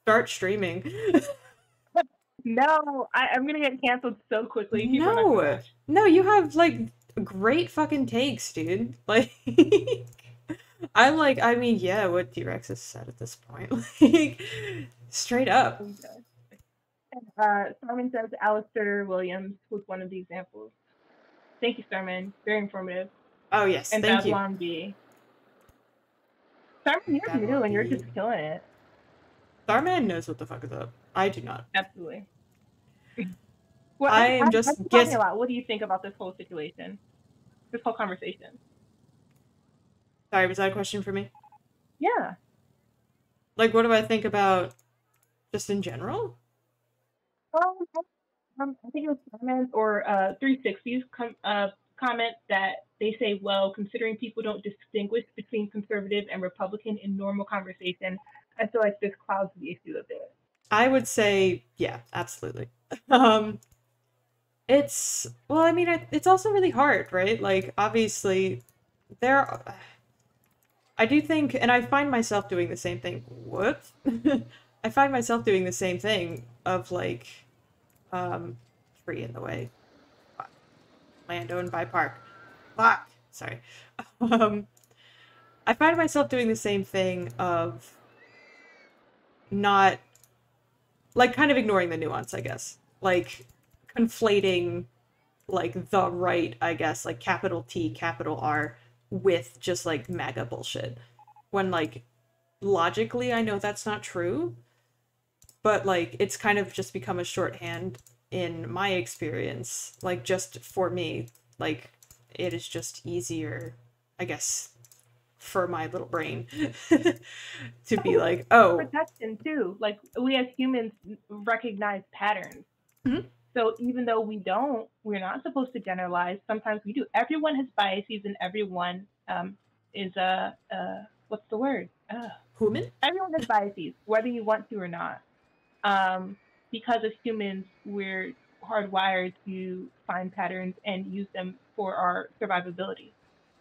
start streaming. no, I, I'm gonna get canceled so quickly. People are not gonna No. no, you have like great fucking takes, dude. [LAUGHS] Like I'm like I mean, yeah, what T Rex has said at this point. [LAUGHS] Like straight up. Uh, Starman says Alistair Williams was one of the examples. Thank you, Starman. Very informative. Oh yes, And thank you. B. Starman, you're Babylon new and you're just killing it. Starman knows what the fuck is up. I do not. Absolutely. [LAUGHS] Well, I am just I've talking guess- a lot. What do you think about this whole situation? This whole conversation? Sorry, was that a question for me? Yeah. Like what do I think about just in general? Um, um, I think it was comments or uh, 360s com- uh, comment that they say, well, considering people don't distinguish between conservative and Republican in normal conversation, I feel like this clouds the issue a bit. I would say, yeah, absolutely. [LAUGHS] Um, it's well, I mean, it, it's also really hard, right? Like, obviously, there. Are, I do think, and I find myself doing the same thing. What? [LAUGHS] I find myself doing the same thing of like, um, tree in the way. Land owned by park. Fuck. Sorry. [LAUGHS] Um, I find myself doing the same thing of not like kind of ignoring the nuance, I guess. Like conflating like the right, I guess, like capital T, capital R with just like MAGA bullshit. When like logically I know that's not true, but like it's kind of just become a shorthand in my experience. Like just for me, like it is just easier, I guess, for my little brain [LAUGHS] to be like, oh, Protection, too. Like, we as humans recognize patterns. Mhm. So even though we don't, we're not supposed to generalize. Sometimes we do. Everyone has biases, and everyone um, is a uh, what's the word? Uh, human? everyone has biases, whether you want to or not. Um, because as humans, we're hardwired to find patterns and use them for our survivability.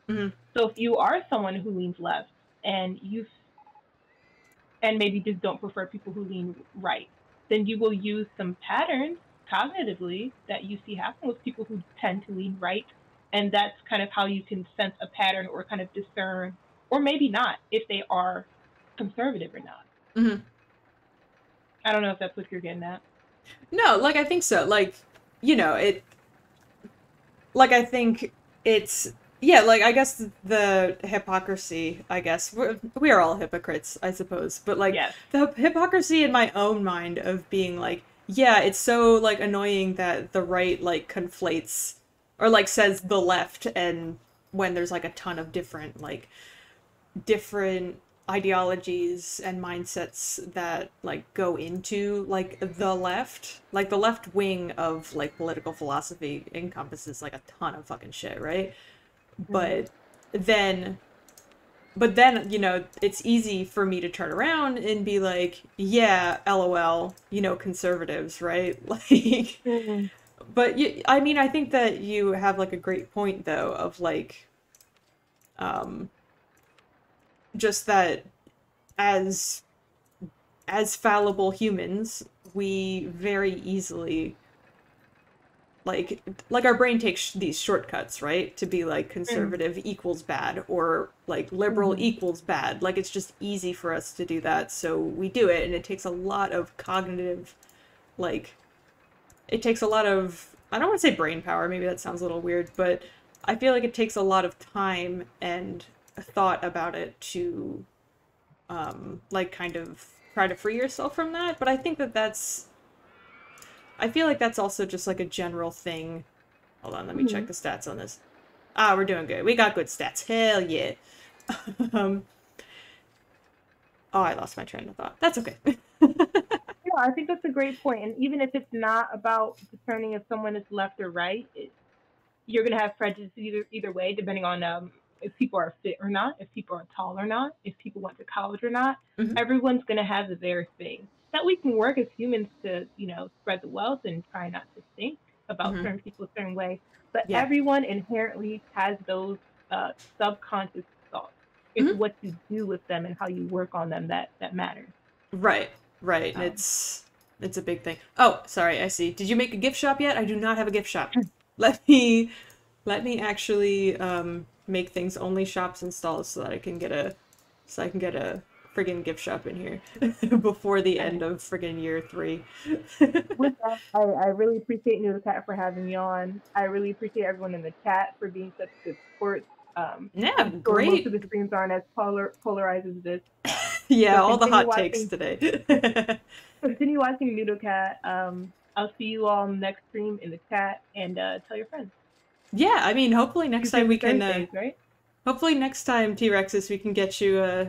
Mhm. So if you are someone who leans left and you and maybe just don't prefer people who lean right, then you will use some patterns cognitively that you see happen with people who tend to lean right. And that's kind of how you can sense a pattern or kind of discern, or maybe not, if they are conservative or not. Mhm. I don't know if that's what you're getting at. No, like I think so. Like, you know, it like I think it's yeah, like I guess the hypocrisy, I guess. We're, we are all hypocrites, I suppose. But like Yes. the hypocrisy in my own mind of being like, yeah, it's so like annoying that the right like conflates or like says the left and when there's like a ton of different like different ideologies and mindsets that like go into like the left. Like the left wing of like political philosophy encompasses like a ton of fucking shit right? But then but then you know it's easy for me to turn around and be like yeah lol you know conservatives right? [LAUGHS] Like but you, I mean, I think that you have like a great point though of like, um, just that as as fallible humans, we very easily like like our brain takes sh- these shortcuts, right? To be like conservative equals bad or like liberal Mhm. equals bad. Like it's just easy for us to do that, so we do it, and it takes a lot of cognitive, like it takes a lot of I don't want to say brain power, maybe that sounds a little weird, but I feel like it takes a lot of time and thought about it to um like kind of try to free yourself from that, but I think that that's I feel like that's also just like a general thing. Hold on, let me check the stats on this. Ah, we're doing good. We got good stats. Hell yeah. [LAUGHS] um Oh, I lost my train of thought. That's okay. [LAUGHS] Yeah, I think that's a great point. And even if it's not about discerning if someone is left or right, it, you're gonna have prejudice either either way, depending on um, if people are fit or not, if people are tall or not, if people went to college or not. Mhm. Everyone's gonna have their thing. That we can work as humans to, you know, spread the wealth and try not to think about Mhm. certain people a certain way. But Yeah. everyone inherently has those uh, subconscious thoughts. It's Mhm. what you do with them and how you work on them that that matters. Right, right. Um, it's it's a big thing. Oh, sorry, I see. Did you make a gift shop yet? I do not have a gift shop. [LAUGHS] let me let me actually um make things only shops and stalls so that I can get a so I can get a friggin' gift shop in here [LAUGHS] before the end of friggin' year three. [LAUGHS] with that, I, I really appreciate Noodle Cat for having me on. I really appreciate everyone in the chat for being such good sports. Um, yeah, great. Most of the streams aren't as polar, polarized as this. [LAUGHS] Yeah, So all the hot takes today. Continue watching Noodle Cat. Um, I'll see you all next stream in the chat and uh, tell your friends. Yeah, I mean, hopefully next time we can. Uh, right? hopefully next time T Rexes we can get you. Uh,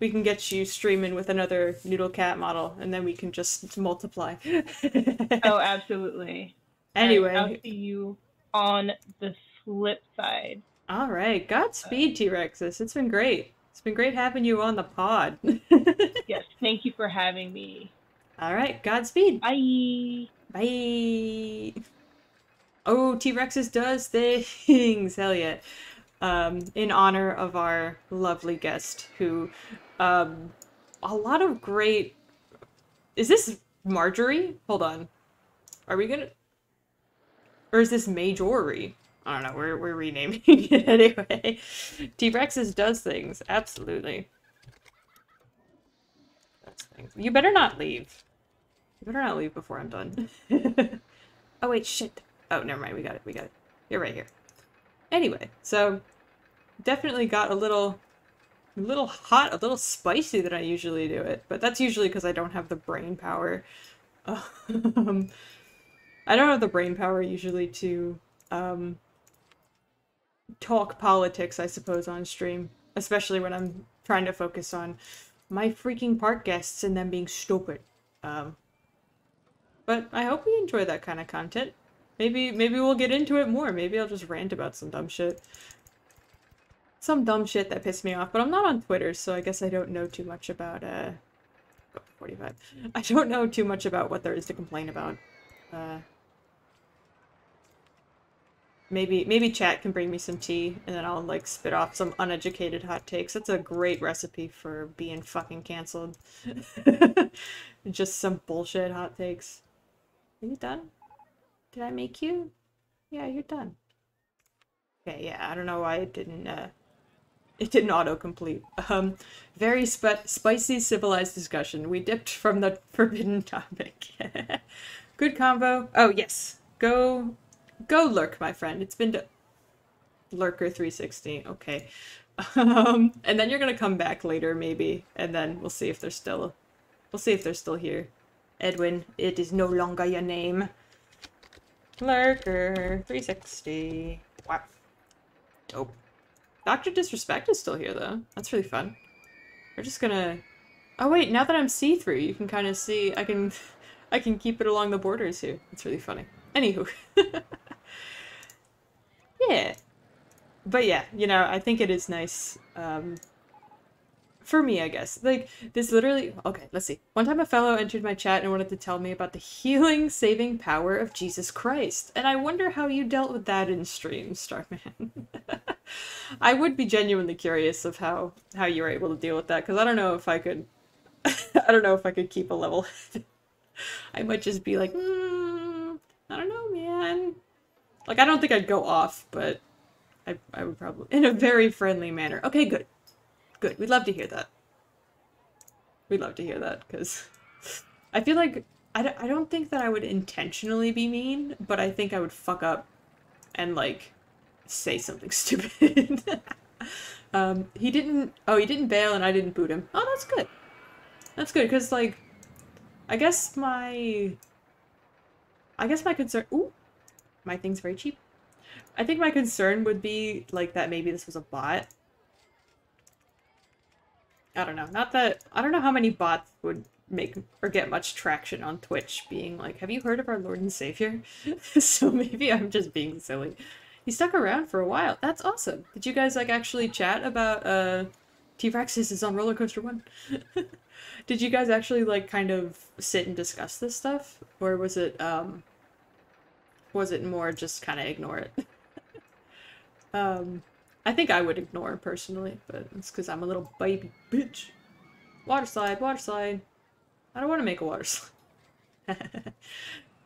we can get you streaming with another Noodle Cat model, and then we can just multiply. [LAUGHS] Oh, absolutely. anyway, I'll see you on the flip side. all right. Godspeed, T Rexes. It's been great. It's been great having you on the pod. [LAUGHS] Yes, thank you for having me. all right. Godspeed. Bye. Bye. Oh, T Rexes does things. [LAUGHS] Hell yeah. Um, in honor of our lovely guest, who, um, a lot of great. Is this Marjorie? Hold on. Are we gonna. Or is this Majory? I don't know. We're, we're renaming [LAUGHS] it anyway. T Rexes does things. Absolutely. Things. You better not leave. You better not leave before I'm done. [LAUGHS] oh wait, shit. Oh, never mind. We got it. We got it. You're right here. Anyway, so definitely got a little, a little hot, a little spicy than I usually do it, but that's usually because I don't have the brain power. [LAUGHS] Um, I don't have the brain power usually to um, talk politics, I suppose, on stream, especially when I'm trying to focus on my freaking park guests and them being stupid. Um, but I hope you enjoy that kind of content. Maybe maybe we'll get into it more. Maybe I'll just rant about some dumb shit. Some dumb shit that pissed me off, but I'm not on Twitter, so I guess I don't know too much about uh 45. [LAUGHS] I don't know too much about what there is to complain about. Uh Maybe maybe chat can bring me some tea and then I'll like spit off some uneducated hot takes. That's a great recipe for being fucking canceled. [LAUGHS] Just some bullshit hot takes. Are you done? Did I make you? Yeah, you're done. Okay, yeah, I don't know why it didn't uh it didn't autocomplete. Um very sp- spicy civilized discussion. We dipped from the [LAUGHS] forbidden topic. [LAUGHS] Good combo. Oh, yes. Go Go lurk, my friend. It's been to Lurker 360. Okay. Um, and then you're gonna come back later, maybe, and then we'll see if they're still. We'll see if they're still here. Edwin, it is no longer your name. Lurker 360. Wow. Dope. Doctor Disrespect is still here though. That's really fun. We're just gonna. Oh wait, now that I'm see-through, you can kind of see. I can, [LAUGHS] I can keep it along the borders here. It's really funny. Anywho. [LAUGHS] yeah. But yeah, you know, I think it is nice. Um, for me, I guess. Like, this literally. Okay, let's see. One time a fellow entered my chat and wanted to tell me about the healing, saving power of Jesus Christ. And I wonder how you dealt with that in stream, Starman. [LAUGHS] I would be genuinely curious of how how you were able to deal with that because I don't know if I could. [LAUGHS] I don't know if I could keep a level. [LAUGHS] I might just be like, mm, I don't know, man. Like I don't think I'd go off, but I I would probably in a very friendly manner. Okay, good, good. We'd love to hear that. We'd love to hear that because I feel like I don't, I don't think that I would intentionally be mean, but I think I would fuck up and like say something [LAUGHS] stupid. um, he didn't. Oh, he didn't bail, and I didn't boot him. Oh, that's good. That's good because like, I guess my. I guess my concern. Ooh, my thing's very cheap. I think my concern would be like that maybe this was a bot. I don't know. Not that I don't know how many bots would make or get much traction on Twitch being like, "Have you heard of our Lord and Savior?" [LAUGHS] so maybe I'm just being silly. he stuck around for a while. That's awesome. Did you guys like actually chat about uh T-Rexes is on roller coaster one? [LAUGHS] Did you guys actually like kind of sit and discuss this stuff or was it um was it more just kind of ignore it? [LAUGHS] um I think I would ignore personally, but it's cuz I'm a little baby bitch. Water slide, water slide. I don't want to make a water [LAUGHS] slide.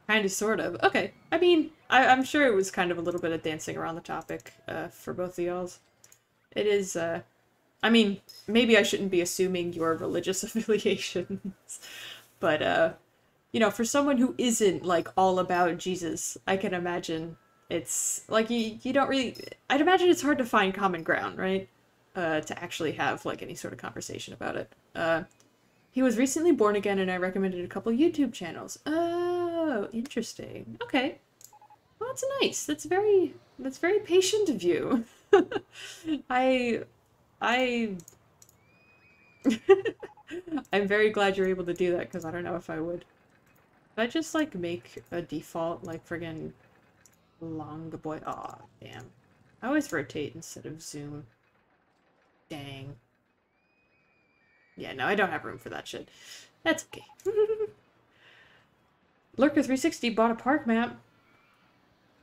kind of, sort of. Okay. I mean, I, am sure it was kind of a little bit of dancing around the topic uh, for both of y'all's. It is, uh, I mean, maybe I shouldn't be assuming your religious [LAUGHS] affiliations, but, uh, you know, for someone who isn't, like, all about Jesus, I can imagine it's, like, you, you don't really, I'd imagine it's hard to find common ground, right? Uh, to actually have, like, any sort of conversation about it. Uh, he was recently born again, and I recommended a couple YouTube channels. Oh, interesting. Okay. Well, that's nice. That's very that's very patient of you. [LAUGHS] I I [LAUGHS] I'm very glad you're able to do that because I don't know if I would. I just like make a default like friggin' long boy? Aw, oh, damn. I always rotate instead of zoom. Dang. Yeah, no, I don't have room for that shit. That's okay. [LAUGHS] Lurker360 bought a park map.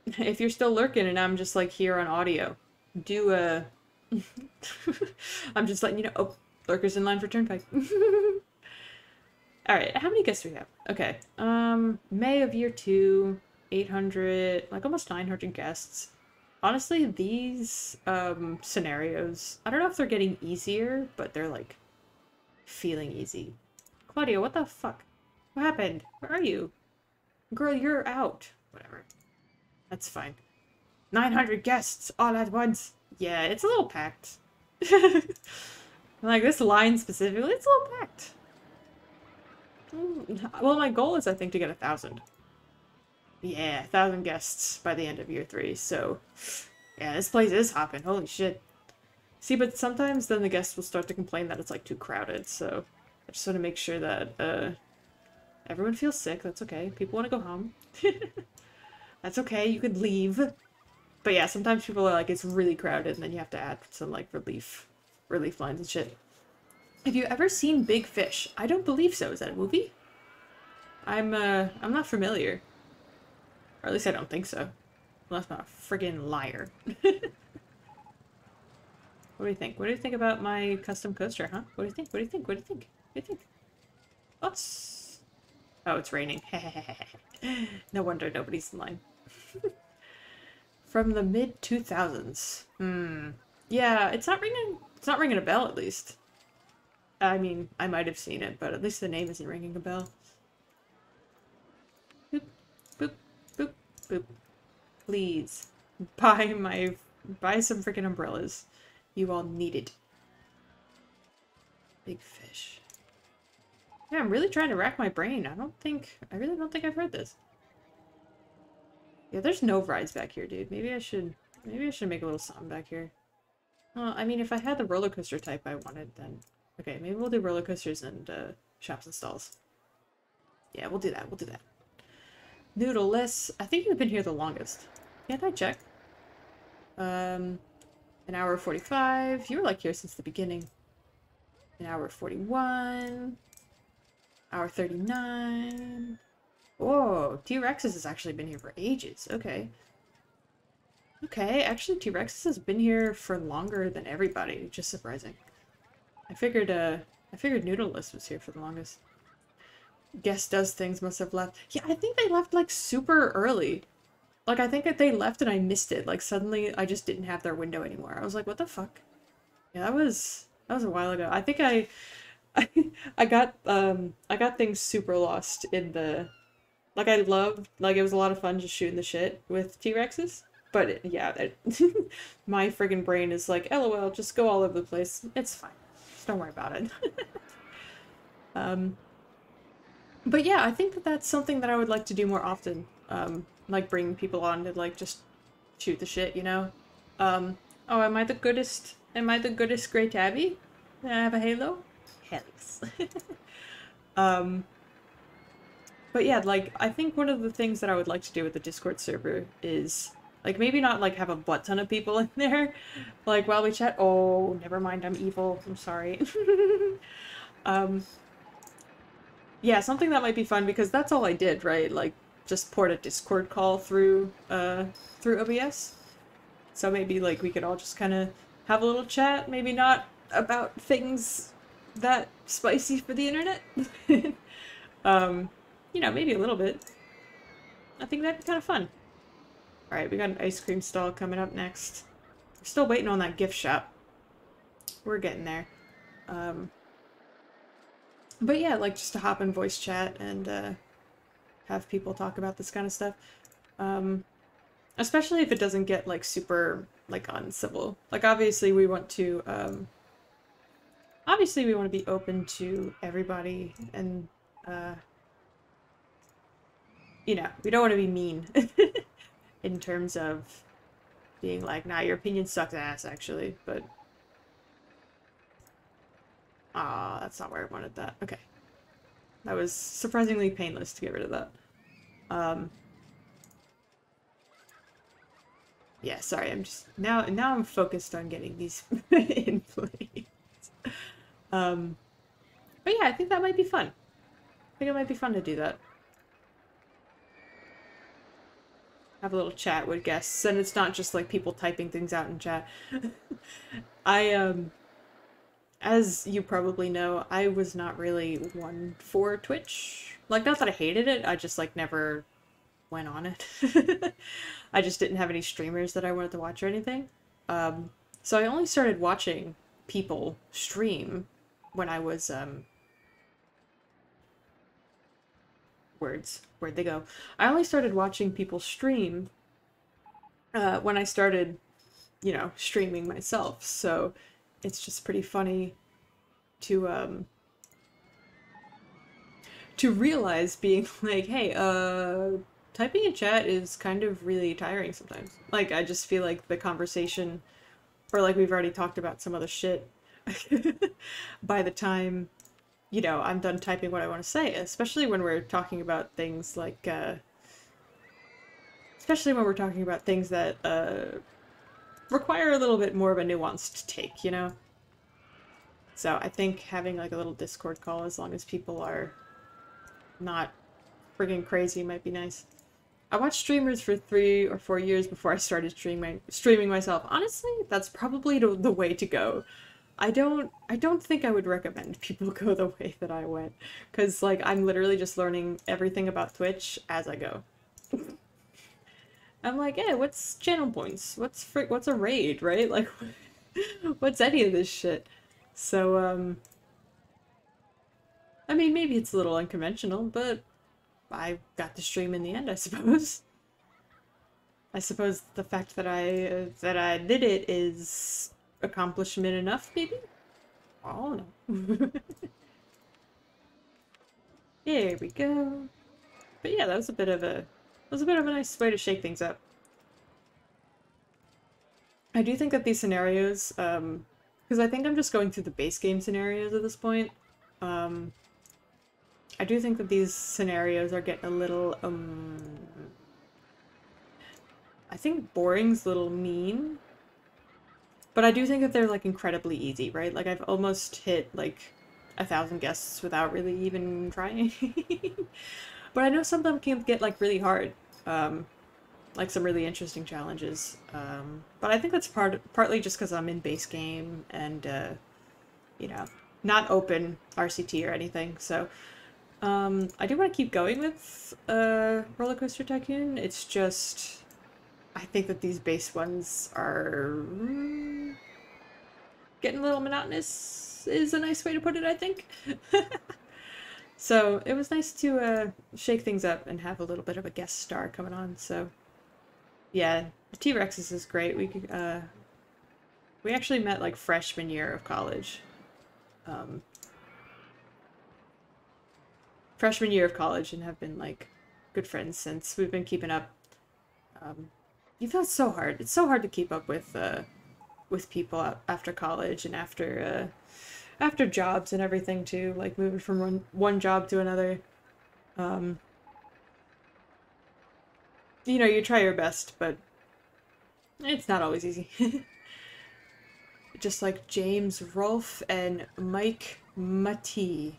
[LAUGHS] If you're still lurking and I'm just like here on audio, do a. [LAUGHS] I'm just letting you know. Oh, Lurker's in line for Turnpike. Alright, how many guests do we have? Okay. Um, May of year two, 800, like almost 900 guests. Honestly, these um, scenarios, I don't know if they're getting easier, but they're like feeling easy. Claudia, what the fuck? What happened? Where are you? Girl, you're out. Whatever. That's fine. 900 guests all at once. Yeah, it's a little packed. [LAUGHS] like, this line specifically, it's a little packed. Hmm, well, my goal is, I think, to get a thousand. Yeah, a thousand guests by the end of year three, so... Yeah, this place is hopping. Holy shit. See, but sometimes then the guests will start to complain that it's like too crowded, so I just want to make sure that uh, everyone feels sick. That's okay. People want to go home. [LAUGHS] That's okay. You could leave. But yeah, sometimes people are like, it's really crowded, and then you have to add some like relief, relief lines and shit. Have you ever seen Big Fish? I don't believe so. Is that a movie? I'm uh, I'm not familiar. Or at least I don't think so. Unless I'm a friggin' liar. [LAUGHS] What do you think? What do you think about my custom coaster, huh? What do you think? What do you think? What do you think? What do you think? What's... Oh, it's raining. [LAUGHS] no wonder nobody's in line. [LAUGHS] From the mid-2000s. Hmm. Yeah, it's not ringing... It's not ringing a bell, at least. I mean, I might have seen it, but at least the name isn't ringing a bell. Boop, boop, boop. Please, buy my... Buy some freaking umbrellas. You all need it. Big fish. Yeah, I'm really trying to rack my brain. I don't think... I really don't think I've heard this. Yeah, there's no rides back here, dude. Maybe I should... Maybe I should make a little song back here. Well, I mean, if I had the roller coaster type I wanted, then... Okay, maybe we'll do roller coasters and uh, shops and stalls. Yeah, we'll do that. We'll do that. Noodleless. I think you've been here the longest. Can't I check? Um, an hour 45. You were like here since the beginning. An hour 41. Hour 39. Whoa, T-Rexes has actually been here for ages. Okay. Okay, actually T-Rexes has been here for longer than everybody, is surprising. I figured, uh, I figured Noodleless was here for the longest. Guest does things must have left. Yeah, I think they left like super early. Like, I think that they left and I missed it. Like, suddenly I just didn't have their window anymore. I was like, what the fuck? Yeah, that was, that was a while ago. I think I, I, [LAUGHS] I got, um, I got things super lost in the, like, I loved, like, it was a lot of fun just shooting the shit with T-Rexes. But, it, yeah, it, [LAUGHS] my friggin' brain is like, lol, just go all over the place. It's fine. Just don't worry about it. [LAUGHS] um, but yeah, I think that that's something that I would like to do more often. Um, like bring people on to like just shoot the shit, you know? Um, oh, am I the goodest? Am I the goodest Great Tabby? I have a halo? Helix. [LAUGHS] um, but yeah, like, I think one of the things that I would like to do with the Discord server is Like maybe not like have a butt ton of people [LAUGHS] in there, like while we chat. Oh, never mind. I'm evil. I'm sorry. [LAUGHS] um, yeah, something that might be fun because that's all I did, right? Like just port a Discord call through uh through OBS. So maybe like we could all just kind of have a little chat. Maybe not about things that spicy for the internet. [LAUGHS] um, you know, maybe a little bit. I think that'd be kind of fun. Alright, we got an ice cream stall coming up next. We're still waiting on that gift shop. We're getting there. Um, but yeah, like just to hop in voice chat and uh, have people talk about this kind of stuff. Um, especially if it doesn't get like super like uncivil. Like obviously we want to um, obviously we want to be open to everybody and uh, you know, we don't want to be mean [LAUGHS] in terms of being like, nah, your opinion sucks ass, actually, but... Ah, that's not where I wanted that. Okay. That was surprisingly painless to get rid of that. Um... Yeah, sorry, I'm just... Now, now I'm focused on getting these [LAUGHS] in place. Um... But yeah, I think that might be fun. I think it might be fun to do that. have a little chat with guests, and it's not just like people typing things out in chat. [LAUGHS] I, um, as you probably know, I was not really one for Twitch. Like, not that I hated it, I just, like, never went on it. [LAUGHS] I just didn't have any streamers that I wanted to watch or anything. Um, so I only started watching people stream when I was, um, words. Where'd they go? I only started watching people stream uh, when I started, you know, streaming myself. So it's just pretty funny to um, to realize being [LAUGHS] like, hey, uh, typing in chat is kind of really tiring sometimes. Like I just feel like the conversation, or like we've already talked about some other shit. [LAUGHS] by the time you know, I'm done typing what I want to say, especially when we're talking about things like, uh, especially when we're talking about things that, uh, require a little bit more of a nuanced take, you know? So I think having like a little Discord call, as long as people are not friggin' crazy, might be nice. I watched streamers for three or four years before I started streaming streaming myself. Honestly, that's probably the way to go. I don't I don't think I would recommend [LAUGHS] people go the way that I went cuz like I'm literally just learning everything about Twitch as I go. [LAUGHS] I'm like, "Hey, what's channel points? What's fr- what's a raid, right? [LAUGHS] Like what's any of this shit?" So um I mean, maybe it's a little unconventional, but I got the stream in the end, I [LAUGHS] suppose. I suppose the fact that I uh, that I did it is accomplishment enough, maybe? I don't know. [LAUGHS] Here we go. But yeah, that was a bit of a was a bit of a nice way to shake things up. I do think that these scenarios, um, because I think I'm just going through the base game scenarios at this point. Um, I do think that these scenarios are getting a little, um, I think boring's a little mean but I do think that they're like incredibly easy, right? Like I've almost hit like a thousand guests without really even trying. [LAUGHS] but I know some of them can get like really hard. Um, like some really interesting challenges. Um, but I think that's part partly just because I'm in base game and uh, you know not open RCT or anything. So um, I do want to keep going with uh, Roller Coaster Tycoon. It's just I think that these base ones are mm, getting a little monotonous is a nice way to put it, I think. [LAUGHS] so it was nice to uh, shake things up and have a little bit of a guest star coming on. So yeah, the T-Rexes is great. We uh, we actually met like freshman year of college. Um, freshman year of college and have been like good friends since. We've been keeping up um, you feel so hard. It's so hard to keep up with uh, with people after college and after uh, after jobs and everything too. Like moving from one one job to another. Um, you know, you try your best, but It's not always easy. [LAUGHS] Just like James Rolfe and Mike Mati.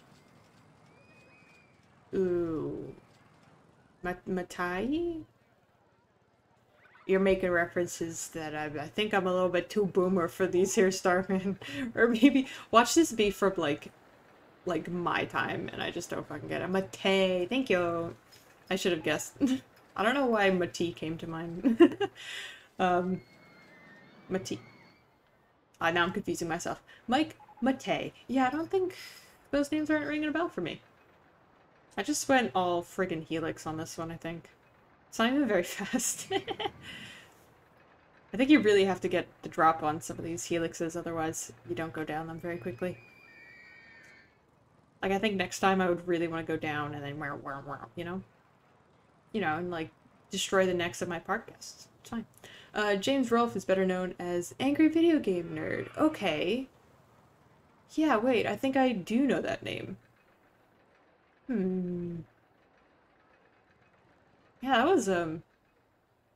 Ooh. Mat- Matai? You're making references that I, I think I'm a little bit too boomer for these here Starman. [LAUGHS] or maybe watch this be from like like my time and I just don't fucking get it. Mate, thank you. I should have guessed. [LAUGHS] I don't know why Mati came to mind. [LAUGHS] um Mati. Uh, now I'm confusing myself. Mike Mate. Yeah, I don't think those names aren't ringing a bell for me. I just went all friggin' Helix on this one, I think. It's not even very [LAUGHS] fast. I think you really have to get the drop on some of these helixes, otherwise you don't go down them very quickly. Like, I think next time I would really want to go down and then, you know? You know, and like, destroy the necks of my park guests. It's fine. Uh, James Rolfe is better known as Angry Video Game Nerd. Okay. Yeah, wait, I think I do know that name. Hmm. Yeah, that was, um...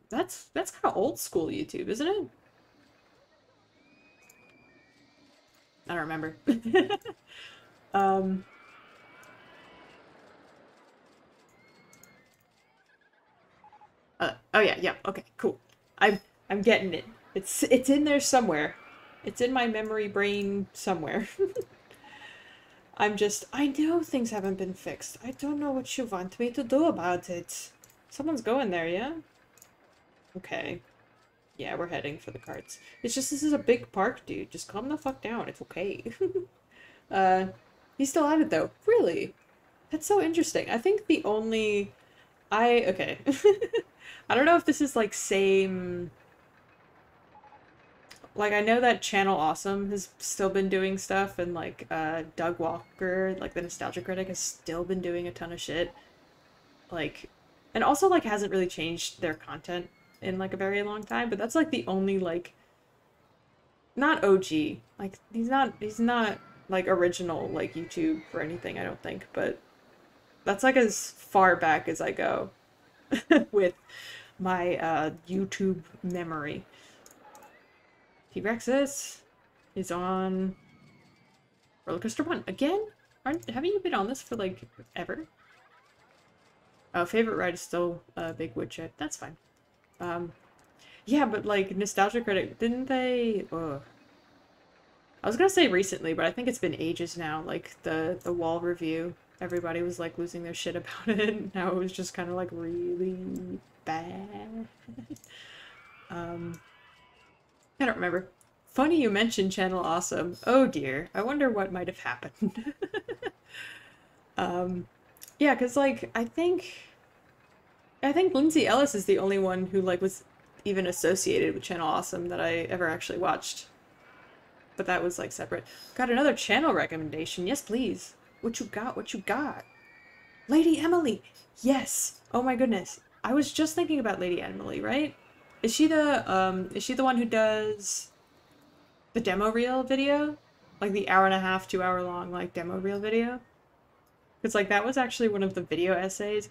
That's, that's kind of old school YouTube, isn't it? I don't remember. [LAUGHS] um... Uh, oh yeah, yeah, okay, cool. I'm I'm getting it. It's it's in there somewhere. It's in my memory brain somewhere. [LAUGHS] I'm just I know things haven't been fixed. I don't know what you want me to do about it. Someone's going there, yeah? Okay. Yeah, we're heading for the carts. It's just this is a big park, dude. Just calm the fuck down. It's okay. [LAUGHS] uh he's still at it though. Really? That's so interesting. I think the only I okay. [LAUGHS] I don't know if this is like same like I know that Channel Awesome has still been doing stuff and like uh Doug Walker, like the nostalgia critic has still been doing a ton of shit. Like and also like hasn't really changed their content in like a very long time, but that's like the only like not OG. Like he's not he's not like original like YouTube or anything, I don't think, but that's like as far back as I go [LAUGHS] with my uh, YouTube memory. T-Rexes is on Roller Coaster 1. Again? Aren't, haven't you been on this for, like, ever? Oh, favorite ride is still uh, Big Woodship. That's fine. Um, yeah, but, like, Nostalgia Critic, didn't they... Ugh. I was gonna say recently, but I think it's been ages now. Like, the, the wall review, everybody was, like, losing their shit [LAUGHS] about it. Now it was just kind of, like, really bad. [LAUGHS] um, I don't remember. Funny you mentioned Channel Awesome. Oh dear, I wonder what might have happened. [LAUGHS] um, yeah, because like I think, I think Lindsay Ellis is the only one who like was even associated with Channel Awesome that I ever actually watched. But that was like separate. Got another channel recommendation. Yes, please. What you got? What you got? Lady Emily. Yes. Oh my goodness. I was just thinking about Lady Emily, right? Is she the um is she the one who does the demo reel video? Like the hour and a half, two hour long like demo reel video? It's like that was actually one of the video essays.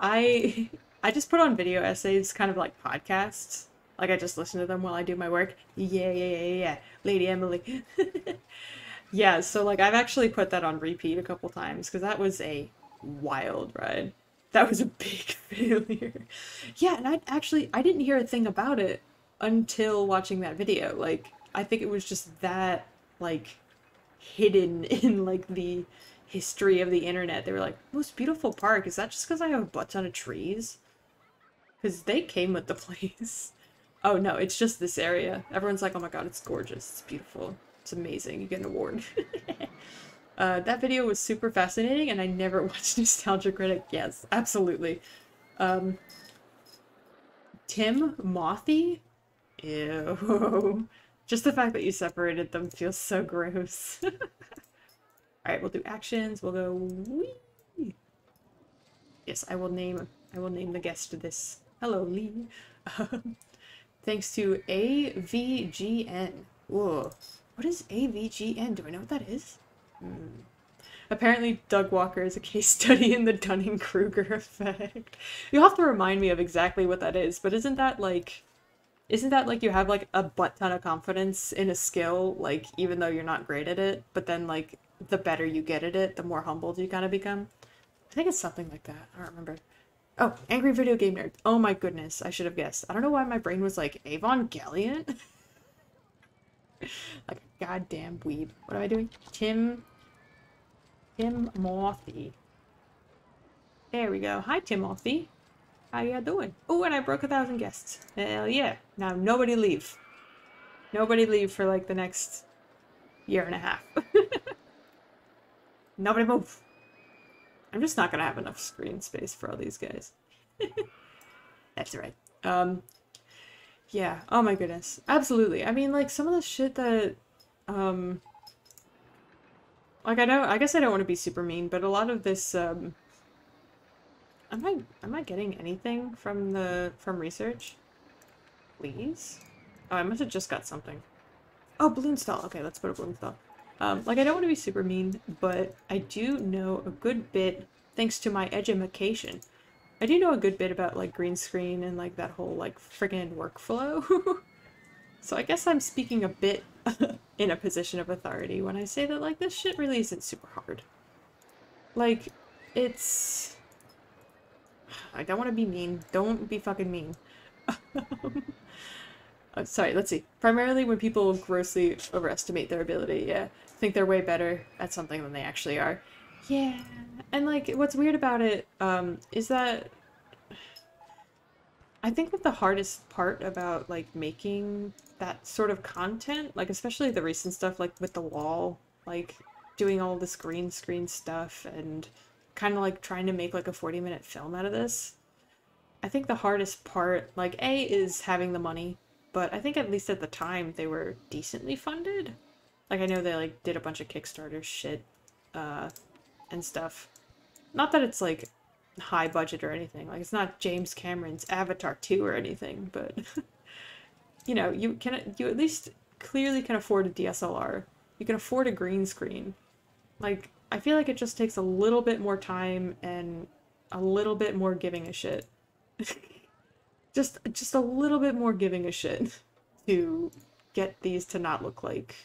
I I just put on video essays kind of like podcasts. Like I just listen to them while I do my work. Yeah, yeah, yeah, yeah. Lady Emily. [LAUGHS] yeah, so like I've actually put that on repeat a couple times because that was a wild ride that was a big [LAUGHS] failure. Yeah, and I actually I didn't hear a thing about it until watching that video. Like I think it was just that like hidden [LAUGHS] in like the history of the internet. They were like, most beautiful park. Is that just because I have a butt ton of trees? Because they came with the [LAUGHS] place. Oh no, it's just this area. Everyone's like, oh my god, it's gorgeous. It's beautiful. It's amazing. You get an award. [LAUGHS] Uh, that video was super fascinating, and I never [LAUGHS] watched Nostalgia Critic. Yes, absolutely. Um, Tim Mothy? Ew. Just the fact that you separated them feels so gross. Alright, we'll do actions. We'll go... Whee! Yes, I will name I will name the guest to this. Hello, Lee. thanks to AVGN. Whoa. What is AVGN? Do I know what that is? Hmm. Apparently, Doug Walker is a case [LAUGHS] study in the Dunning Kruger effect. You'll have to remind me of exactly what that is, but isn't that like. isn't that like you have like a butt ton of confidence in a skill, like even though you're not great at it, but then like the better you get at it, the more humbled you kind of become. I think it's something like that. I don't remember. Oh, angry video game nerd. Oh my goodness, I should have guessed. I don't know why my brain was like Avon Evangelion. [LAUGHS] like a goddamn weeb. What am I doing? Tim. Tim Morphy. There we go. Hi, Tim Timothy. How ya doing? Oh, and I broke a thousand guests. Hell yeah. Now nobody leave. Nobody leave for like the next year and a half. [LAUGHS] nobody move. I'm just not gonna have enough screen space for all these guys. [LAUGHS] That's right. Um, yeah. Oh my goodness. Absolutely. I mean, like some of the shit that, um, like I know. I guess I don't want to be super mean, but a lot of this, um, Am I am I getting anything from the from research? Please? Oh, I must have just got something. Oh, balloon stall. Okay, let's put a balloon stall. Um, like, I don't want to be super mean, but I do know a good bit, thanks to my education. I do know a good bit about, like, green screen and, like, that whole, like, friggin' workflow. [LAUGHS] so I guess I'm speaking a bit [LAUGHS] in a position of authority when I say that, like, this shit really isn't super hard. Like, it's [SIGHS] I don't want to be mean. Don't be fucking mean. [LAUGHS] uh, sorry, let's see. Primarily when people grossly overestimate their ability, yeah. Think they're way better at something than they actually are. Yeah. And like what's weird about it um is that I think that the hardest part about like making that sort of content, like especially the recent stuff like with the wall, like doing all this green screen stuff and kind of like trying to make like a 40 minute film out of this. I think the hardest part, like, A, is having the money, but I think at least at the time they were decently funded. Like, I know they like did a bunch of Kickstarter shit uh, and stuff. Not that it's like high budget or anything. Like, it's not James Cameron's Avatar 2 or anything, but [LAUGHS] you know, you can you at least clearly can afford a DSLR. You can afford a green screen. Like, I feel like it just takes a little bit more time and a little bit more giving a shit. [LAUGHS] just just a little bit more giving a shit [LAUGHS] to get these to not look like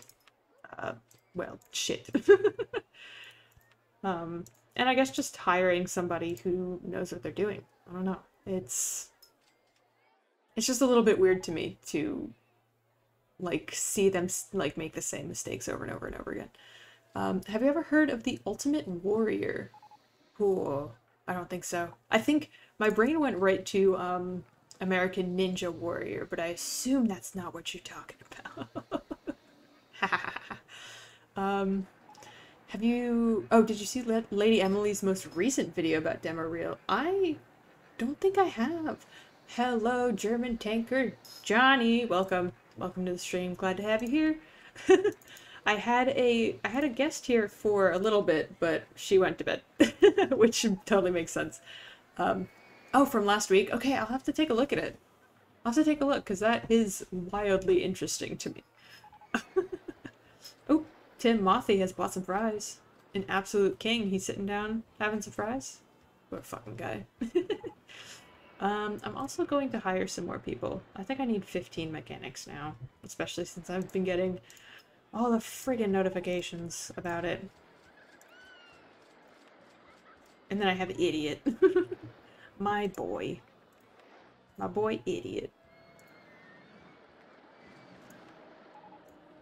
uh well, shit. [LAUGHS] um and I guess just hiring somebody who knows what they're doing. I don't know. It's it's just a little bit weird to me to like see them like make the same mistakes over and over and over again. Um, have you ever heard of the Ultimate Warrior? Oh, I don't think so. I think my brain went right to um, American Ninja Warrior, but I assume that's not what you're talking about. [LAUGHS] um, have you... Oh, did you see Lady Emily's most recent video about Demo Reel? I don't think I have. Hello, German tanker Johnny. Welcome. Welcome to the stream. Glad to have you here. [LAUGHS] I had a I had a guest here for a little bit, but she went to bed, [LAUGHS] which totally makes sense. Um, oh, from last week. Okay, I'll have to take a look at it. I'll have to take a look because that is wildly interesting to me. [LAUGHS] Tim Mothy has bought some fries. An absolute king. He's sitting down having some fries. What a fucking guy. [LAUGHS] um, I'm also going to hire some more people. I think I need 15 mechanics now, especially since I've been getting all the friggin' notifications about it. And then I have Idiot. [LAUGHS] My boy. My boy Idiot.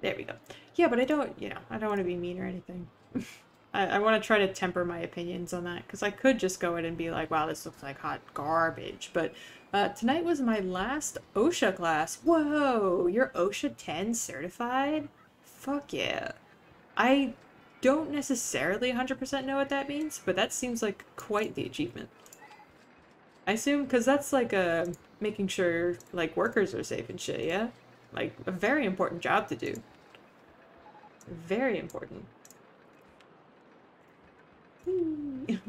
There we go. Yeah, but I don't, you know, I don't want to be mean or anything. [LAUGHS] I, I want to try to temper my opinions on that, because I could just go in and be like, wow, this looks like hot garbage. But uh, tonight was my last OSHA class. Whoa, you're OSHA 10 certified? Fuck yeah. I don't necessarily 100% know what that means, but that seems like quite the achievement. I assume, because that's like a, uh, making sure like workers are safe and shit, yeah? Like a very important job to do. Very important. [LAUGHS] I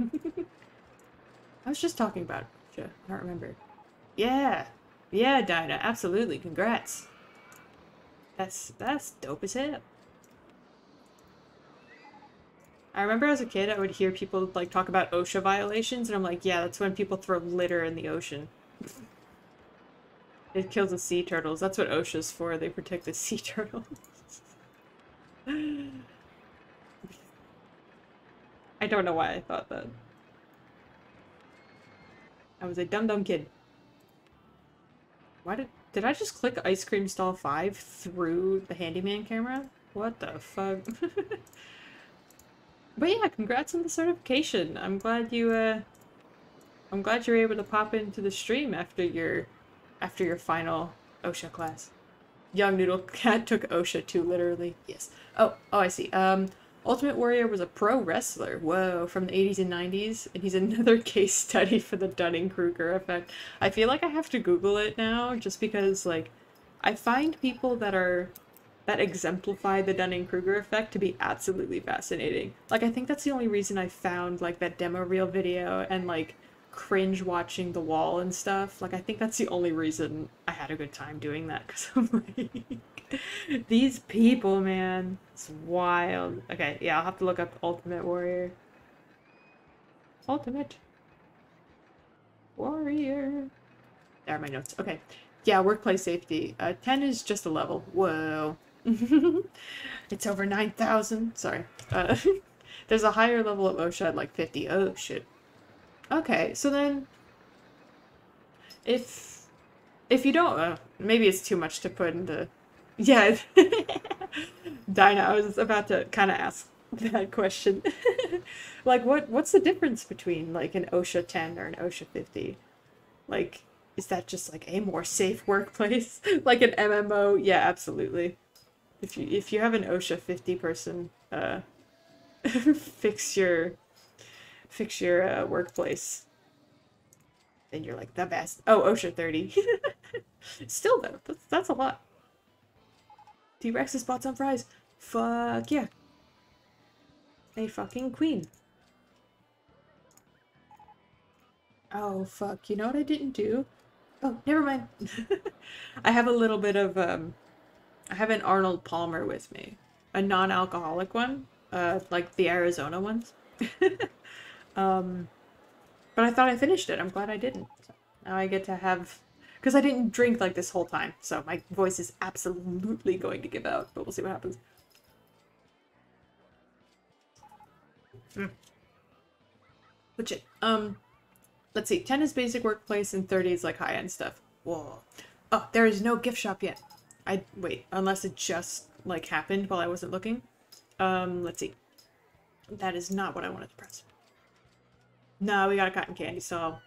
was just talking about it. I don't remember. Yeah. Yeah, Dinah, absolutely. Congrats. That's that's dope as hell. I remember as a kid, I would hear people like talk about OSHA violations, and I'm like, yeah, that's when people throw litter in the ocean. It kills the sea turtles. That's what OSHA's for. They protect the [LAUGHS] sea turtles. I don't know why I thought that. I was a dumb dumb kid. Why did did I just click ice cream stall 5 through the handyman camera? What the fuck? [LAUGHS] but yeah, congrats on the certification. I'm glad you uh I'm glad you're able to pop into the stream after your after your final OSHA class. Young Noodle [LAUGHS] Cat took OSHA too literally. Yes. Oh, oh I see. Um Ultimate Warrior was a pro wrestler, whoa, from the 80s and 90s, and he's [LAUGHS] another case study for the Dunning-Kruger effect. I feel like I have to Google it now, just because, like, I find people that are, that exemplify the Dunning-Kruger effect to be absolutely fascinating. Like, I think that's the only reason I found, like, that demo reel video and, like, cringe watching The Wall and stuff. Like, I think that's the only reason I had a good time doing that, because I'm [LAUGHS] like... These people, man. It's wild. Okay, yeah, I'll have to look up Ultimate Warrior. Ultimate Warrior. There are my notes. Okay. Yeah, workplace safety. Uh, 10 is just a level. Whoa. [LAUGHS] it's over 9,000. Sorry. Uh, [LAUGHS] there's a higher level of OSHA at like 50. Oh, shit. Okay, so then... If... If you don't... Uh, maybe it's too much to put into yeah. [LAUGHS] Dinah, I was about to kind of ask that question. [LAUGHS] like, what what's the difference between like an OSHA 10 or an OSHA 50? Like, is that just like a more safe [LAUGHS] workplace? like an MMO? Yeah, absolutely. If you if you have an OSHA 50 person, uh, fix your fix your uh, workplace, then you're like the best. Oh, OSHA 30. [LAUGHS] Still though, that's, that's a lot. T-Rex's spots on fries. Fuck yeah. A fucking queen. Oh, fuck. You know what I didn't do? Oh, never mind. [LAUGHS] I have a little bit of, um... I have an Arnold Palmer with me. A non-alcoholic one. Uh, like the Arizona ones. [LAUGHS] um... But I thought I finished it. I'm glad I didn't. Now I get to have because I didn't drink like this whole time, so my voice is absolutely going to give out, but we'll see what happens. Mm. Legit. Um, let's see. 10 is basic workplace and 30 is like high-end stuff. Whoa. Oh, there is no gift shop yet. I, wait, unless it just, like, happened while I wasn't looking. Um, let's see. That is not what I wanted to press. No, we got a cotton candy, so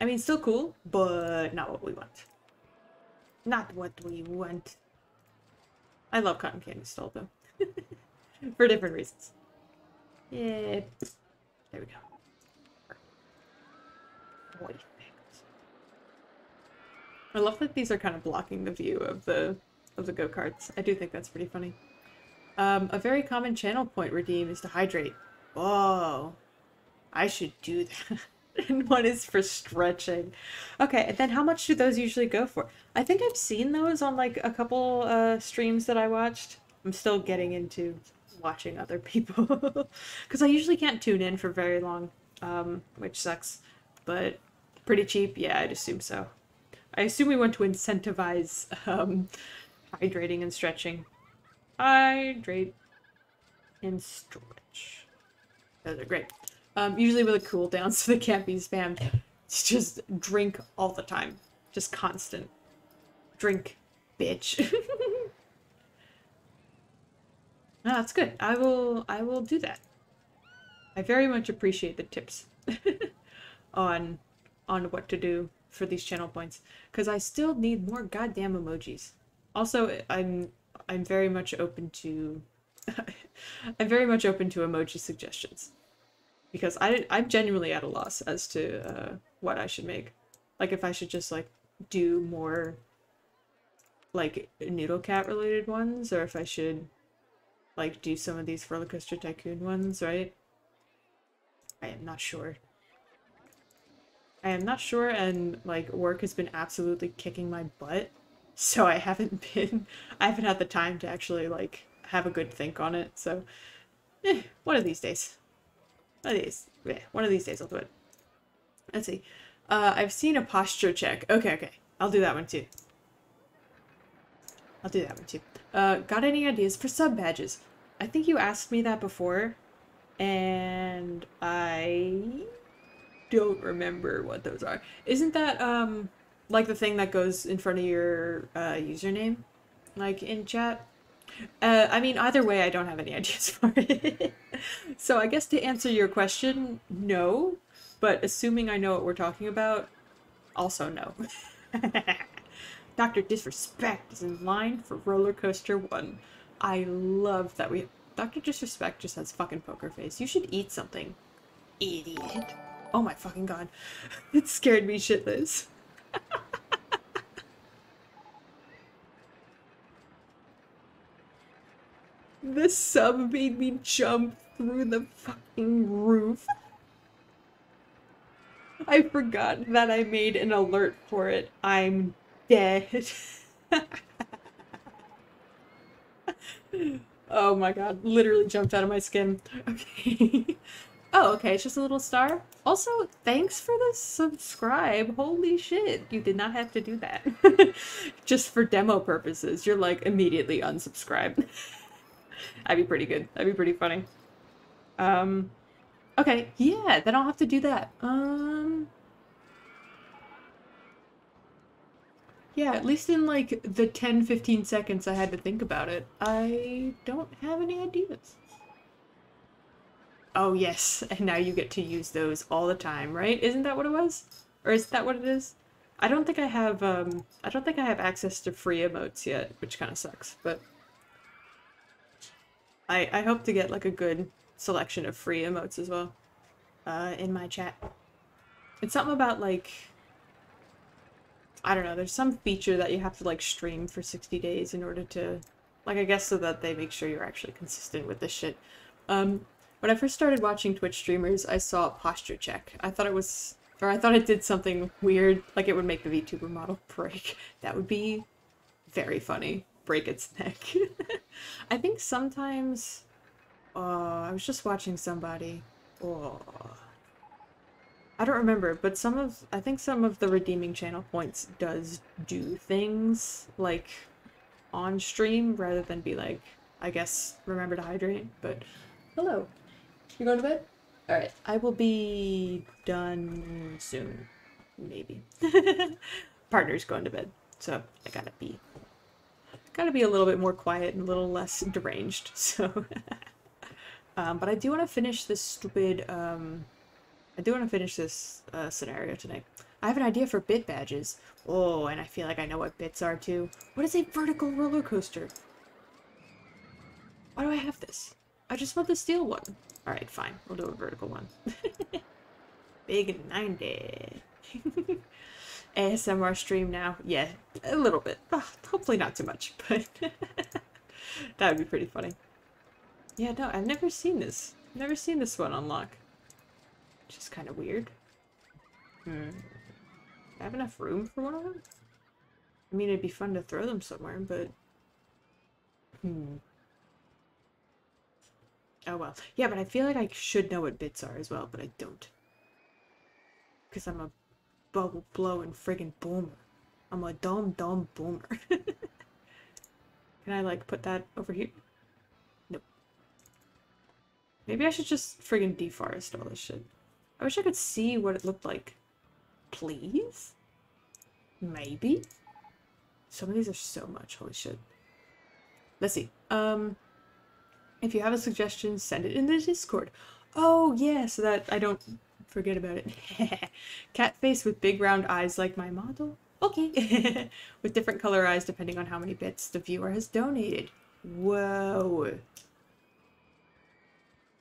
I mean, still cool, but not what we want. Not what we want. I love cotton candy still, though. [LAUGHS] For different reasons. Yeah. There we go. Perfect. I love that these are kind of blocking the view of the of the go-karts. I do think that's pretty funny. Um, a very common channel point redeem is to hydrate. Oh, I should do that. [LAUGHS] and one is for stretching. Okay, and then how much do those usually go for? I think I've seen those on like a couple uh, streams that I watched. I'm still getting into watching other people [LAUGHS] because I usually can't tune in for very long, um, which sucks. But pretty cheap, yeah, I'd assume so. I assume we want to incentivize um, hydrating and stretching. Hydrate and stretch. Those are great. Um, usually with a cooldown, so [LAUGHS] they can't be spammed. Just drink all the time. Just constant. Drink, bitch. no, [LAUGHS] that's good. I will I will do that. I very much appreciate the tips [LAUGHS] on on what to do for these channel points because I still need more goddamn emojis. Also, I'm I'm very much open to I'm very much open to emoji suggestions because I I'm genuinely at a loss as to uh, what I should make. Like if I should just like do more like Noodle Cat related ones, or if I should like do some of these Roller Coaster Tycoon ones, right? I am not sure. I am not sure, and like work has been absolutely kicking my butt, [LAUGHS] so I haven't been, I haven't had the time to actually like have a good think on it. So, eh, one of these days. One of these. Yeah, one of these days I'll do it. Let's see. Uh, I've seen a posture check. Okay, okay. I'll do that one too. I'll do that one too. Uh, got any ideas for sub badges? I think you asked me that before, and I don't remember what those are. Isn't that um like the thing that goes in front of your uh, username, like in chat? Uh, I mean, either way, I don't have any [LAUGHS] ideas for it. so I guess to answer your question, no. But assuming I know what we're talking about, also no. [LAUGHS] Dr. Disrespect is in line for Roller Coaster 1. I love that we. Dr. Disrespect just has fucking poker face. You should eat something. Idiot. Oh my fucking god. [LAUGHS] It scared me shitless. This sub made me jump through the fucking roof. I forgot that I made an alert for it. I'm dead. [LAUGHS] oh my god, literally jumped out of my skin. Okay. [LAUGHS] oh, okay, it's just a little star. Also, thanks for the subscribe. Holy shit, you did not have to do that. [LAUGHS] just for demo purposes, you're like immediately unsubscribed. [LAUGHS] That'd be pretty good. That'd be pretty funny. Um, okay, yeah, then I'll have to do that. Um, yeah, at least in like the 10 15 seconds I had to think about it, I don't have any ideas. Oh, yes, [LAUGHS] and now you get to use those all the time, right? Isn't that what it was? Or is that what it is? I don't think I have, um, I don't think I have access to free emotes yet, which kind of sucks, but I, I hope to get like a good selection of free emotes as well uh, in my chat. It's something about like I don't know, there's some feature that you have to like stream for 60 days in order to like I guess so that they make sure you're actually consistent with this shit. Um when I first started watching Twitch streamers, I saw a posture check. I thought it was or I thought it did something weird, like it would make the VTuber model [LAUGHS] break. That would be very funny. Break its [LAUGHS] neck. I think sometimes uh I was just watching somebody. Oh I don't remember, but some of I think some of the redeeming channel points does do things like on stream rather than be like, I guess remember to hydrate. But hello, you going to bed? All right, I will be done soon, maybe. [LAUGHS] Partner's going to bed, so I gotta be gotta be a little bit more quiet and a little less deranged. [LAUGHS] So, um, but I do want to finish this stupid. Um, I do want to finish this uh, scenario tonight. I have an idea for bit badges. Oh, and I feel like I know what bits are too. What is a vertical roller coaster? Why do I have this? I just want the steel one. Alright, fine. We'll do a vertical one. [LAUGHS] Big 90. [LAUGHS] ASMR stream now. Yeah, a little bit. Hopefully not too much, [LAUGHS] but [LAUGHS] that would be pretty funny. Yeah, no, I've never seen this. Never seen this one unlock. Which is kind of weird. Hmm. I have enough room for one of them? I mean, it'd be fun to throw them somewhere, but... Hmm. Oh well. Yeah, but I feel like I should know what bits are as well, but I don't. Because I'm a bubble blowing friggin' boomer. I'm a dumb, dumb boomer. [LAUGHS] Can I, like, put that over here? Nope. Maybe I should just friggin' deforest all this shit. I wish I could see what it looked like. Please? Maybe? Some of these are so much. Holy shit. Let's see. Um, if you have a suggestion, send it in the Discord. Oh, yeah, so that I don't forget about it. [LAUGHS] Cat face with big round eyes like my model? Okay. [LAUGHS] with different color eyes depending on how many bits the viewer has donated. Whoa.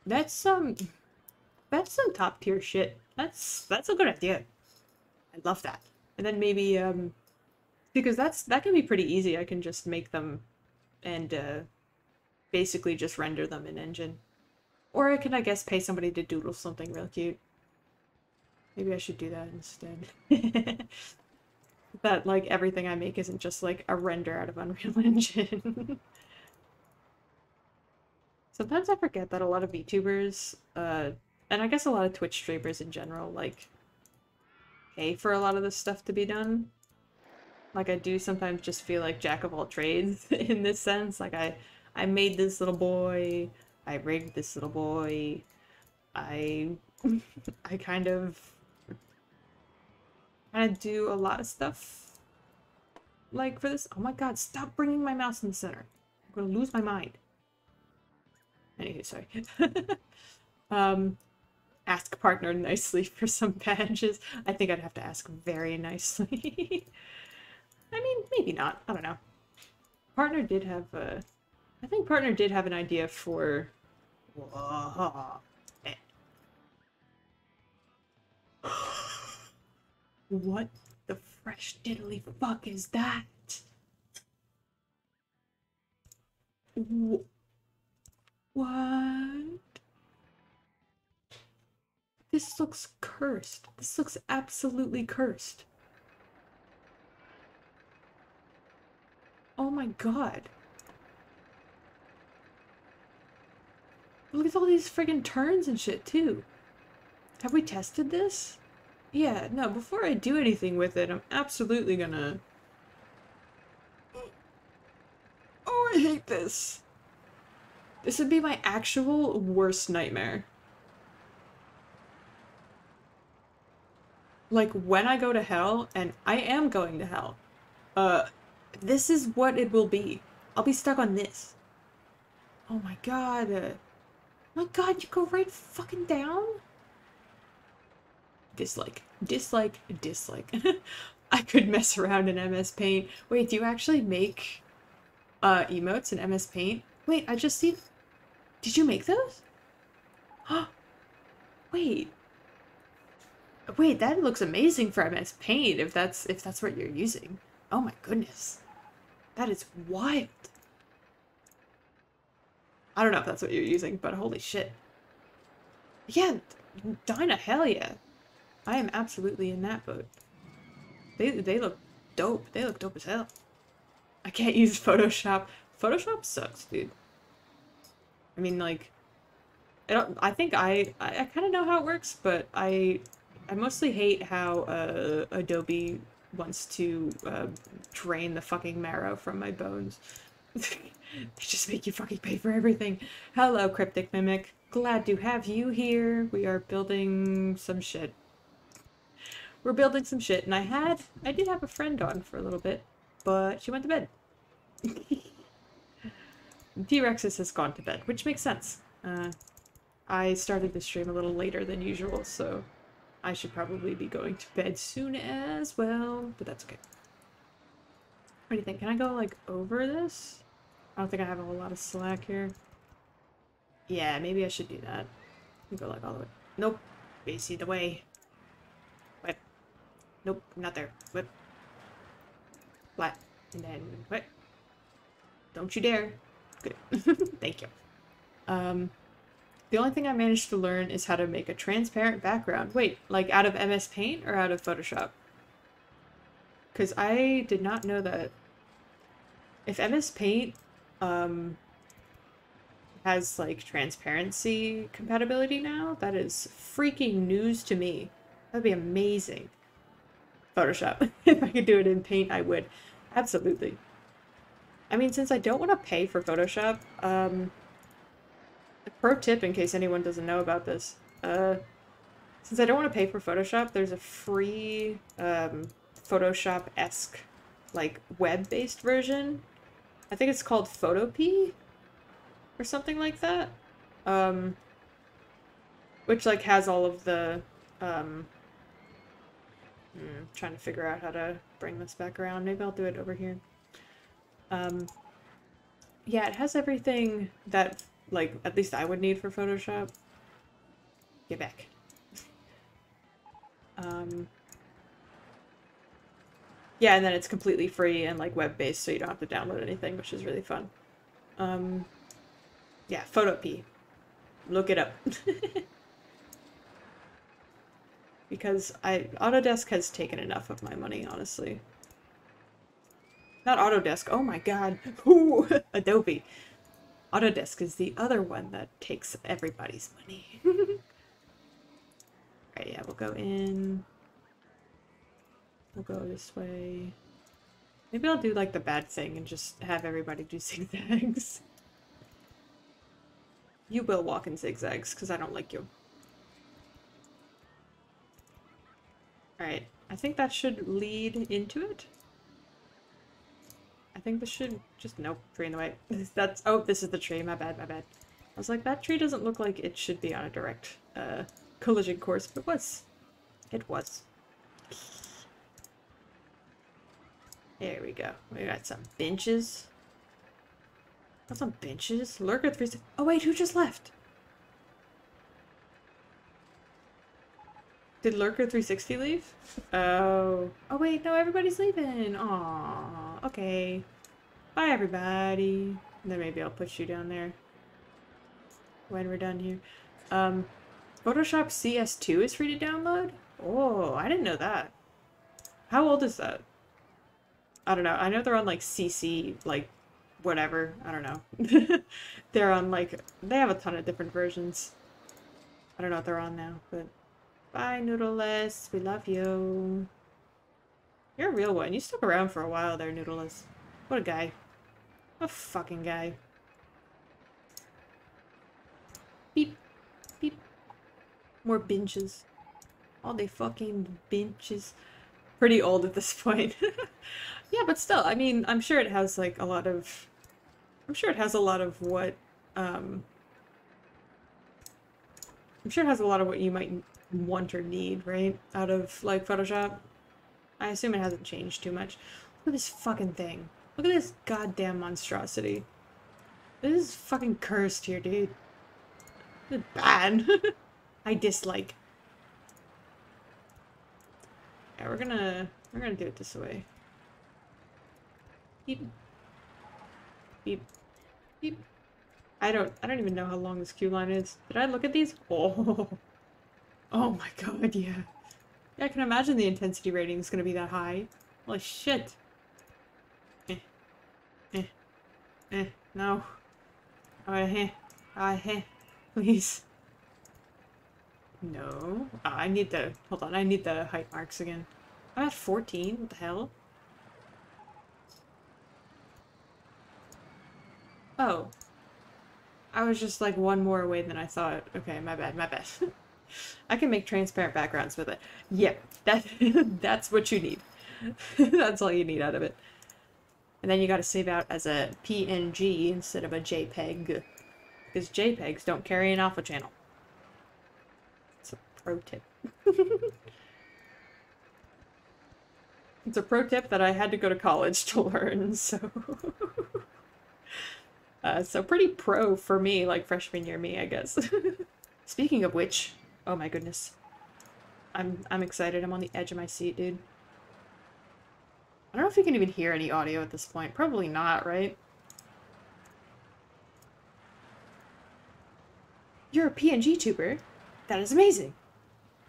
That's some... That's some top tier shit. That's that's a good idea. I love that. And then maybe um because that's that can be pretty easy. I can just make them and uh basically just render them in engine. Or I can I guess pay somebody to doodle something real cute. Maybe I should do that instead. [LAUGHS] that like everything I make isn't just like a render out of Unreal [LAUGHS] Engine. Sometimes I forget that a lot of VTubers uh and I guess a lot of Twitch streamers in general, like, pay for a lot of this stuff to be done. Like I do sometimes just feel like jack of all trades [LAUGHS] in this sense. Like I I made this little boy, I rigged this little boy, I I kind of kind of do a lot of stuff like for this. Oh my god, stop bringing my mouse in the center. I'm gonna lose my mind. Anyway, sorry. [LAUGHS] um, ask partner nicely for some badges. I think I'd have to ask very nicely. [LAUGHS] I mean, maybe not. I don't know. Partner did have a... I think partner did have an idea for... Eh. [GASPS] [GASPS] [GASPS] what the fresh diddly fuck is that? Wh- What? This looks cursed. This looks absolutely cursed. Oh my god. Look at all these friggin' turns and shit, too. Have we tested this? Yeah, no, before I do anything with it, I'm absolutely gonna... Oh, I hate this. This would be my actual worst nightmare. Like, when I go to hell, and I am going to hell, uh, this is what it will be. I'll be stuck on this. Oh my god. uh, my god, you go right fucking down? Dislike. Dislike. Dislike. [LAUGHS] I could mess around in MS Paint. Wait, do you actually make uh, emotes in MS Paint? Wait, I just see... Did you make those? [GASPS] Wait. Wait, that looks amazing for MS Paint if that's if that's what you're using. Oh my goodness. That is wild. I don't know if that's what you're using, but holy shit. Yeah, Dinah, hell yeah. I am absolutely in that boat. They they look dope. They look dope as hell. I can't use Photoshop. Photoshop sucks, dude. I mean, like, I don't. I think I I, I kind of know how it works, but I I mostly hate how uh, Adobe wants to uh, drain the fucking marrow from my bones. [LAUGHS] they just make you fucking pay for everything. Hello, Cryptic Mimic. Glad to have you here. We are building some shit. We're building some shit, and I had, I did have a friend on for a little bit, but she went to bed. [LAUGHS] T-Rexes has gone to bed, which makes sense. Uh, I started the stream a little later than usual, so I should probably be going to bed soon as well, but that's okay. What do you think? Can I go, like, over this? I don't think I have a whole lot of slack here. Yeah, maybe I should do that. Go, like, all the way. Nope. Basically the way. Nope, not there. Whip. Flat. And then whip. Don't you dare. Good. [LAUGHS] Thank you. Um, the only thing I managed to learn is how to make a transparent background. Wait, like out of MS Paint or out of Photoshop? Because I did not know that. If MS Paint um, has like transparency compatibility now, that is freaking news to me. That'd be amazing. Photoshop. [LAUGHS] if I could do it in Paint, I would. Absolutely. I mean, since I don't want to pay for Photoshop, um, a pro tip in case anyone doesn't know about this. Uh, since I don't want to pay for Photoshop, there's a free um, Photoshop-esque, like, web-based version. I think it's called Photopea? Or something like that. Um, which, like, has all of the, um, hmm, trying to figure out how to bring this back around. Maybe I'll do it over here. Um, yeah, it has everything that, like, at least I would need for Photoshop. Get back. um, yeah, and then it's completely free and, like, web-based, so you don't have to download anything, which is really fun. Um, yeah, Photopea. Look it up. [LAUGHS] because I Autodesk has taken enough of my money, honestly. Not Autodesk. Oh my god. [LAUGHS] Ooh, Adobe. Autodesk is the other one that takes everybody's money. [LAUGHS] Alright, yeah, we'll go in. We'll go this way. Maybe I'll do like the bad thing and just have everybody do [LAUGHS] zigzags. You will walk in zigzags, because I don't like you. Alright, I think that should lead into it. I think this should just, nope, tree in the way. That's, oh, this is the tree, my bad, my bad. I was like, that tree doesn't look like it should be on a direct uh, collision course, but it was. It was. There we go. We got some benches. Got some benches. Lurker 3 Oh wait, who just left? Did Lurker 360 leave? Oh. Oh wait, no, everybody's leaving. Aww. Okay. Bye everybody. And then maybe I'll put you down there. When we're done here. Um, Photoshop CS2 is free to download? Oh, I didn't know that. How old is that? I don't know. I know they're on like CC, like whatever. I don't know. [LAUGHS] they're on like, they have a ton of different versions. I don't know what they're on now, but bye, Noodleless. We love you. You're a real one. You stuck around for a while there, Noodleless. What a guy. A fucking guy. Beep. Beep. More benches. All they fucking benches. Pretty old at this [LAUGHS] point. [LAUGHS] yeah, but still, I mean, I'm sure it has like a lot of I'm sure it has a lot of what, um, I'm sure it has a lot of what you might want or need, right? Out of, like, Photoshop. I assume it hasn't changed too much. Look at this fucking thing. Look at this goddamn monstrosity. This is fucking cursed here, dude. This is bad. [LAUGHS] I dislike. Yeah, we're gonna, we're gonna do it this way. Beep. Beep. Beep. I don't I don't even know how long this queue line is. Did I look at these? [LAUGHS] Oh. Oh my god, yeah. Yeah, I can imagine the intensity rating is gonna be that high. Holy shit. Eh. Eh. Eh. No. Oh, eh. Ah, eh. Please. No. Oh, I need the... Hold on, I need the height marks again. I'm at 14? What the hell? Oh. I was just like one more away than I thought. Okay, my bad, my bad. [LAUGHS] I can make transparent backgrounds with it. Yeah, that [LAUGHS] that's what you need. [LAUGHS] that's all you need out of it. And then you gotta save out as a PNG instead of a JPEG. Because JPEGs don't carry an alpha channel. It's a pro tip. [LAUGHS] it's a pro tip that I had to go to college to learn, so... Uh, so pretty pro for me, like freshman year me, I guess. Speaking of which, oh my goodness. I'm I'm excited. I'm on the edge of my seat, dude. I don't know if you can even hear any audio at this point. Probably not, right? You're a PNG tuber? That is amazing.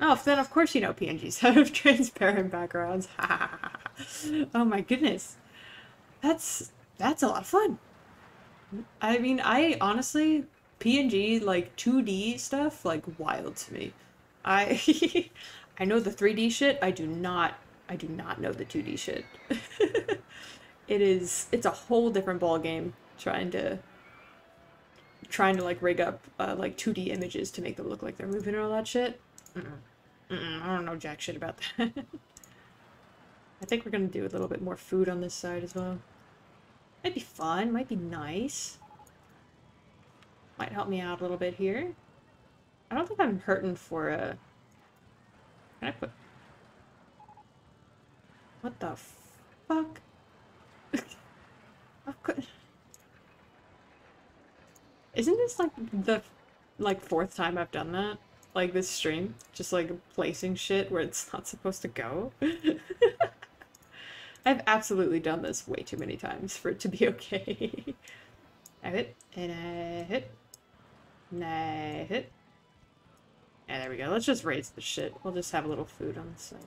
Oh, then of course you know PNGs [LAUGHS] have transparent backgrounds. [LAUGHS] oh my goodness. That's that's a lot of fun. I mean, I honestly PNG like 2D stuff like wild to me. I [LAUGHS] I know the 3D shit. I do not I do not know the 2D shit. [LAUGHS] it is it's a whole different ball game trying to trying to like rig up uh, like 2D images to make them look like they're moving and all that shit. Mm -mm. Mm I don't know jack shit about that. [LAUGHS] I think we're gonna do a little bit more food on this side as well. Might be fun, might be nice. Might help me out a little bit here. I don't think I'm hurting for a... Can I put... What the fuck? [LAUGHS] Isn't this like the like fourth time I've done that? Like this stream? Just like placing shit where it's not supposed to go? [LAUGHS] I've absolutely done this way too many times for it to be [LAUGHS] okay. I hit, and I hit, hit. And there we go. Let's just raise the shit. We'll just have a little food on the side.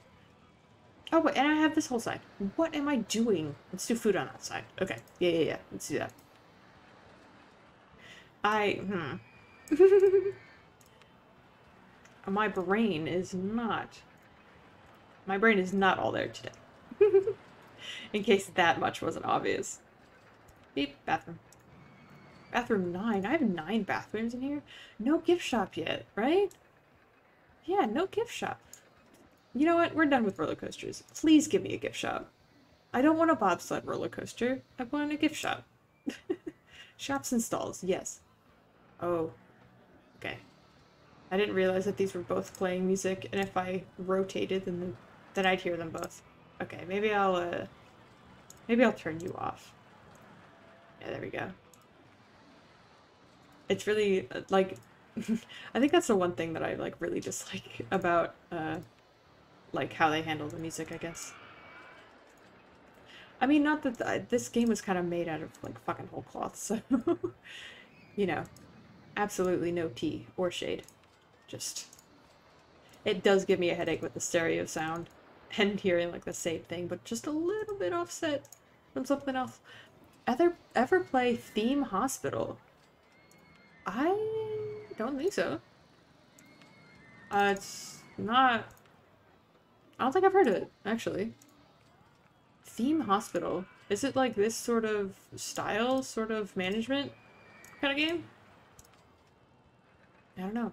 Oh, wait, and I have this whole side. What am I doing? Let's do food on that side. Okay. Yeah, yeah, yeah. Let's do that. I, hmm. [LAUGHS] My brain is not, my brain is not all there today. [LAUGHS] In case that much wasn't obvious. Beep, bathroom. Bathroom 9. I have 9 bathrooms in here. No gift shop yet, right? Yeah, no gift shop. You know what? We're done with roller coasters. Please give me a gift shop. I don't want a bobsled roller coaster. I want a gift shop. [LAUGHS] Shops and stalls, yes. Oh. Okay. I didn't realize that these were both playing music, and if I rotated, then then I'd hear them both. Okay, maybe I'll uh, maybe I'll turn you off. Yeah, there we go. It's really uh, like, [LAUGHS] I think that's the one thing that I like really dislike about uh, like how they handle the music. I guess. I mean, not that th this game was kind of made out of like fucking whole cloth, so [LAUGHS] you know, absolutely no tea or shade. Just, it does give me a headache with the stereo sound [LAUGHS] and hearing like the same thing, but just a little bit offset from something else. Ever ever play Theme Hospital? I don't think so. Uh, it's not. I don't think I've heard of it actually. Theme Hospital. Is it like this sort of style, sort of management kind of game? I don't know.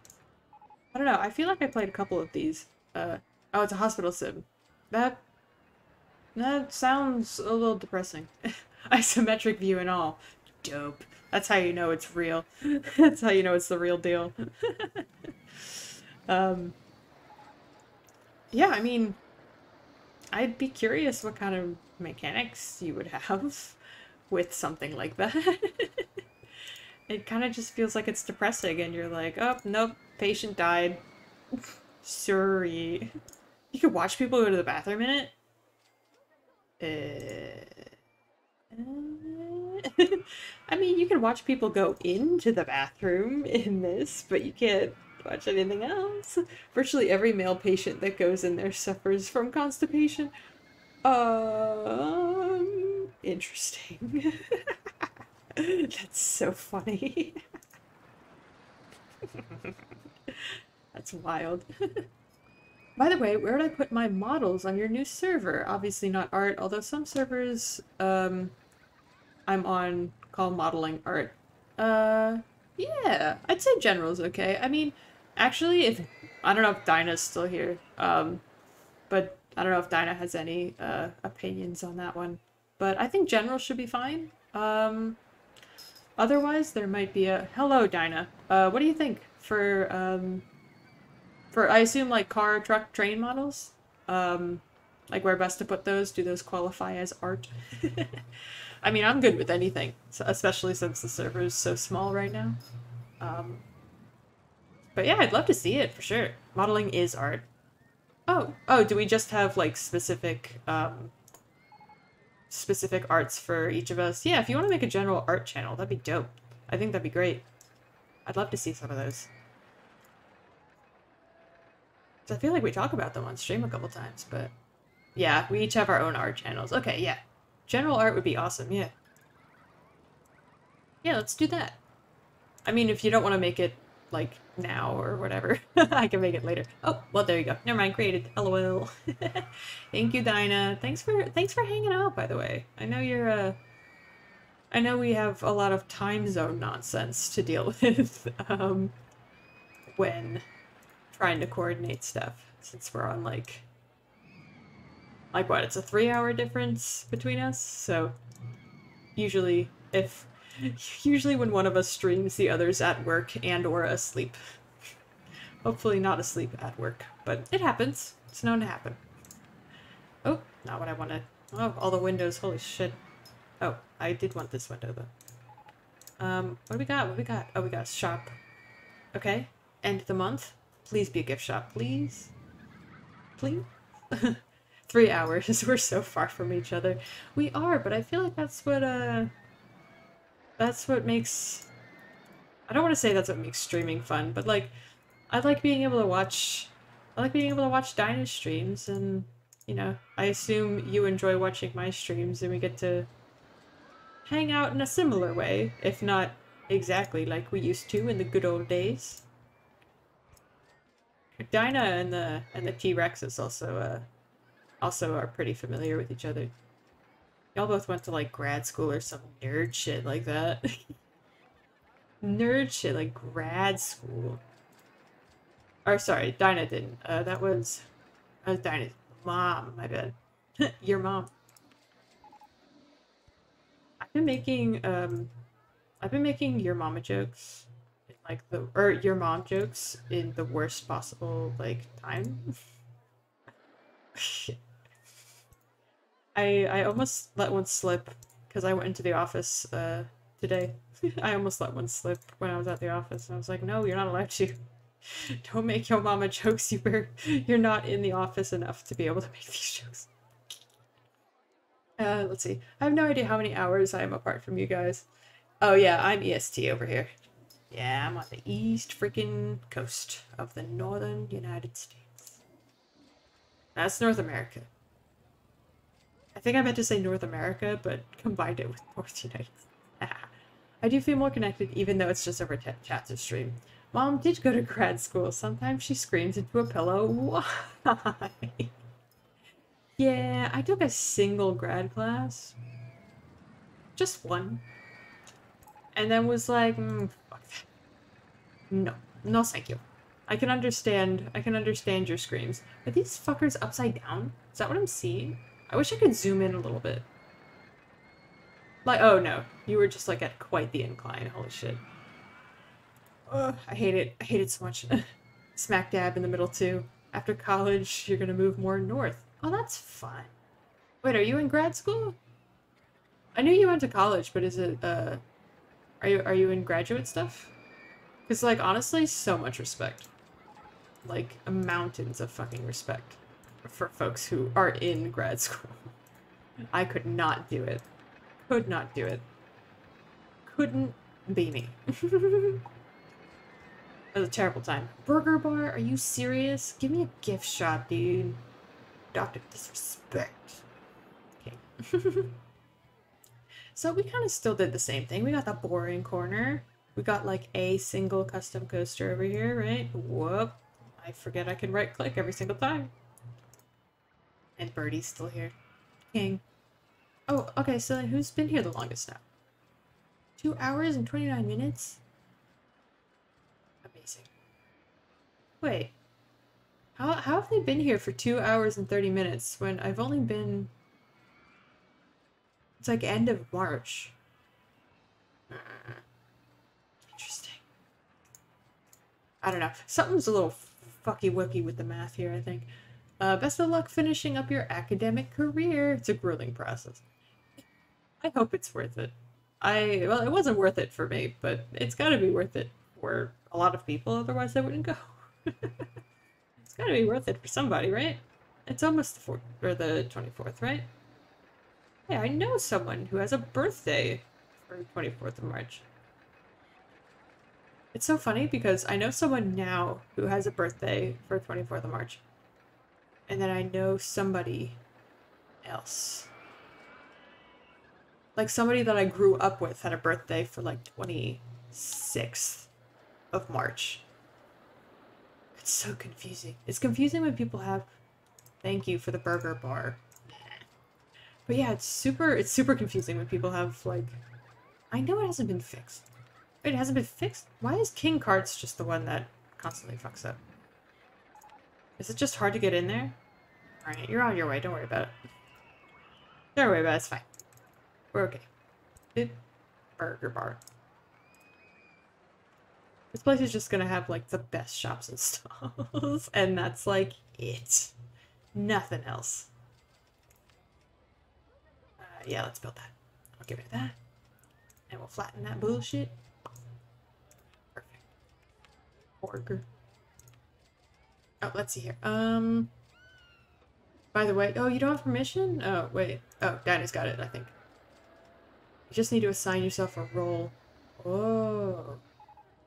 I don't know. I feel like I played a couple of these. Uh, oh, it's a hospital sim. That that sounds a little depressing. [LAUGHS] Isometric view and all. Dope. That's how you know it's real. [LAUGHS] That's how you know it's the real deal. [LAUGHS] um, yeah, I mean, I'd be curious what kind of mechanics you would have [LAUGHS] with something like that. it kind of just feels like it's depressing, and you're like, oh, nope, patient died. Sorry. You could watch people go to the bathroom in it? Uh, [LAUGHS] I mean, you can watch people go into the bathroom in this, but you can't watch anything else. Virtually every male patient that goes in there suffers from constipation. Um, interesting. [LAUGHS] That's so funny. [LAUGHS] That's wild. By the way, where did I put my models on your new server? Obviously not art, although some servers um, I'm on call modeling art. Uh, yeah, I'd say general's okay. I mean, actually, if I don't know if Dinah's still here, um, but I don't know if Dinah has any uh, opinions on that one. But I think general should be fine. Um, otherwise, there might be a hello, Dinah. Uh, what do you think for um, for I assume like car, truck, train models. Um, like where best to put those? Do those qualify as art? [LAUGHS] I mean, I'm good with anything, especially since the server is so small right now. Um, but yeah, I'd love to see it for sure. Modeling is art. Oh, oh, do we just have like specific, um, specific arts for each of us? Yeah, if you want to make a general art channel, that'd be dope. I think that'd be great. I'd love to see some of those. I feel like we talk about them on stream a couple times, but yeah, we each have our own art channels. Okay, yeah. General art would be awesome, yeah. Yeah, let's do that. I mean, if you don't want to make it, like, now or whatever, [LAUGHS] I can make it later. Oh, well, there you go. Never mind, created. LOL. [LAUGHS] Thank you, Dinah. Thanks for thanks for hanging out, by the way. I know you're, uh... I know we have a lot of time zone nonsense to deal [LAUGHS] with, um, when trying to coordinate stuff since we're on like like what it's a three hour difference between us so usually if usually when one of us streams the other's at work and or asleep. Hopefully not asleep at work but it happens. It's known to happen. Oh not what i wanted. Oh all the windows. Holy shit. Oh i did want this window though. Um what do we got? What do we got? Oh we got shop. Okay end of the month. Please be a gift shop, please. Please? [LAUGHS] Three hours. [LAUGHS] We're so far from each other. We are, but I feel like that's what, uh... That's what makes... I don't want to say that's what makes streaming fun, but, like, I like being able to watch... I like being able to watch Dinah's streams, and, you know, I assume you enjoy watching my streams, and we get to hang out in a similar way, if not exactly like we used to in the good old days. Dinah and the and the T Rex is also uh also are pretty familiar with each other. Y'all both went to like grad school or some nerd shit like that. [LAUGHS] nerd shit like grad school. Or sorry, Dinah didn't. Uh, that was, that was Dinah's mom. My bad. [LAUGHS] Your mom. I've been making um, I've been making your mama jokes, like the or your mom jokes in the worst possible like time. [LAUGHS] I I almost let one slip because I went into the office uh today. [LAUGHS] I almost let one slip when I was at the office. I was like, no, you're not allowed to. [LAUGHS] Don't make your mama jokes. You bear, you're not in the office enough to be able to make these [LAUGHS] jokes. Uh, let's see. I have no idea how many hours I am apart from you guys. Oh yeah, I'm EST over here. Yeah, I'm on the east freaking coast of the northern United States. That's North America. I think I meant to say North America, but combined it with North United [LAUGHS] I do feel more connected even though it's just over chat to stream. Mom did go to grad school. Sometimes she screams into a pillow. Why? [LAUGHS] yeah, I took a single grad class. Just one. And then was like, mm, fuck that. No. No, thank you. I can understand, I can understand your screams. Are these fuckers upside down? Is that what I'm seeing? I wish I could zoom in a little bit. Like, oh no, you were just like at quite the incline. Holy shit. Ugh, I hate it. I hate it so much. [LAUGHS] Smack dab in the middle too. After college, you're gonna move more north. Oh, that's fun. Wait, are you in grad school? I knew you went to college, but is it, uh, are you, are you in graduate stuff? Because, like, honestly, so much respect. Like, mountains of fucking respect for folks who are in grad school. I could not do it. Could not do it. Couldn't be me. [LAUGHS] it was a terrible time. Burger bar? Are you serious? Give me a gift shop, dude. Doctor disrespect. Okay. [LAUGHS] so we kind of still did the same thing. We got the boring corner. We got like a single custom coaster over here, right? Whoop. I forget I can right click every single time. And Birdie's still here. King. Oh, okay, so then who's been here the longest now? Two hours and 29 minutes? Amazing. Wait. How, how have they been here for two hours and 30 minutes when I've only been... It's like end of March. Ah. Interesting. I don't know. Something's a little fucky wucky with the math here, I think. Uh, best of luck finishing up your academic career. It's a grueling process. I hope it's worth it. I well, it wasn't worth it for me, but it's got to be worth it for a lot of people. Otherwise, I wouldn't go. [LAUGHS] it's got to be worth it for somebody, right? It's almost the fourth or the twenty fourth, right? Hey, I know someone who has a birthday for twenty fourth of March. It's so funny because I know someone now who has a birthday for twenty fourth of March and then I know somebody else. Like somebody that I grew up with had a birthday for like 26th of March. It's so confusing. It's confusing when people have thank you for the burger bar. But yeah, it's super it's super confusing when people have like I know it hasn't been fixed. It hasn't been fixed? Why is King Karts just the one that constantly fucks up? Is it just hard to get in there? Alright, you're on your way. Don't worry about it. Don't worry about it. It's fine. We're okay. It burger bar. This place is just gonna have like the best shops and [LAUGHS] stalls, and that's like it. Nothing else. Uh, yeah, let's build that. I'll give it that. And we'll flatten that bullshit. Perfect. Burger. Oh, let's see here. Um, by the way, oh, you don't have permission? Oh, wait. Oh, Dinah's got it, I think. You just need to assign yourself a role. Oh.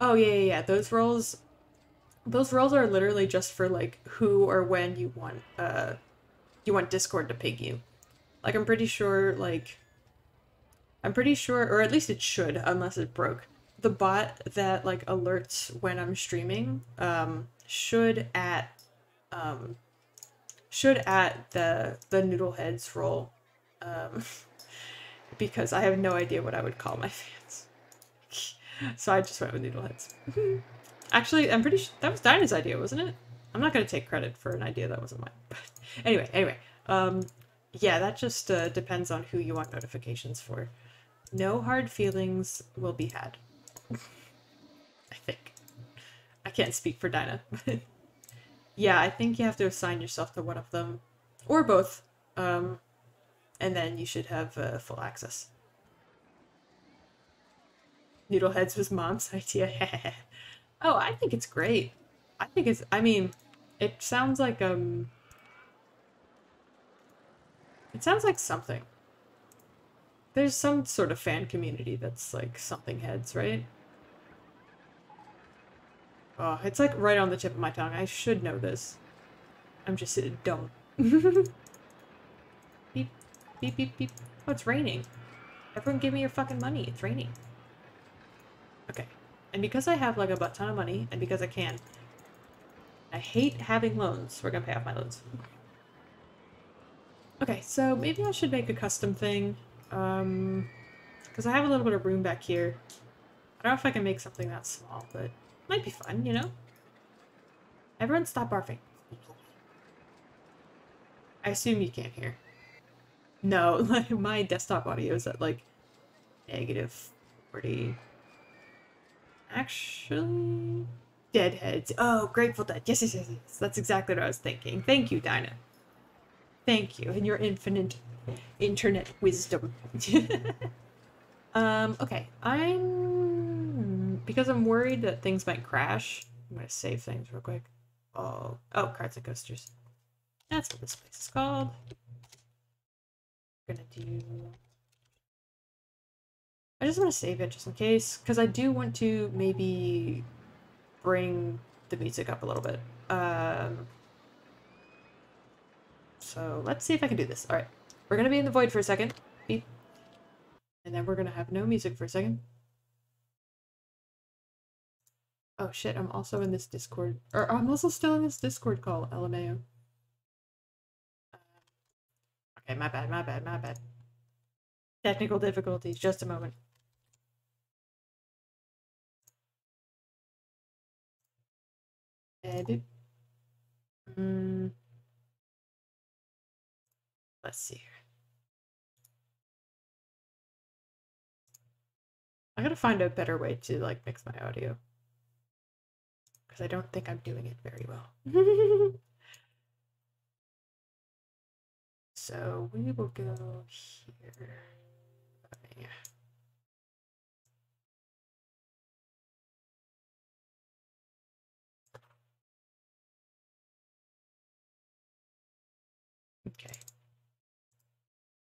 Oh, yeah, yeah, yeah. Those roles, those roles are literally just for, like, who or when you want, uh, you want Discord to ping you. Like, I'm pretty sure, like, I'm pretty sure, or at least it should, unless it broke. The bot that, like, alerts when I'm streaming, um, should at um should at the the noodle heads role um [LAUGHS] because I have no idea what I would call my [LAUGHS] fans. so I just went with Noodleheads. [LAUGHS] Actually, I'm pretty sure that was Dinah's idea, wasn't it? I'm not going to take credit for an idea that wasn't mine. But anyway, anyway. Um, yeah, that just uh, depends on who you want notifications for. No hard feelings will be had. I think. I can't speak for Dinah. [LAUGHS] yeah, I think you have to assign yourself to one of them. Or both. Um, and then you should have uh, full access. Noodleheads was mom's [LAUGHS] idea. [LAUGHS] oh, I think it's great. I think it's, I mean, it sounds like, um, it sounds like something. There's some sort of fan community that's like something heads, right? Oh, it's like right on the tip of my tongue. I should know this. I'm just dumb. [LAUGHS] beep, beep, beep, beep. Oh, it's raining. Everyone give me your fucking money. It's raining. Okay. And because I have like a butt ton of money, and because I can, I hate having loans. We're gonna pay off my loans. Okay, so maybe I should make a custom thing. Um, because I have a little bit of room back here. I don't know if I can make something that small, but might be fun, you know? Everyone stop barfing. I assume you can't hear. No, [LAUGHS] like my desktop audio is at like negative 40. Actually, Deadheads. Oh, Grateful Dead. Yes, yes, yes, yes. That's exactly what I was thinking. Thank you, Dinah. Thank you, and your infinite internet wisdom. [LAUGHS] um, okay, I'm... Because I'm worried that things might crash, I'm gonna save things real quick. Oh, oh, Karts and Coasters. That's what this place is called. I'm gonna do... I just want to save it just in case, because I do want to maybe bring the music up a little bit. Um, so let's see if I can do this. All right, we're gonna be in the void for a second. Beep. And then we're gonna have no music for a second. Oh shit, I'm also in this Discord. Or I'm also still in this Discord call, LMAO. Okay, my bad, my bad, my bad. Technical difficulties, just a moment. Edit. Mm. Let's see here. I gotta find a better way to like mix my audio. Because I don't think I'm doing it very well. [LAUGHS] so we will go here. Okay. Okay.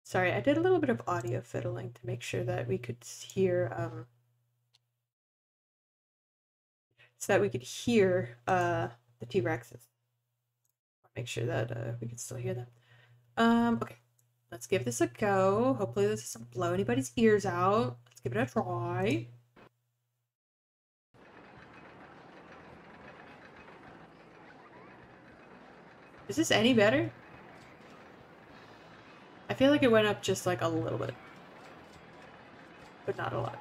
Sorry, I did a little bit of audio fiddling to make sure that we could hear, um, so that we could hear uh, the T-Rexes. Make sure that uh, we can still hear them. Um, okay, let's give this a go. Hopefully this doesn't blow anybody's ears out. Let's give it a try. Is this any better? I feel like it went up just like a little bit. But not a lot.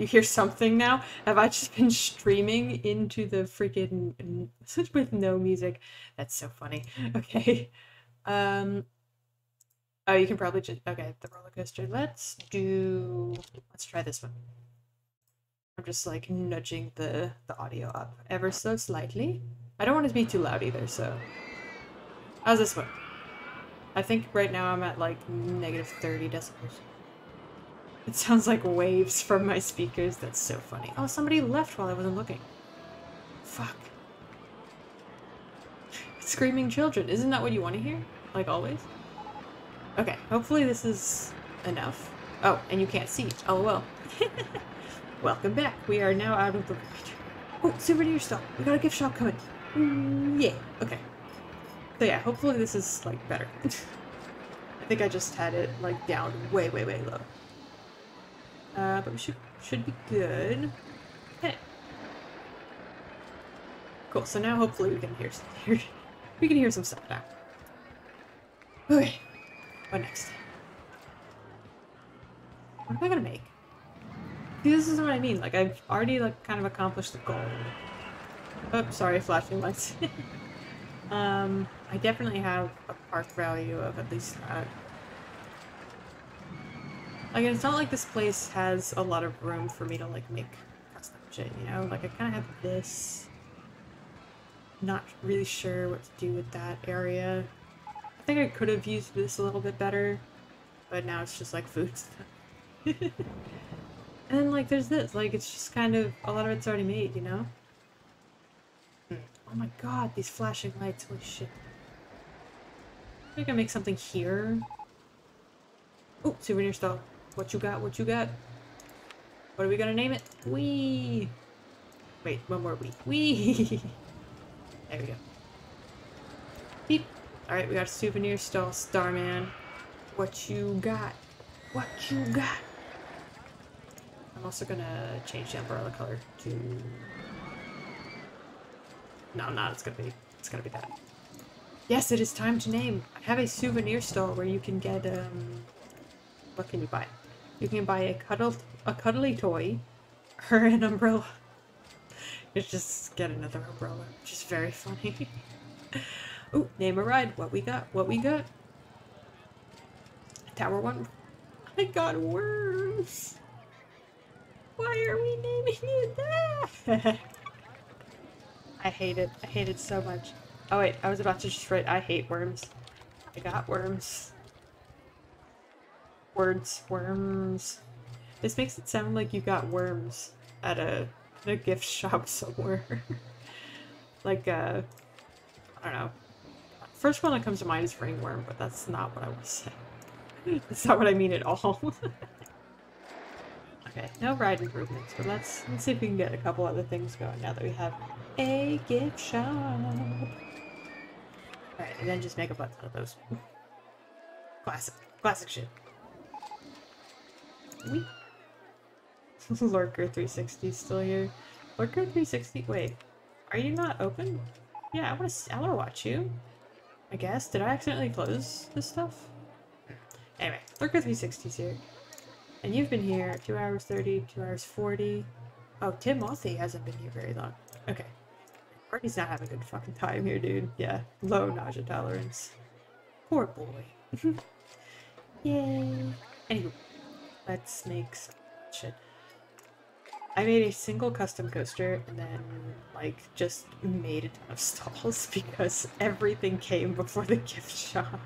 You hear something now? Have I just been streaming into the freaking [LAUGHS] with no music? That's so funny. Okay. Um Oh, you can probably just okay, the roller coaster. Let's do let's try this one. I'm just like nudging the the audio up ever so slightly. I don't want it to be too loud either, so. How's this one? I think right now I'm at like negative 30 decibels. It sounds like waves from my speakers. That's so funny. Oh, somebody left while I wasn't looking. Fuck. Screaming children. Isn't that what you want to hear? Like always? Okay, hopefully this is enough. Oh, and you can't see. Oh well. [LAUGHS] Welcome back. We are now out of the... Oh, souvenir stop. We got a gift shop coming. Mm, yeah, okay. So yeah, hopefully this is, like, better. [LAUGHS] I think I just had it, like, down way, way, way low. Uh, but we should, should be good. Okay. Cool, so now hopefully we can hear, [LAUGHS] hear we can hear some stuff now. Okay, what next? What am I gonna make? See, this is what I mean. Like, I've already, like, kind of accomplished the goal. Oh, sorry, flashing lights. [LAUGHS] um, I definitely have a park value of at least that. Like, it's not like this place has a lot of room for me to, like, make custom shit, you know? Like, I kind of have this. Not really sure what to do with that area. I think I could have used this a little bit better, but now it's just, like, food stuff. [LAUGHS] and then, like, there's this. Like, it's just kind of, a lot of it's already made, you know? Hmm. Oh my god, these flashing lights, holy shit. I think I make something here. Oh, souvenir stall. What you got? What you got? What are we gonna name it? Wee. Wait, one more wee. Wee. [LAUGHS] there we go. Beep. All right, we got a souvenir stall, Starman. What you got? What you got? I'm also gonna change the umbrella color to. No, I'm not. It's gonna be. It's gonna be that. Yes, it is time to name. I have a souvenir stall where you can get um. What can you buy? You can buy a cuddle a cuddly toy, or an umbrella. It's just get another umbrella, which is very funny. [LAUGHS] Ooh, name a ride. What we got? What we got? Tower one. I got worms. Why are we naming it that? [LAUGHS] I hate it. I hate it so much. Oh wait, I was about to just write I hate worms. I got worms. Words, worms. This makes it sound like you got worms at a, at a gift [LAUGHS] shop somewhere. like, uh, I don't know. First one that comes to mind is ringworm, but that's not what I was saying. [LAUGHS] that's not what I mean at all. [LAUGHS] okay, no ride improvements, but let's, let's see if we can get a couple other things going now that we have a gift shop. Alright, and then just make a bunch of those. Classic. Classic shit. We [LAUGHS] Lurker 360 still here. Lurker 360, wait. Are you not open? Yeah, I wanna I wanna watch you. I guess. Did I accidentally close this stuff? Anyway, Lurker 360's here. And you've been here 2 hours 30, 2 hours 40. Oh, Tim hasn't been here very long. Okay. Courtney's not having a good fucking time here, dude. Yeah, low nausea tolerance. Poor boy. [LAUGHS] Yay. Anywho, let's make some shit. I made a single custom coaster and then, like, just made a ton of stalls [LAUGHS] because everything came before the gift shop.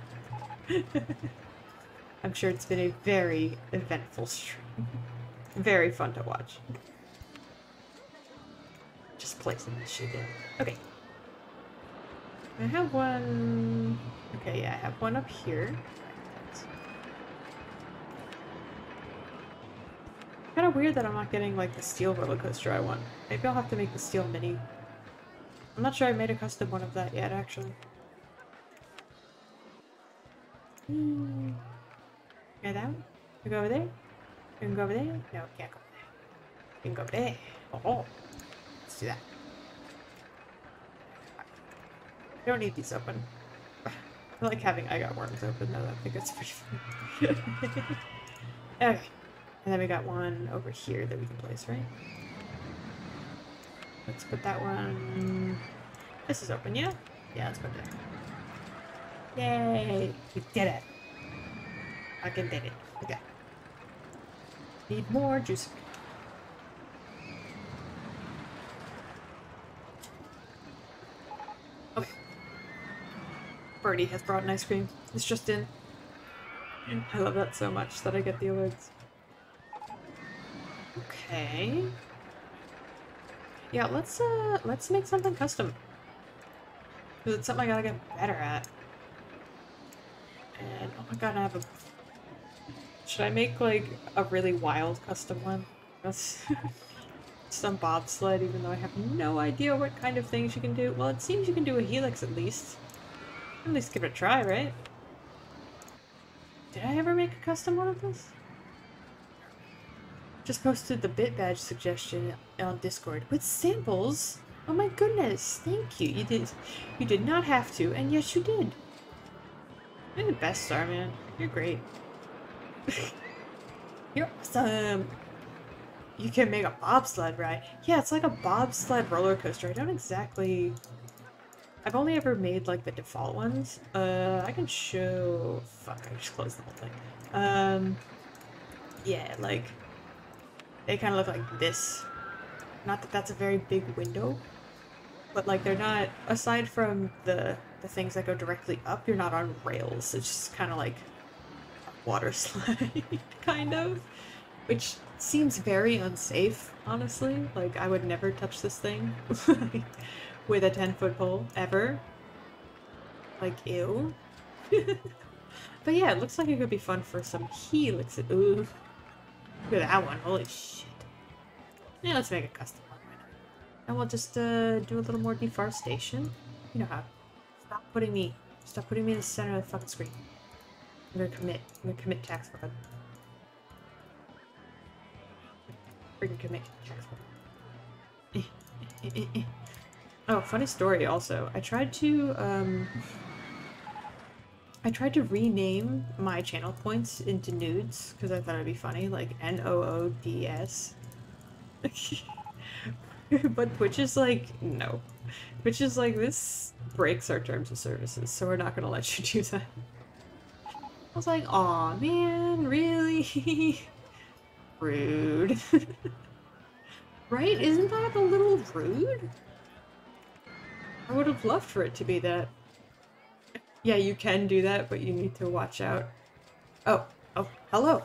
[LAUGHS] I'm sure it's been a very eventful stream. [LAUGHS] Very fun to watch just placing this shit in. Okay. I have one... Okay, yeah, I have one up here. Kind of weird that I'm not getting, like, the steel roller coaster I want. Maybe I'll have to make the steel mini. I'm not sure I made a custom one of that yet, actually. Hmm. Yeah, that one? You go over there? Can go over there? No, can't go over there. Can go over there. Oh. Let's do that. I don't need these open. I like having I got worms open though, I think that's pretty funny. [LAUGHS] okay. And then we got one over here that we can place, right? Let's put that one... This is open, yeah? Yeah, let's put it there. Yay! We did it! Fucking did it. Okay. Need more juice. Okay. Birdie has brought an ice cream. It's just in. I love that so much that I get the alerts. Okay. Yeah, let's uh let's make something custom. Cause it's something I gotta get better at. And oh my god, I have a should I make like a really wild custom one? [LAUGHS] Some bobsled, even though I have no idea what kind of things you can do. Well, it seems you can do a helix at least. At least give it a try, right? Did I ever make a custom one of this? Just posted the bit badge suggestion on Discord with samples. Oh my goodness, thank you. You did you did not have to, and yes you did. You're the best star, man. You're great. [LAUGHS] You're awesome. You can make a bobsled ride. Yeah, it's like a bobsled roller coaster. I don't exactly... I've only ever made, like, the default ones. Uh, I can show... Fuck, I just closed the whole thing. Um, yeah, like, they kind of look like this. Not that that's a very big window, but, like, they're not... Aside from the, the things that go directly up, you're not on rails. It's just kind of like water [LAUGHS] slide, kind of. Which seems very unsafe, honestly. Like, I would never touch this thing [LAUGHS] with a 10 foot pole, ever. Like, ew. [LAUGHS] but yeah, it looks like it could be fun for some helix. Ooh. Look at that one, holy shit. Yeah, let's make a custom one right now. And we'll just uh, do a little more deforestation. You know how. Stop putting me, stop putting me in the center of the fucking screen. I'm gonna commit, I'm gonna commit tax fraud. freaking commit tax fraud. [LAUGHS] oh, funny story also. I tried to, um... I tried to rename my channel points into nudes, because I thought it'd be funny, like N-O-O-D-S. [LAUGHS] but Twitch is like, no. Twitch is like, this breaks our terms of services, so we're not gonna let [LAUGHS] you do that. I was like, aw man, really? [LAUGHS] Rude. right? Isn't that a little rude? I would have loved for it to be that. Yeah, you can do that, but you need to watch out. Oh, oh, hello.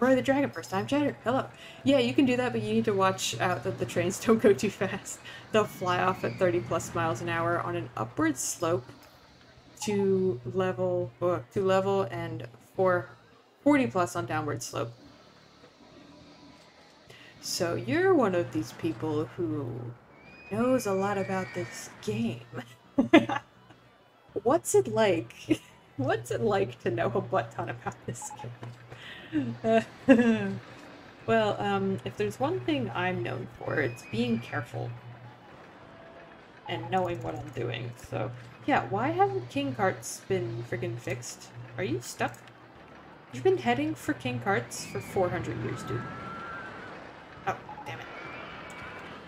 Roy the Dragon, first time chatter. Hello. Yeah, you can do that, but you need to watch out that the trains [LAUGHS] don't go too fast. They'll fly off at 30 plus miles an hour on an upward slope to level, uh, to level and for 40 plus on downward slope. So you're one of these people who knows a lot about this game. [LAUGHS] What's it like? [LAUGHS] What's it like to know a butt ton about this game? [LAUGHS] well, um, if there's one thing I'm known for, it's being careful. And knowing what I'm doing, so... Yeah, why haven't King Karts been friggin' fixed? Are you stuck? You've been heading for King Karts for 400 years, dude. Oh, damn it.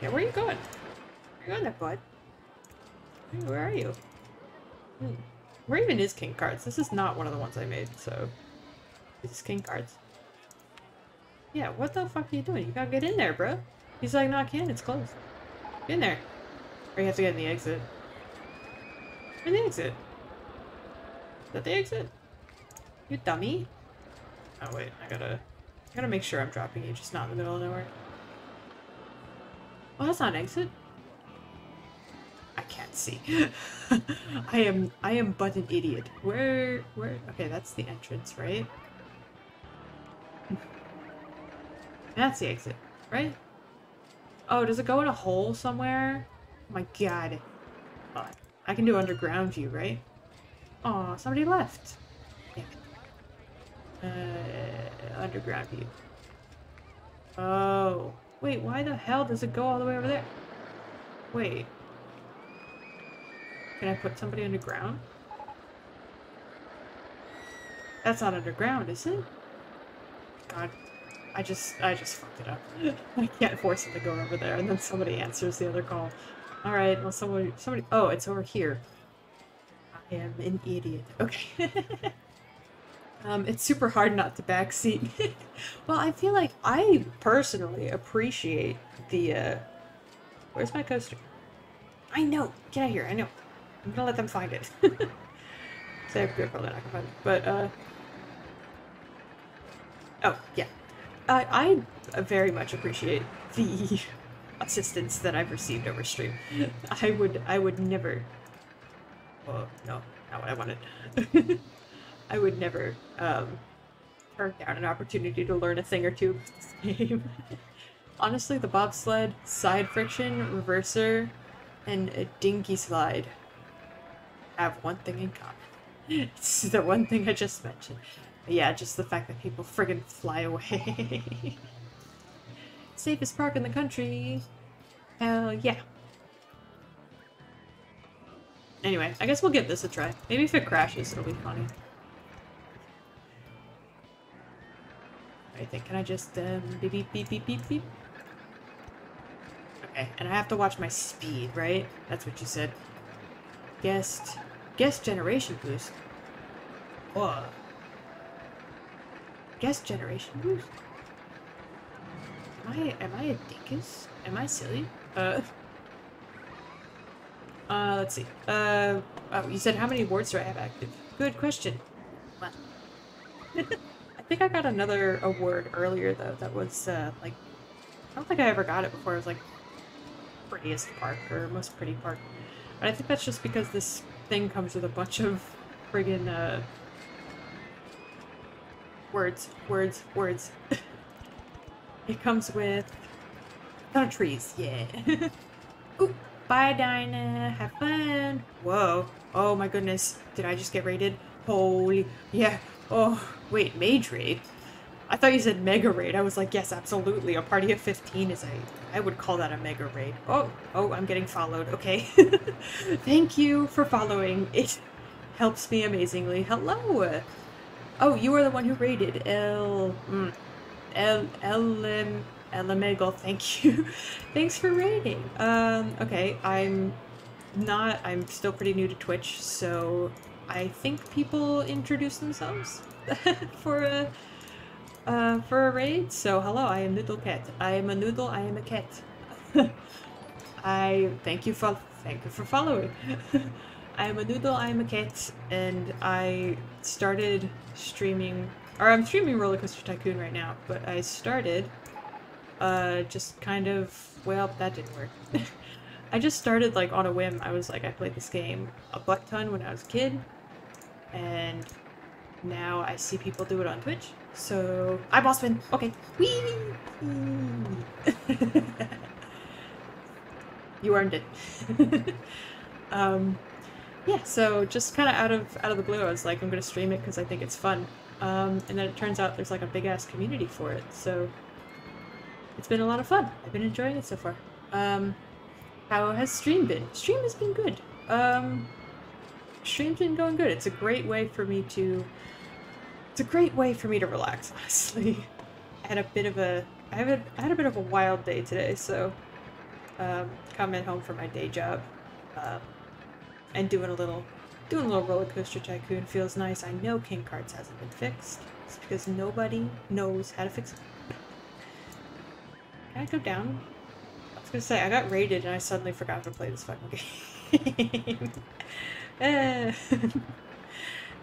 Yeah, where are you going? Where are you going there, bud? where are you? Hmm. Where even is King Karts? This is not one of the ones I made, so... Is King Karts. Yeah, what the fuck are you doing? You gotta get in there, bro. He's like, no, I can't. It's closed. Get in there. Or you have to get in the exit. In the exit. Is that the exit? You dummy. Oh, wait. I gotta... I gotta make sure I'm dropping you, just not in the middle of nowhere. Oh, that's not an exit. Can't see. [LAUGHS] I am I am but an idiot. Where where okay, that's the entrance, right? [LAUGHS] That's the exit, right? Oh, does it go in a hole somewhere? Oh my god. Oh, I can do underground view, right? Oh, somebody left. Uh, underground view. Oh. Wait, why the hell does it go all the way over there? Wait. Can I put somebody underground? That's not underground, is it? God, I just, I just fucked it up. [LAUGHS] I can't force him to go over there, and then somebody answers the other call. Alright, well somebody, somebody, oh, it's over here. I am an idiot. [LAUGHS] Okay. Um, it's super hard not to backseat. [LAUGHS] well, I feel like I personally appreciate the, uh... Where's my coaster? I know! Get out of here, I know. I'm gonna let them find it. They're probably not gonna find it. But, uh... Oh, yeah. I, I very much appreciate the [LAUGHS] assistance that I've received over stream. I would, I would never... Oh, no, not what I wanted. [LAUGHS] I would never um, turn down an opportunity to learn a thing or two about this game. [LAUGHS] Honestly, the bobsled, side friction, reverser, and a dinky slide have one thing in common. [LAUGHS] It's the one thing I just mentioned. But yeah, just the fact that people friggin' fly away. [LAUGHS] Safest park in the country. Hell yeah. Anyway, I guess we'll give this a try. Maybe if it crashes, it'll be funny. I think, can I just, um, beep beep beep beep beep beep? Okay, and I have to watch my speed, right? That's what you said. Guest guest generation boost. Whoa. Guest generation boost. Am I am I a dinkus? Am I silly? Uh. [LAUGHS] Uh, let's see. Uh, oh, you said how many awards do I have active? Good question. One. [LAUGHS] I think I got another award earlier though. That was uh, like, I don't think I ever got it before. It was like prettiest park or most pretty park. But I think that's just because this thing comes with a bunch of friggin' uh, words, words, words. [LAUGHS] it comes with a ton of trees. Yeah. [LAUGHS] Ooh. Bye, Dinah. Have fun. Whoa. Oh my goodness. Did I just get raided? Holy. Yeah. Oh, wait. Mage raid? I thought you said mega raid. I was like, yes, absolutely. A party of 15 is a... I would call that a mega raid. Oh, oh, I'm getting followed. Okay. [LAUGHS] Thank you for following. It helps me amazingly. Hello. Oh, you are the one who raided. El... Mm, El... El... Um, thank you. [LAUGHS] Thanks for raiding. Um, okay, I'm not, I'm still pretty new to Twitch, so I think people introduce themselves [LAUGHS] for a, uh, for a raid. So hello, I am Noodle Cat. I am a noodle, I am a cat. [LAUGHS] I thank you for, thank you for following. [LAUGHS] I am a noodle, I am a cat, and I started streaming, or I'm streaming Roller Coaster Tycoon right now, but I started uh, just kind of, well, that didn't work. [LAUGHS] I just started like on a whim. I was like, I played this game a butt ton when I was a kid, and now I see people do it on Twitch. So, I boss win. Okay. Whee! [LAUGHS] you earned it. [LAUGHS] um, yeah. So just kind of out of out of the blue, I was like, I'm gonna stream it because I think it's fun. Um, and then it turns out there's like a big ass community for it. So it's been a lot of fun. I've been enjoying it so far. Um, how has stream been? Stream has been good. Um, stream's been going good. It's a great way for me to. It's a great way for me to relax. [LAUGHS] Honestly, I had a bit of a. I a, I had a bit of a wild day today, so um, coming home from my day job, um, and doing a little, doing a little roller coaster tycoon feels nice. I know King Karts hasn't been fixed. It's because nobody knows how to fix it. Can I go down? I was gonna say, I got raided and I suddenly forgot to play this fucking [LAUGHS] game. uh, [LAUGHS]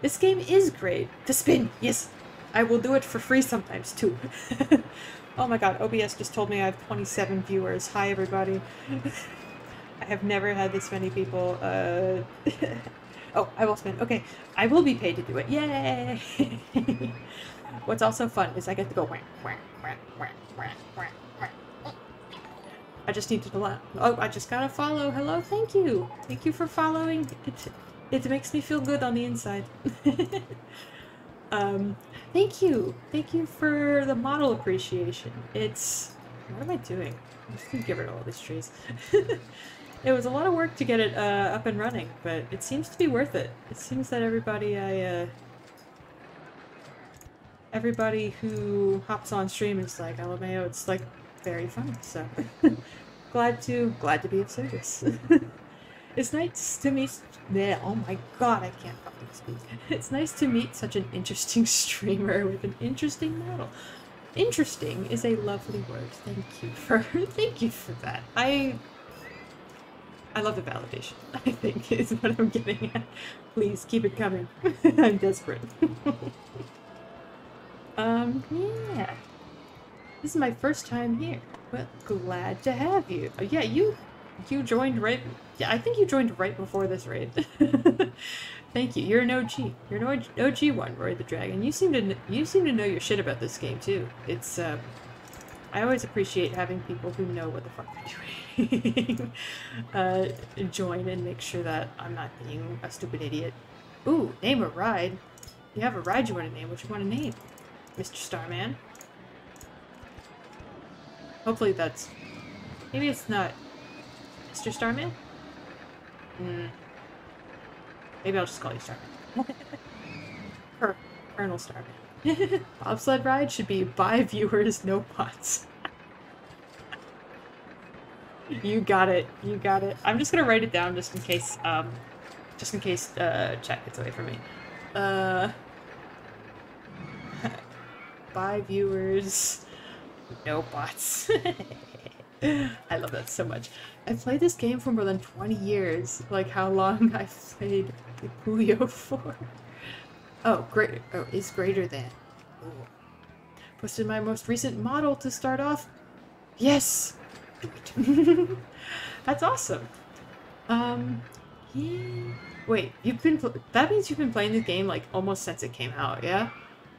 this game is great. The spin, yes. I will do it for free sometimes too. [LAUGHS] oh my god, OBS just told me I have 27 viewers. Hi everybody. [LAUGHS] I have never had this many people. Uh... [LAUGHS] oh, I will spin. Okay, I will be paid to do it. Yay! What's also fun is I get to go whack. I just need to. Oh, I just gotta follow. Hello, thank you. Thank you for following. It, makes me feel good on the inside. [LAUGHS] um, thank you. Thank you for the model appreciation. It's... What am I doing? I'm just gonna get rid of all these trees. [LAUGHS] it was a lot of work to get it uh, up and running, but it seems to be worth it. It seems that everybody I... Uh, everybody who hops on stream is like, LMAO, it's like very fun. So [LAUGHS] glad to glad to be of service. It's nice to meet. Oh my god, I can't fucking speak. It's nice to meet such an interesting [LAUGHS] streamer with an interesting model. Interesting is a lovely word. Thank you for [LAUGHS] thank you for that. I I love the validation. [LAUGHS] I think is what I'm getting at. Please keep it coming. I'm desperate. um, yeah. This is my first time here. Well, glad to have you. Uh, yeah, you you joined right... Yeah, I think you joined right before this raid. [LAUGHS] Thank you. You're an OG. You're an OG one, Roy the Dragon. You seem to you seem to know your shit about this game too. It's uh, I always appreciate having people who know what the fuck they're doing [LAUGHS] uh, join and make sure that I'm not being a stupid idiot. Ooh, name a ride. You have a ride you want to name. What you want to name, Mr. Starman? Hopefully that's... Maybe it's not Mr. Starman? Hmm. Maybe I'll just call you Starman. [LAUGHS] Colonel Starman. [LAUGHS] Bobsled ride should be by viewers, no bots. [LAUGHS] you got it. You got it. I'm just gonna write it down just in case, um, just in case, uh, chat gets away from me. Uh, by viewers, no bots. [LAUGHS] I love that so much. I've played this game for more than 20 years. Like how long [LAUGHS] I've played the Puyo for. [LAUGHS] Oh, great. Oh, is greater than. Ooh. Posted my most recent model to start off. Yes! That's awesome. Um, yeah. Wait, you've been. That means you've been playing the game like almost since it came out, yeah?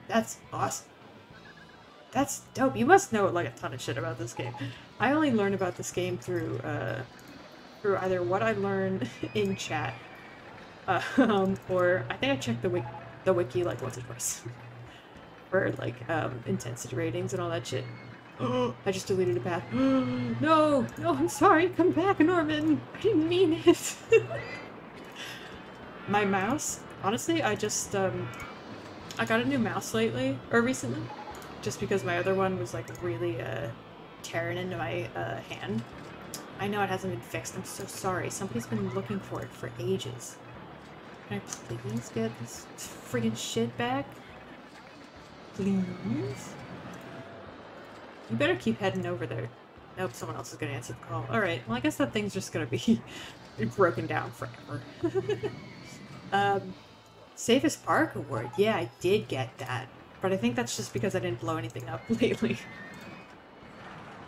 That's awesome. That's dope. You must know like a ton of shit about this game. I only learn about this game through uh, through either what I learn [LAUGHS] in chat, uh, um, or I think I checked the wiki, the wiki like once or twice [LAUGHS] for like um, intensity ratings and all that shit. [GASPS] I just deleted a path. [GASPS] no, no, I'm sorry. Come back, Norman. I didn't mean it. [LAUGHS] My mouse, honestly, I just um, I got a new mouse lately or recently just because my other one was like really uh, tearing into my uh, hand. I know it hasn't been fixed. I'm so sorry. Somebody's been looking for it for ages. Can I please get this friggin' shit back? Please? You better keep heading over there. Nope, someone else is gonna answer the call. Alright, well I guess that thing's just gonna be [LAUGHS] broken down forever. [LAUGHS] um, Safest Park Award. Yeah, I did get that. But I think that's just because I didn't blow anything up [LAUGHS] lately.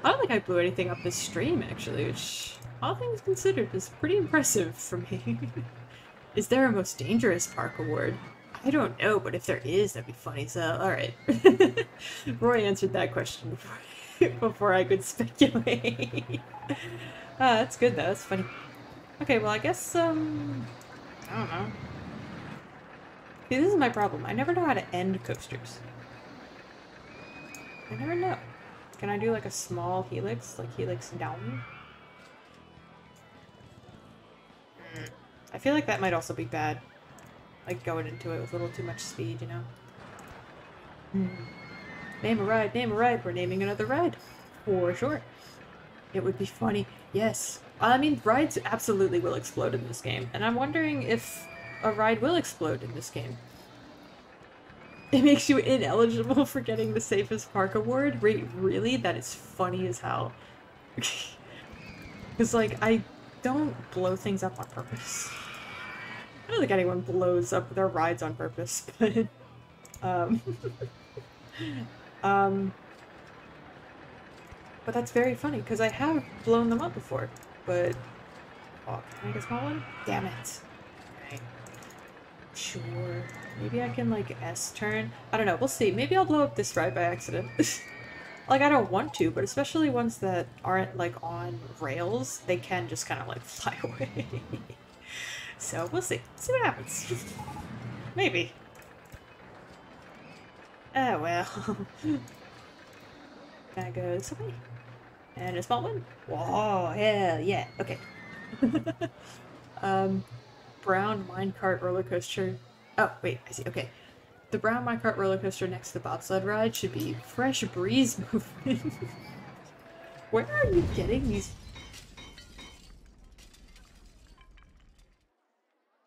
I don't think I blew anything up this stream, actually, which, all things considered, is pretty impressive for me. [LAUGHS] is there a most dangerous park award? I don't know, but if there is, that'd be funny, so alright. [LAUGHS] Roy answered that question before, [LAUGHS] before I could speculate. ah, that's good though, that's funny. Okay, well I guess, um, I don't know. See, this is my problem. I never know how to end coasters. I never know. Can I do like a small helix? Like helix down? Hmm. I feel like that might also be bad. Like going into it with a little too much speed, you know? Hmm. Name a ride, name a ride. We're naming another ride. For sure. It would be funny. Yes. I mean, rides absolutely will explode in this game. And I'm wondering if a ride will explode in this game. It makes you ineligible for getting the safest park award? Wait, really? That is funny as hell. [LAUGHS] Because, like, I don't blow things up on purpose. I don't think anyone blows up their rides on purpose, [LAUGHS] but... Um... [LAUGHS] um... But that's very funny, because I have blown them up before, but... Oh, can I get a small one? Damn it. Sure. Maybe I can, like, S-turn? I don't know. We'll see. Maybe I'll blow up this ride by accident. [LAUGHS] like, I don't want to, but especially ones that aren't, like, on rails, they can just kind of, like, [LAUGHS] fly away. so, we'll see. See what happens. [LAUGHS] Maybe. Oh, well. can goes go this way? And a small one? Whoa, hell yeah. Okay. um, brown minecart roller coaster. Oh, wait, I see. Okay. The brown minecart roller coaster next to the bobsled ride should be fresh breeze [LAUGHS] movement. Where are you getting these?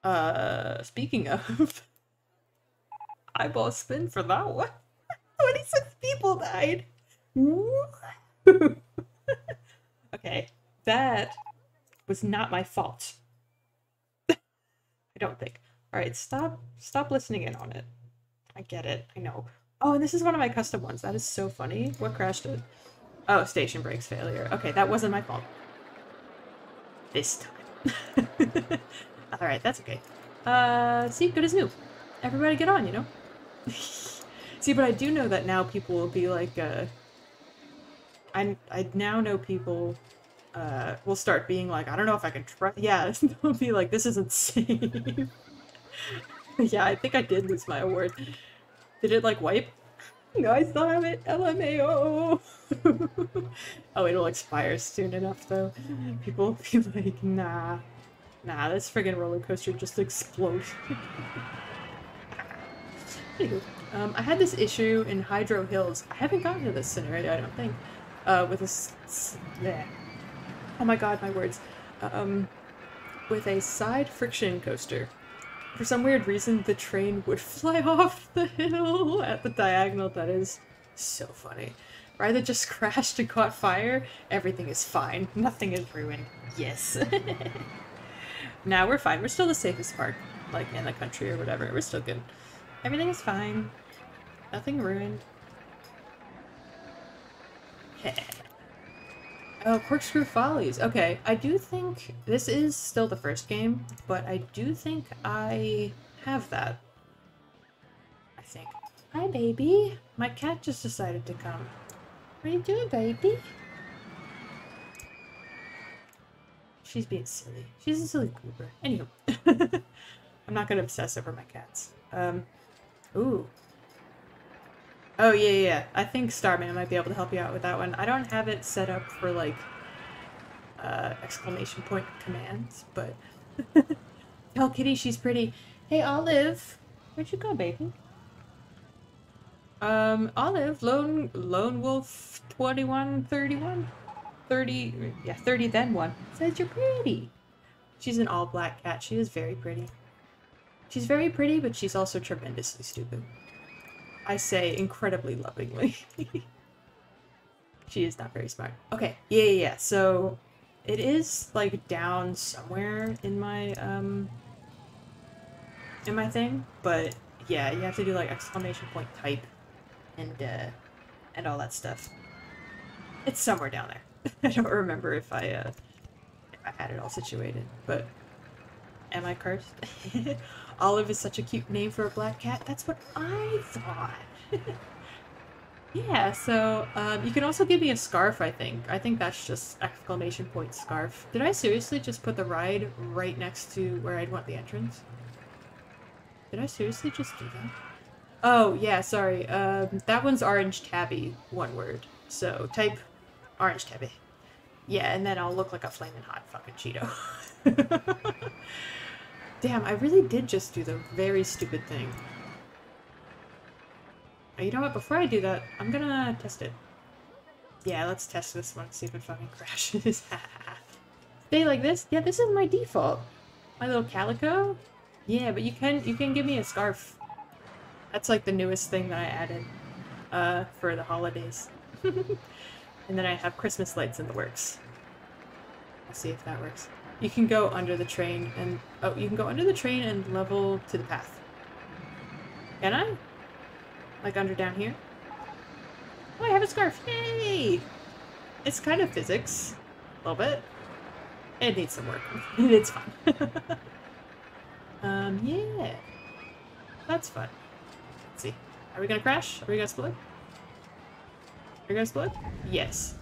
Uh, speaking of, [LAUGHS] eyeball spin for that one. [LAUGHS] 26 people died. okay, that was not my fault. I don't think. All right, stop stop listening in on it. I get it. I know. Oh, and this is one of my custom ones. That is so funny. What crashed it? Oh, station brakes failure. Okay, that wasn't my fault. This time. [LAUGHS] All right, that's okay. Uh, see, good as new. Everybody get on, you know? [LAUGHS] see, but I do know that now people will be like, uh... I, I now know people uh, will start being like, I don't know if I can trust. [LAUGHS] Yeah, [LAUGHS] they'll be like, this isn't safe. [LAUGHS] yeah, I think I did lose my award. Did it like wipe? No, I still have it. LMAO. oh, it'll expire soon enough though. People will be like, nah, nah, this friggin' roller coaster just exploded. Anywho. Um, I had this issue in Hydro Hills. I haven't gotten to this scenario, I don't think. Uh, with a. S- s- bleh. Oh my god, my words. Um, with a side friction coaster. For some weird reason, the train would [LAUGHS] fly off the hill at the diagonal. That is so funny. Rather just [LAUGHS] crashed and caught fire. Everything is fine. Nothing is ruined. Yes. [LAUGHS] now we're fine. We're still the safest park, like in the country or whatever. We're still good. Everything is fine. Nothing ruined. Oh, Corkscrew Follies. Okay, I do think this is still the first game, but I do think I have that. I think. Hi, baby. My cat just decided to come. What are you doing, baby? She's being silly. She's a silly Cooper. Anywho. [LAUGHS] I'm not gonna obsess over my cats. Um, ooh. Oh, yeah, yeah. I think Starman might be able to help you out with that one. I don't have it set up for, like, uh, exclamation point commands, but... Tell [LAUGHS] Kitty she's pretty. Hey, Olive! Where'd you go, baby? Um, Olive, Lone, Lone Wolf 2131? 30, yeah, 30 then 1. Says you're pretty. She's an all-black cat. She is very pretty. She's very pretty, but she's also tremendously stupid. I say incredibly lovingly. [LAUGHS] she is not very smart. Okay, yeah, yeah, yeah. So it is like down somewhere in my um in my thing, but yeah, you have to do like exclamation point type and uh and all that stuff. It's somewhere down there. [LAUGHS] I don't remember if I uh if I had it all situated, but am I cursed? [LAUGHS] Olive is such a cute name for a black cat. That's what I thought. [LAUGHS] yeah, so um, you can also give me a scarf, I think. I think that's just exclamation point scarf. Did I seriously just put the ride right next to where I'd want the entrance? Did I seriously just do that? Oh, yeah, sorry. Um, that one's orange tabby, one word. So type orange tabby. Yeah, and then I'll look like a flaming hot fucking Cheeto. [LAUGHS] Damn, I really did just do the very stupid thing. Oh, you know what? Before I do that, I'm gonna test it. Yeah, let's test this one, see if it fucking [LAUGHS] crashes. [LAUGHS] Stay like this? Yeah, this is my default. My little calico? Yeah, but you can you can give me a scarf. That's like the newest thing that I added uh, for the holidays. [LAUGHS] and then I have Christmas lights in the works. See if that works. You can go under the train and... Oh, you can go under the train and level to the path. Can I? Like under down here? Oh, I have a scarf! Yay! It's kind of physics. A little bit. It needs some work. [LAUGHS] it's fun. [LAUGHS] um, yeah. That's fun. Let's see. Are we gonna crash? Are we gonna split? Are we gonna split? Yes.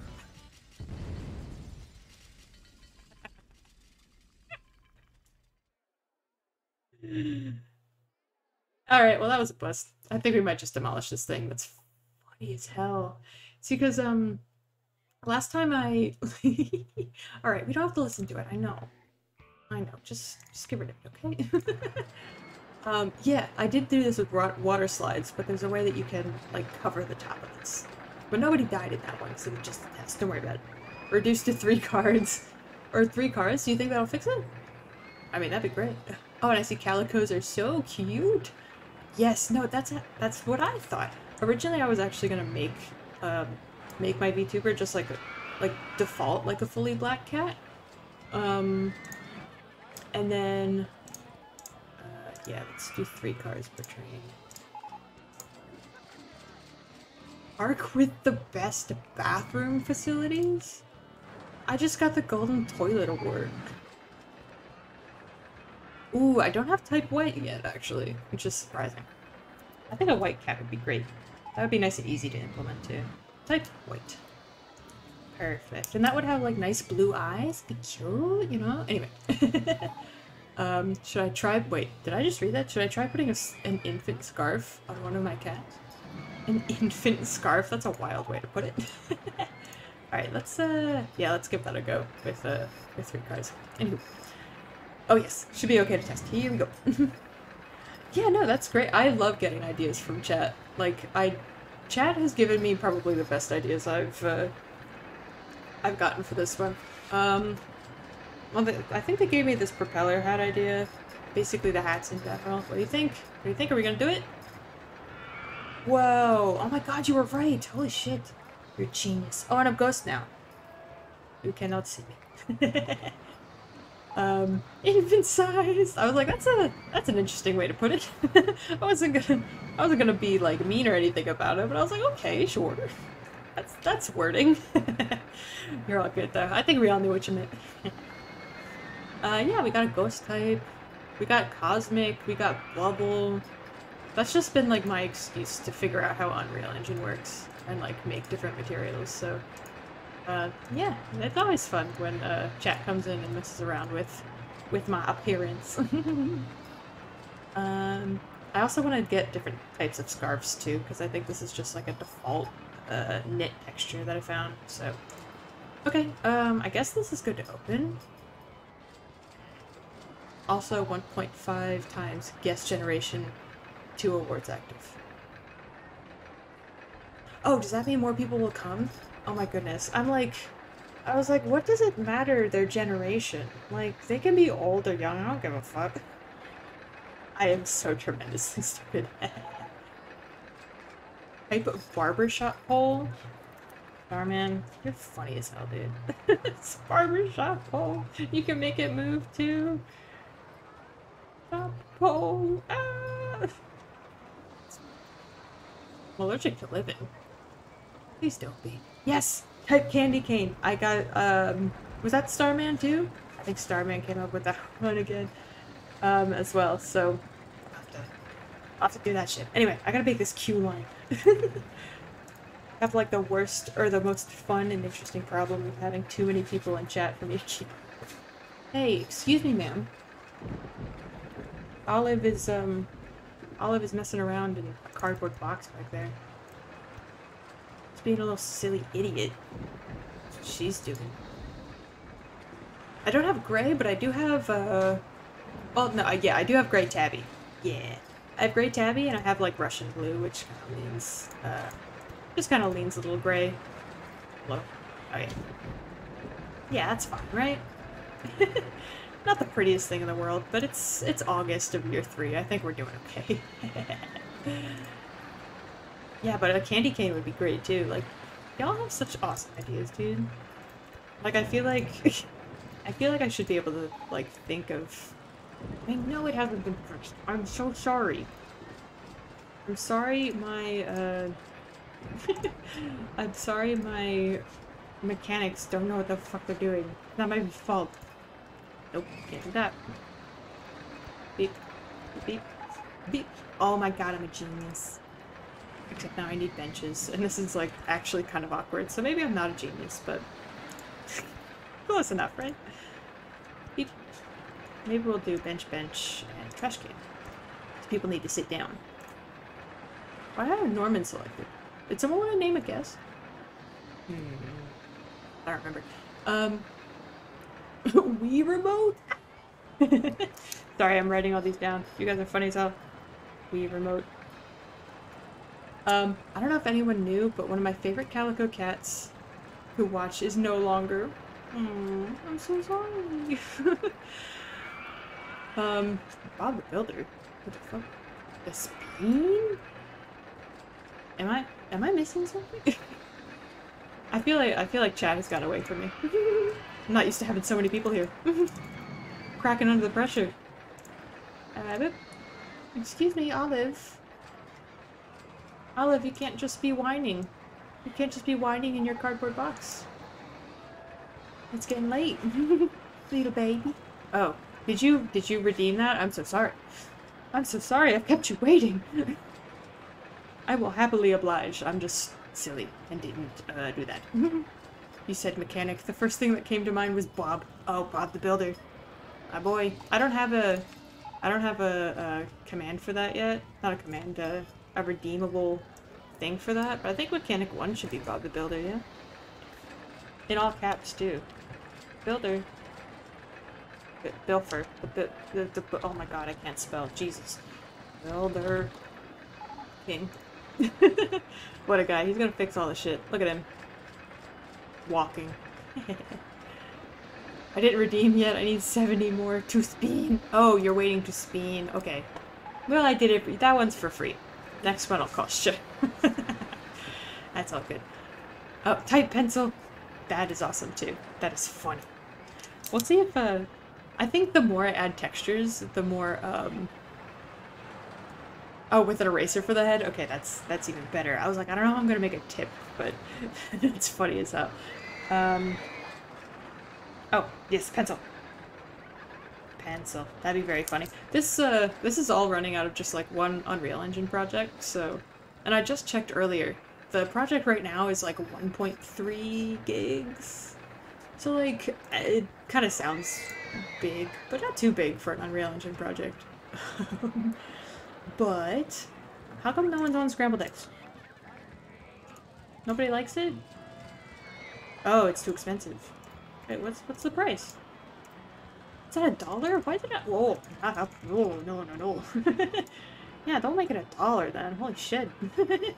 Alright, well that was a bust. I think we might just demolish this thing. That's funny as hell. See, because, um, last time I... [LAUGHS] Alright, we don't have to listen to it, I know. I know, just, just get rid of it, okay? [LAUGHS] um, yeah, I did do this with water slides, but there's a way that you can, like, cover the top of this. But nobody died in that one, so we just a test. Don't worry about it. Reduced to three [LAUGHS] cards. Or three cards, do you think that'll fix it? I mean, that'd be great. Oh, and I see calicos are so cute. Yes, no, that's that's what I thought. Originally, I was actually gonna make um, make my VTuber just like a, like default, like a fully black cat. Um, and then uh, yeah, let's do three cars per train. Park with the best bathroom facilities? I just got the Golden Toilet Award. Ooh, I don't have type white yet, actually, which is surprising. I think a white cat would be great. That would be nice and easy to implement, too. Type white. Perfect. And that would have, like, nice blue eyes. Be cute, you know? Anyway. [LAUGHS] um, should I try... Wait, did I just read that? Should I try putting a, an infant scarf on one of my cats? An [LAUGHS] infant scarf? That's a wild way to put it. [LAUGHS] Alright, let's, uh... Yeah, let's give that a go with, uh, with three cards. Anywho. Oh yes, should be okay to test. Here we go. [LAUGHS] Yeah, no, that's great. I love getting ideas from chat. Like, I, chat has given me probably the best ideas I've, uh, I've gotten for this one. Um, well, I think they gave me this propeller hat idea. Basically, the hats in general. What do you think? What do you think? Are we gonna do it? Whoa! Oh my god, you were right! Holy shit! You're genius. Oh, and I'm ghost now. You cannot see me. [LAUGHS] um, infant size. I was like, that's a that's an interesting way to put it. [LAUGHS] I wasn't gonna I wasn't gonna be like mean or anything about it, but I was like, okay, sure. That's that's wording. [LAUGHS] You're all good though. I think we all knew what you meant. [LAUGHS] uh, yeah, we got a ghost type. We got cosmic. We got bubble. That's just been like my excuse to figure out how Unreal Engine works and like make different materials. So, uh, yeah, it's always fun when uh, chat comes in and messes around with with my appearance. [LAUGHS] um, I also want to get different types of scarves too because I think this is just like a default uh, knit texture that I found. So, okay, um, I guess this is good to open. Also, 1.5 times guest generation, two awards active. Oh, does that mean more people will come? Oh my goodness. I'm like, I was like, what does it matter their generation? Like, they can be old or young, I don't give a fuck. I am so tremendously [LAUGHS] stupid. Type of barbershop pole? Starman, you're funny as hell, dude. [LAUGHS] it's barbershop pole. You can make it move too. Shop pole. Ah! I'm allergic to living. Please don't be. Yes! Type candy cane. I got, um, was that Starman too? I think Starman came up with that [LAUGHS] one again, um, as well, so I'll have to, I'll have to do that shit. Anyway, I gotta make this queue line. I [LAUGHS] have like the worst or the most fun and interesting problem of having too many people in chat for me to. Hey, excuse me, ma'am. Olive is um Olive is messing around in a cardboard box back there. Being a little silly idiot. That's what she's doing. I don't have gray, but I do have uh well no, yeah, I do have gray tabby. Yeah. I have gray tabby and I have like Russian blue, which kind of leans uh just kind of leans a little gray. Hello. Okay. Yeah, that's fine, right? [LAUGHS] Not the prettiest thing in the world, but it's it's August of year three. I think we're doing okay. [LAUGHS] yeah, but a candy cane would be great too. Like, y'all have such awesome ideas, dude. Like, I feel like [LAUGHS] I feel like I should be able to like think of. I know it hasn't been first. I'm so sorry. I'm sorry, my uh. [LAUGHS] I'm sorry, my mechanics don't know what the fuck they're doing. Not my fault. Nope, can't do that. Beep. Beep. Beep. Oh my god, I'm a genius. Except now I need benches, and this is like actually kind of awkward, so maybe I'm not a genius, but [LAUGHS] close enough, right? Maybe we'll do bench, bench, and trash can. People need to sit down. Why have Norman selected? Did someone want to name a guess? Hmm. I don't remember. Um, [LAUGHS] Wii remote? [LAUGHS] Sorry, I'm writing all these down. You guys are funny as hell. Wii remote. Um, I don't know if anyone knew, but one of my favorite calico cats who watch is no longer. Hmm, I'm so sorry. [LAUGHS] um, Bob the Builder. What the fuck? The Spain? Am I am I missing something? [LAUGHS] I feel like I feel like Chad has got away from me. I'm not used to having so many people here. [LAUGHS] Cracking under the pressure. Uh, excuse me, Olive. Olive, you can't just be whining. You can't just be whining in your cardboard box. It's getting late. [LAUGHS] Little baby. Oh, did you did you redeem that? I'm so sorry. I'm so sorry I've kept you waiting. [LAUGHS] I will happily oblige. I'm just silly and didn't uh, do that. [LAUGHS] you said mechanic. The first thing that came to mind was Bob. Oh, Bob the Builder. My boy. I don't have a... I don't have a, a command for that yet. Not a command, uh, a redeemable thing for that. But I think Mechanic 1 should be Bob the Builder, yeah? In all caps, too. Builder. Bilfer. The, the, the, the, oh my god, I can't spell. Jesus. Builder. King. [LAUGHS] what a guy. He's gonna fix all the shit. Look at him. Walking. [LAUGHS] I didn't redeem yet. I need 70 more to spin. Oh, you're waiting to spin. Okay. Well, I did it. That one's for free. Next one will cost you. [LAUGHS] That's all good. Oh, type pencil. That is awesome too. That is funny. We'll see if, uh, I think the more I add textures, the more, um, oh, with an eraser for the head? Okay, that's, that's even better. I was like, I don't know how I'm gonna make a tip, but [LAUGHS] it's funny as hell. Um, oh, yes, pencil. Pencil. That'd be very funny. This, uh, this is all running out of just like one Unreal Engine project, so, and I just checked earlier. The project right now is like 1.3 gigs. So like, it kind of sounds big, but not too big for an Unreal Engine project. [LAUGHS] but, how come no one's on Scrambled Eggs? Nobody likes it? Oh, it's too expensive. Wait, what's what's the price? Is that a dollar? Why did I- oh, oh, no, no, no. [LAUGHS] yeah, don't make it a dollar then. Holy shit. [LAUGHS]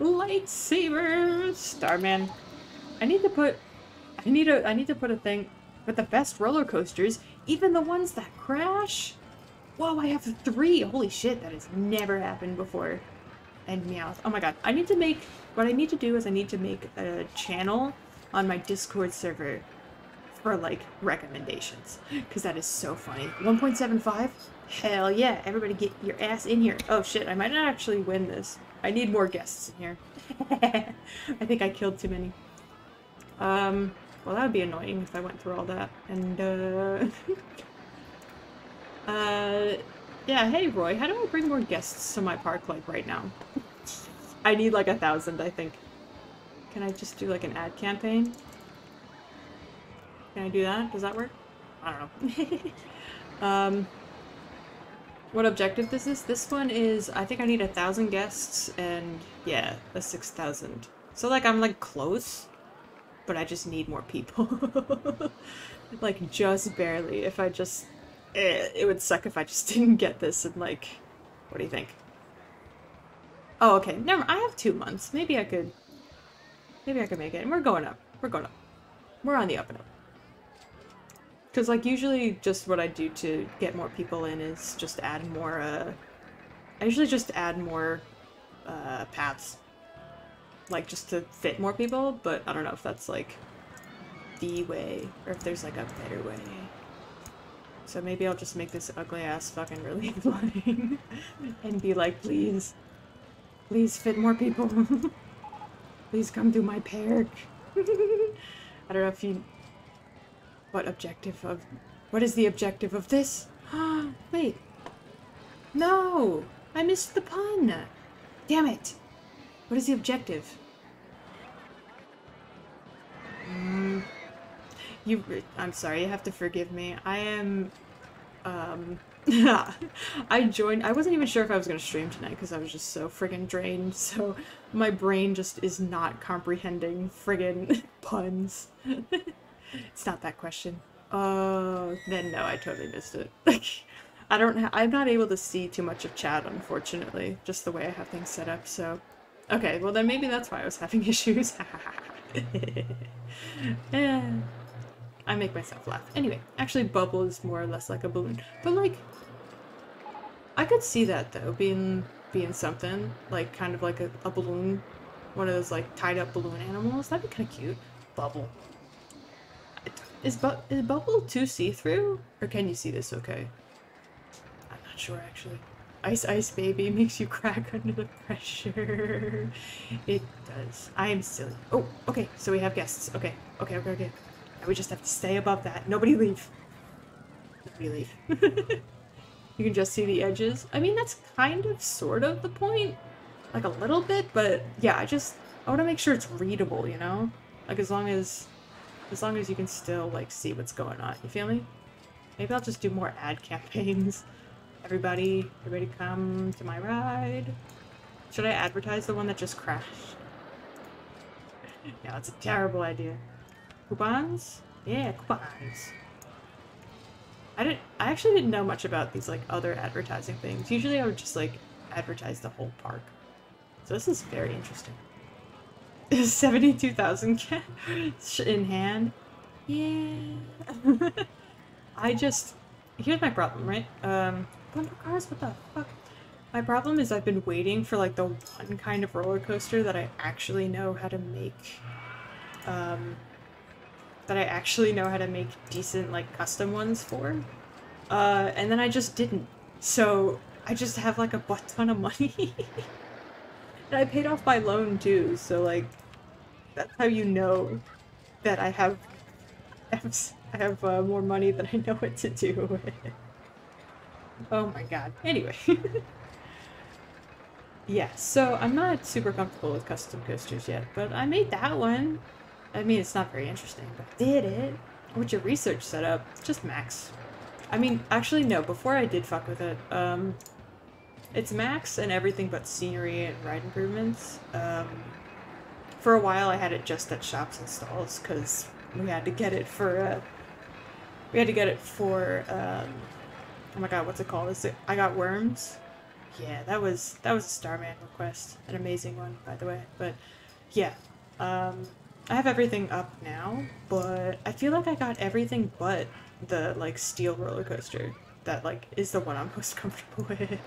Lightsaber! Starman. I need to put I need a I need to put a thing with the best roller coasters, even the ones that crash. Whoa, I have three! Holy shit, that has never happened before. And meow. Oh my god. I need to make what I need to do is I need to make a channel on my Discord server for like recommendations. Cause that is so funny. 1.75? Hell yeah, everybody get your ass in here. Oh shit, I might not actually win this. I need more guests in here. [LAUGHS] I think I killed too many. Um, well, that would be annoying if I went through all that. And, uh... [LAUGHS] uh... Yeah, hey Roy, how do I bring more guests to my park, like, right now? I need, like, a thousand, I think. Can I just do, like, an ad campaign? Can I do that? Does that work? I don't know. [LAUGHS] um... What objective this is? This one is, I think I need a thousand guests and, yeah, a 6,000. So, like, I'm, like, close but I just need more people. [LAUGHS] like, just barely. If I just... Eh, it would suck if I just [LAUGHS] didn't get this and, like... What do you think? Oh, okay. Never I have two months. Maybe I could... Maybe I could make it. And we're going up. We're going up. We're on the up and up. Because, like, usually just what I do to get more people in is just add more, uh... I usually just add more, uh, paths like just to fit more people, but I don't know if that's like the way or if there's like a better way. So maybe I'll just make this ugly ass fucking really [LAUGHS] annoying and be like, please, please fit more people. [LAUGHS] please come to my park. [LAUGHS] I don't know if you, what objective of, what is the objective of this? Ah, [GASPS] Wait, no, I missed the pun. Damn it. What is the objective? Mm, you, I'm sorry, you have to forgive me. I am, um, [LAUGHS] I joined, I wasn't even sure if I was going to stream tonight because I was just so friggin' drained, so my brain just is not comprehending friggin' [LAUGHS] puns. [LAUGHS] it's not that question. Oh, then no, I totally missed it. [LAUGHS] Like, I don't I'm not able to see too much of chat, unfortunately, just the way I have things set up, so... Okay, well then maybe that's why I was having [LAUGHS] issues. [LAUGHS] eh, I make myself laugh. Anyway, actually Bubble is more or less like a balloon. But like, I could see that though, being being something. Like kind of like a, a balloon. One of those like tied up balloon animals. That'd be kind of cute. Bubble. Is, bu is Bubble too see-through? Or can you see this okay? I'm not sure actually. Ice Ice Baby [LAUGHS] makes you crack under the pressure. It does. I am silly. Oh, okay, so we have guests. Okay, okay, okay, okay. we just have to stay above that. Nobody leave. Nobody leave. [LAUGHS] you can just see the edges. I mean, that's kind of, sort of the point. Like a little bit, but yeah, I just, I want to make sure it's readable, you know? Like as long as, as long as you can still like see what's going on. You feel me? Maybe I'll just do more ad [LAUGHS] campaigns. Everybody, everybody come to my ride. Should I advertise the one that just crashed? yeah, that's a terrible idea. Coupons? Yeah, coupons. I didn't. I actually didn't know much about these like other advertising things. Usually, I would just like advertise the whole park. So this is very interesting. [LAUGHS] Seventy-two thousand cash in hand. Yeah. [LAUGHS] I just. Here's my problem, right? Um, bumper cars. What the fuck? My problem is I've been waiting for like the one kind of roller coaster that I actually know how to make. Um, that I actually know how to make decent like custom ones for. Uh, and then I just didn't. So I just have like a butt ton of money. [LAUGHS] and I paid off my loan too, so like that's how you know that I have I have, uh, more money than I know what to do with. oh my god. Anyway. [LAUGHS] yeah, so I'm not super comfortable with custom coasters yet, but I made that one. I mean, it's not very interesting, but I did it. What's your research setup? Just max. I mean, actually, no, before I did fuck with it, um, it's max and everything but scenery and ride improvements. Um, for a while, I had it just at shops and stalls, because we had to get it for, uh, we had to get it for, um, oh my god, what's it called? Is it, I Got Worms? Yeah, that was, that was a Starman request. An amazing one, by the way. But, yeah, um, I have everything up now, but I feel like I got everything but the like steel roller coaster that like is the one I'm most [LAUGHS] comfortable with.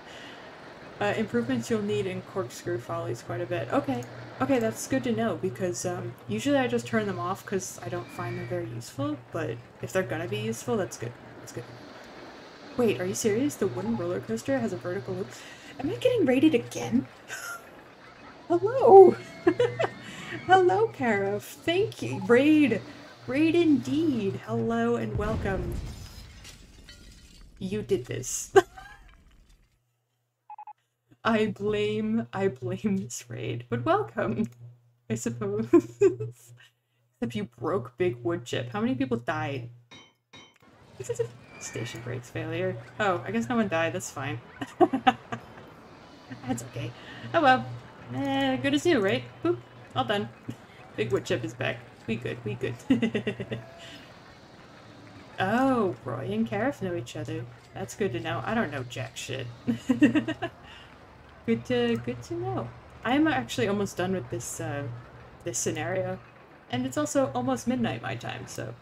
Uh, improvements you'll need in corkscrew follies quite a bit. Okay, okay, that's good to know because um, usually I just turn them off because I don't find them very useful. But if they're gonna be useful, that's good. That's good. Wait, are you serious? The wooden roller coaster has a vertical loop. Am I getting raided again? [LAUGHS] Hello. [LAUGHS] Hello, Karif. Thank you. Raid. Raid indeed. Hello and welcome. You did this. [LAUGHS] I blame, I blame this raid, but welcome, I suppose. [LAUGHS] Except you broke Big Wood Chip. How many people died? Station brakes failure. Oh, I guess no one died. That's fine. [LAUGHS] That's okay. Oh well. Eh, good see you, right? Boop. All done. Big wood chip is back. We good, we good. [LAUGHS] oh, Roy and Karif know each other. That's good to know. I don't know jack shit. Good to good to know. I'm actually almost done with this uh, this scenario, and it's also almost midnight my time, so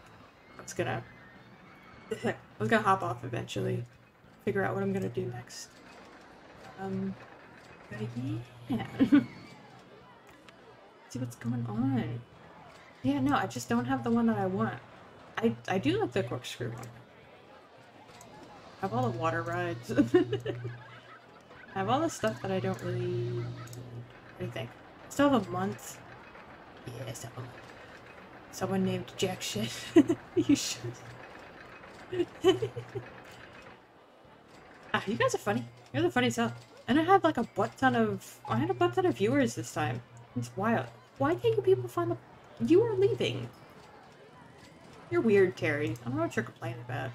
I was gonna [LAUGHS] I was gonna hop off eventually, figure out what I'm gonna do next. Um, but yeah. [LAUGHS] see what's going on. Yeah, no, I just don't have the one that I want. I, I do like the corkscrew one. I have all the water rides. [LAUGHS] I have all the stuff that I don't really... What do you think? Still have a month. Yeah. Someone named Jack shit. [LAUGHS] you should. [LAUGHS] ah, you guys are funny. You're the funny stuff. And I had like a butt ton of... I had a butt ton of viewers this time. It's wild. Why can't you people find the... You are leaving. You're weird, Terry. I don't know what you're complaining about.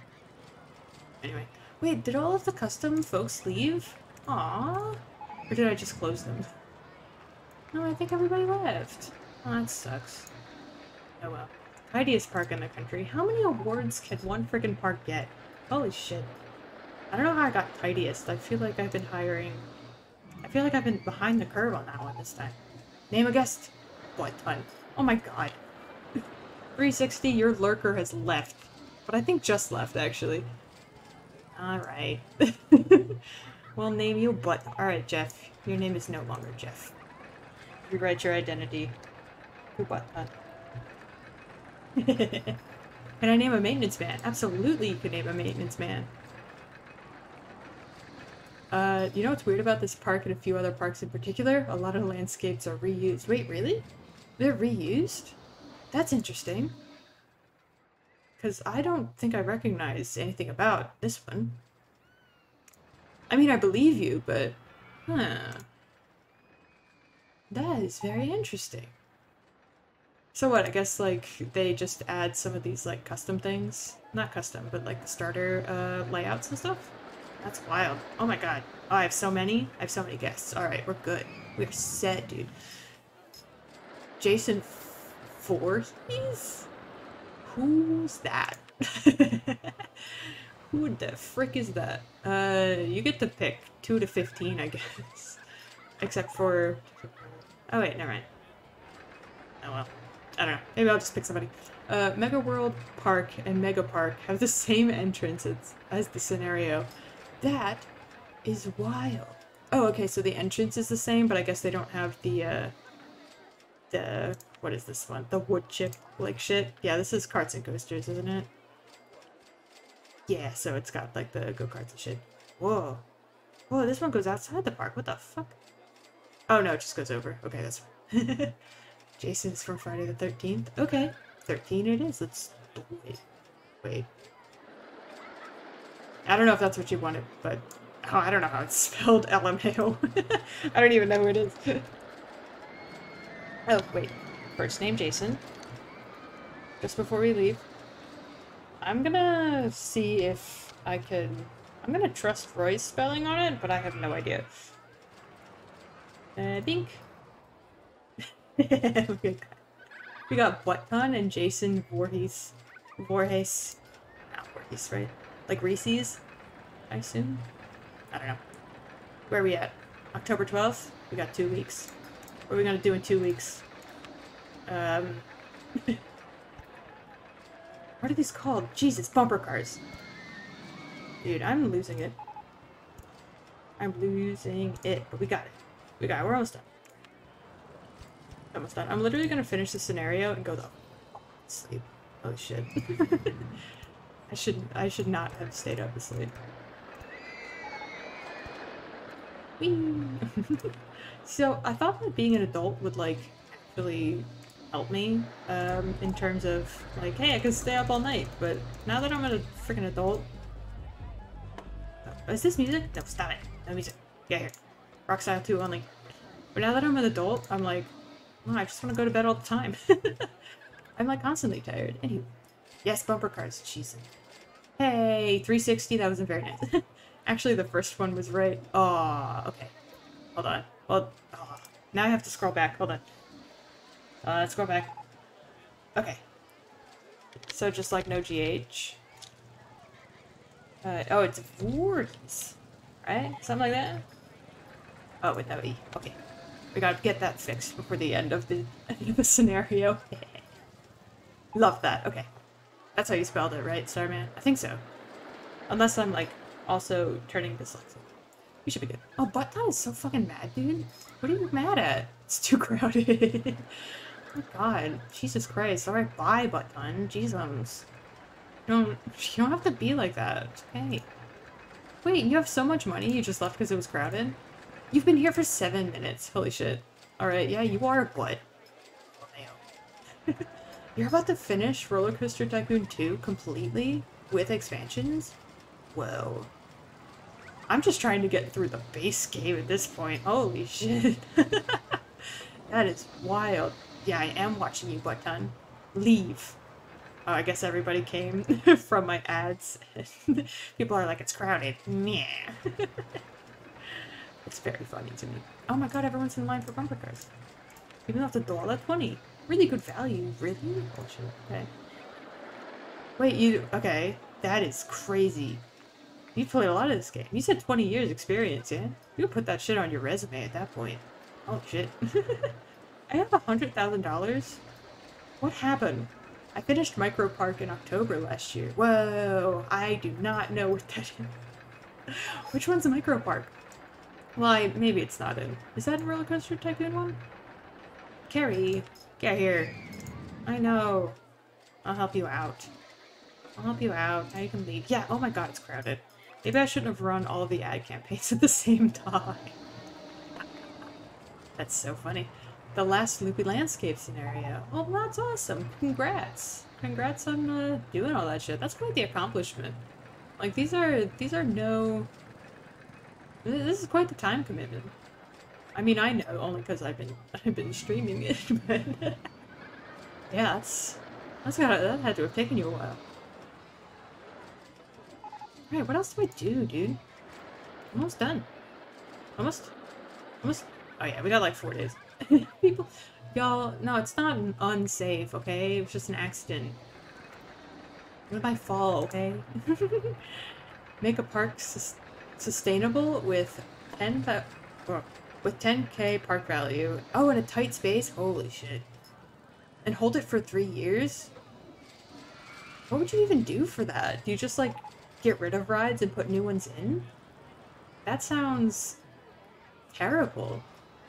Anyway. Wait, did all of the custom folks leave? Aww. Or did I just close them? No, I think everybody left. Oh, that sucks. Oh well. Tidiest park in the country. How many awards can one freaking park get? Holy shit. I don't know how I got tidiest. I feel like I've been hiring... I feel like I've been behind the curve on that one this time. Name a guest. What ton? Oh my god. [LAUGHS] 360, your lurker has left. But I think just left, actually. Alright. [LAUGHS] we'll name you Butt. Alright, Jeff. Your name is no longer Jeff. Rewrite your identity. Your Butt Ton. Can I name a maintenance man? Absolutely you can name a maintenance man. Uh, you know what's weird about this park and a few other parks in particular? A lot of landscapes are reused. Wait, really? They're reused? That's interesting. Because I don't think I recognize anything about this one. I mean, I believe you, but... Huh. That is very interesting. So what, I guess, like, they just add some of these, like, custom things? Not custom, but, like, the starter uh, layouts and stuff? That's wild. Oh my god. Oh, I have so many? I have so many guests. Alright, we're good. We're set, dude. Jason Voorhees? Who's that? [LAUGHS] Who the frick is that? Uh, you get to pick 2 to 15, I guess. [LAUGHS] Except for... Oh wait, never mind. Oh well. I don't know. Maybe I'll just pick somebody. Uh, Mega World Park and Mega Park have the [LAUGHS] same entrance as, as the scenario. That is wild. Oh, okay, so the entrance is the same, but I guess they don't have the, uh, the, what is this one? The wood chip, like, shit? Yeah, this is Karts and Coasters, isn't it? Yeah, so it's got, like, the go-karts and shit. Whoa. Whoa, this one goes outside the park. What the fuck? Oh, no, it just goes over. Okay, that's fine. [LAUGHS] Jason's from Friday the 13th. Okay, 13 it is. Let's... Wait. Wait. I don't know if that's what you wanted, but Oh, I don't know how it's [LAUGHS] spelled. LMAO. [LAUGHS] I don't even know who it is. oh, wait. First name Jason. Just before we leave. I'm gonna see if I can... I'm gonna trust Roy's spelling on it, but I have no idea. I think... [LAUGHS] we got Button and Jason Voorhees. Voorhees. Not Voorhees, right? Like Reese's, I assume? I don't know. Where are we at? October 12th? We got two weeks. What are we gonna do in two weeks? Um... [LAUGHS] what are these called? Jesus, bumper cars. Dude, I'm losing it. I'm losing it, but we got it. We got it. We're almost done. Almost done. I'm literally gonna finish the scenario and go to sleep. Oh shit. [LAUGHS] I should I should not have stayed up to sleep. [LAUGHS] so I thought that being an adult would like actually help me um, in terms of like, hey, I can stay up all night. But now that I'm a freaking adult, is this music? No, stop it. No music. Get here. Rock style 2 only. But now that I'm an adult, I'm like, oh, I just want to go to bed all the time. [LAUGHS] I'm like constantly tired. Anyway. Yes, bumper cars. Jesus. Hey, 360. That wasn't very nice. Actually, the first one was right. Oh, okay. Hold on. Well, oh, now I have to scroll back. Hold on. Uh, let's go back. Okay. So just like no GH. Uh, oh, it's Voorhees, right? Something like that? Oh, with no E. Okay. We gotta get that fixed before the end of the, [LAUGHS] end of the scenario. [LAUGHS] Love that. Okay. That's how you spelled it, right, Starman? I think so. Unless I'm, like, also turning dyslexic. You should be good. Oh, Button is so fucking mad, dude. What are you mad at? It's too crowded. [LAUGHS] oh god. Jesus Christ. Alright, bye, Button. Jesus. You don't, you don't have to be like that. Okay. Wait, you have so much money you just left because it was crowded? You've been here for seven minutes. Holy shit. Alright, yeah, you are a butt. [LAUGHS] You're about to finish Roller Coaster Tycoon 2 completely with expansions? Whoa. I'm just trying to get through the base game at this point. Holy shit. [LAUGHS] that is wild. Yeah, I am watching you, Button. Leave. Oh, I guess everybody came [LAUGHS] from my ads. [LAUGHS] People are like, it's crowded. Yeah. [LAUGHS] it's very funny to me. Oh my god, everyone's in line for bumper cars. Even off the dollar 20. Really good value. Really? Bullshit. Okay. Wait, you... Okay. That is crazy. You played a lot of this game. You said 20 years experience, yeah? You put that shit on your resume at that point. Oh, shit. I have a $100,000? What happened? I finished Micro Park in October last year. Whoa, I do not know what that is. [LAUGHS] Which one's a Micro Park? Well, maybe it's not in. Is that a Roller Coaster Tycoon one? Carrie, get here. I know. I'll help you out. I'll help you out. Now you can leave. Yeah, oh my god, it's crowded. Maybe I shouldn't have run all the ad campaigns at the [LAUGHS] same time. that's so funny. The last Loopy Landscape scenario. Well, that's awesome. Congrats. Congrats on uh, doing all that shit. That's quite the accomplishment. Like, these are, these are no... This is quite the time commitment. I mean, I know, only because I've been, [LAUGHS] I've been streaming it, [LAUGHS] but... [LAUGHS] yeah, that's... That's gotta, that had to have taken you a while. Alright, what else do I do, dude? Almost done. Almost? Almost? Oh yeah, we got like four days. [LAUGHS] People, y'all, no, it's not unsafe, okay? It was just an accident. What if I fall, okay? [LAUGHS] make a park sus- sustainable with 10 th- or with 10k park value. Oh, in a tight space? Holy shit. And hold it for 3 years? What would you even do for that? Do you just like get rid of rides and put new ones in? That sounds terrible.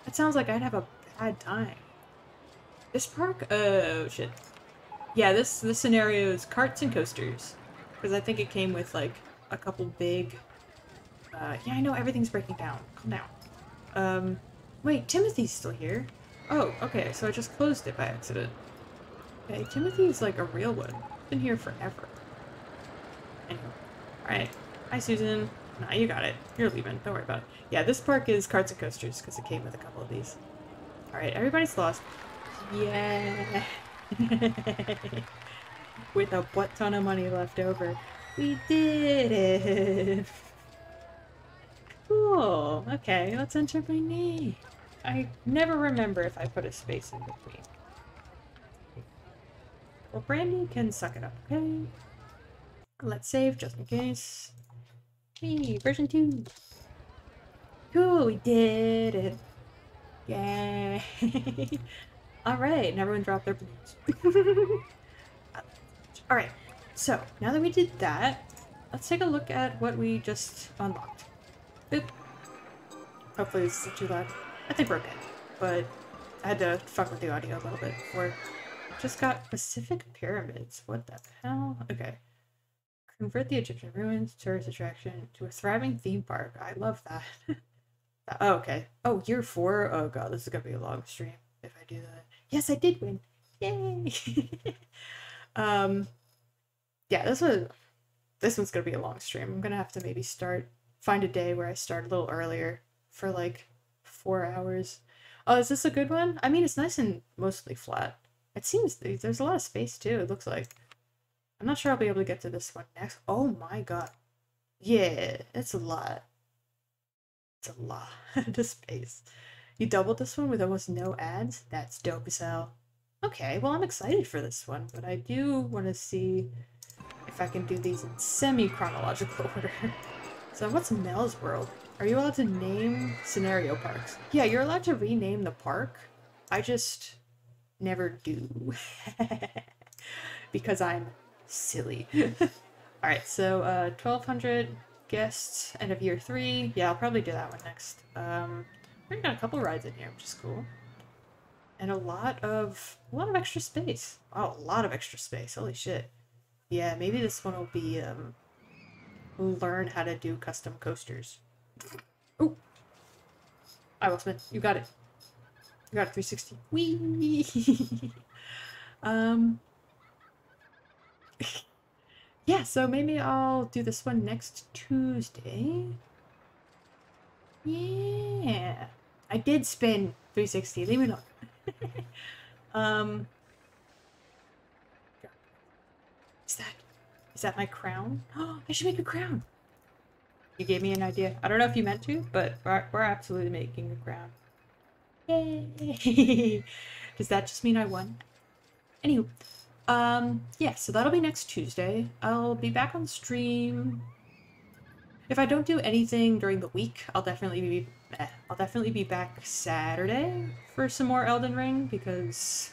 That sounds like I'd have a bad time. This park? Oh shit. Yeah, this this scenario is Karts and Coasters. Because I think it came with like a couple big uh yeah, I know everything's breaking down. Calm down. Um wait, Timothy's still here. Oh, okay, so I just closed it by accident. Okay, Timothy's like a real one. Been here forever. Anyway. Alright. Hi Susan. Nah, you got it. You're leaving. Don't worry about it. Yeah, this park is Karts and Coasters because it came with a couple of these. Alright, everybody's lost. Yeah. [LAUGHS] with a butt ton of money left over. We did it! Cool. Okay, let's enter my name. I never remember if I put a space in between. Well, Brandy can suck it up, okay? Let's save just in case. Me, version 2. Cool, we did it. Yay. [LAUGHS] Alright, and everyone dropped their balloons. [LAUGHS] Alright, so now that we did that, let's take a look at what we just unlocked. Boop. Hopefully this isn't too loud. I think we're okay, but I had to fuck with the audio a little bit before. Just got Pacific Pyramids. What the hell? Okay. Convert the Egyptian ruins, tourist attraction, to a thriving theme park. I love that. [LAUGHS] oh, okay. Oh, year four? Oh god, this is gonna be a long stream if I do that. Yes, I did win. Yay! [LAUGHS] um, yeah, this was this one's gonna be a long stream. I'm gonna have to maybe start find a day where I start a little earlier for like four hours. Oh, is this a good one? I mean, it's nice and mostly flat. It seems there's a lot of space too. It looks like. I'm not sure I'll be able to get to this one next. Oh my god. Yeah, it's a lot. It's a lot of space. You doubled this one with almost no ads? That's dope as hell. Okay, well I'm excited for this one, but I do want to see if I can do these in semi-chronological [LAUGHS] order. so what's Mel's World? Are you allowed to name scenario parks? Yeah, you're allowed to rename the park. I just never do. [LAUGHS] because I'm silly. [LAUGHS] Alright, so uh, 1200 guests, end of year three. Yeah, I'll probably do that one next. Um, we got a couple rides in here, which is cool. And a lot of, a lot of extra space. Wow, a lot of extra space. Holy shit. Yeah, maybe this one will be, um, learn how to do custom coasters. Oh! I will spin. You got it. You got a 360. Wee. [LAUGHS] um. [LAUGHS] yeah, so maybe I'll do this one next Tuesday. Yeah. I did spin 360. Leave me alone. [LAUGHS] um. Is that is that my crown? Oh, [GASPS] I should make a crown. You gave me an idea. I don't know if you meant to, but we're, we're absolutely making a crown. Yay! [LAUGHS] Does that just mean I won? Anywho, um, yeah, so that'll be next Tuesday. I'll be back on stream. If I don't do anything during the week, I'll definitely be eh, I'll definitely be back Saturday for some more Elden Ring because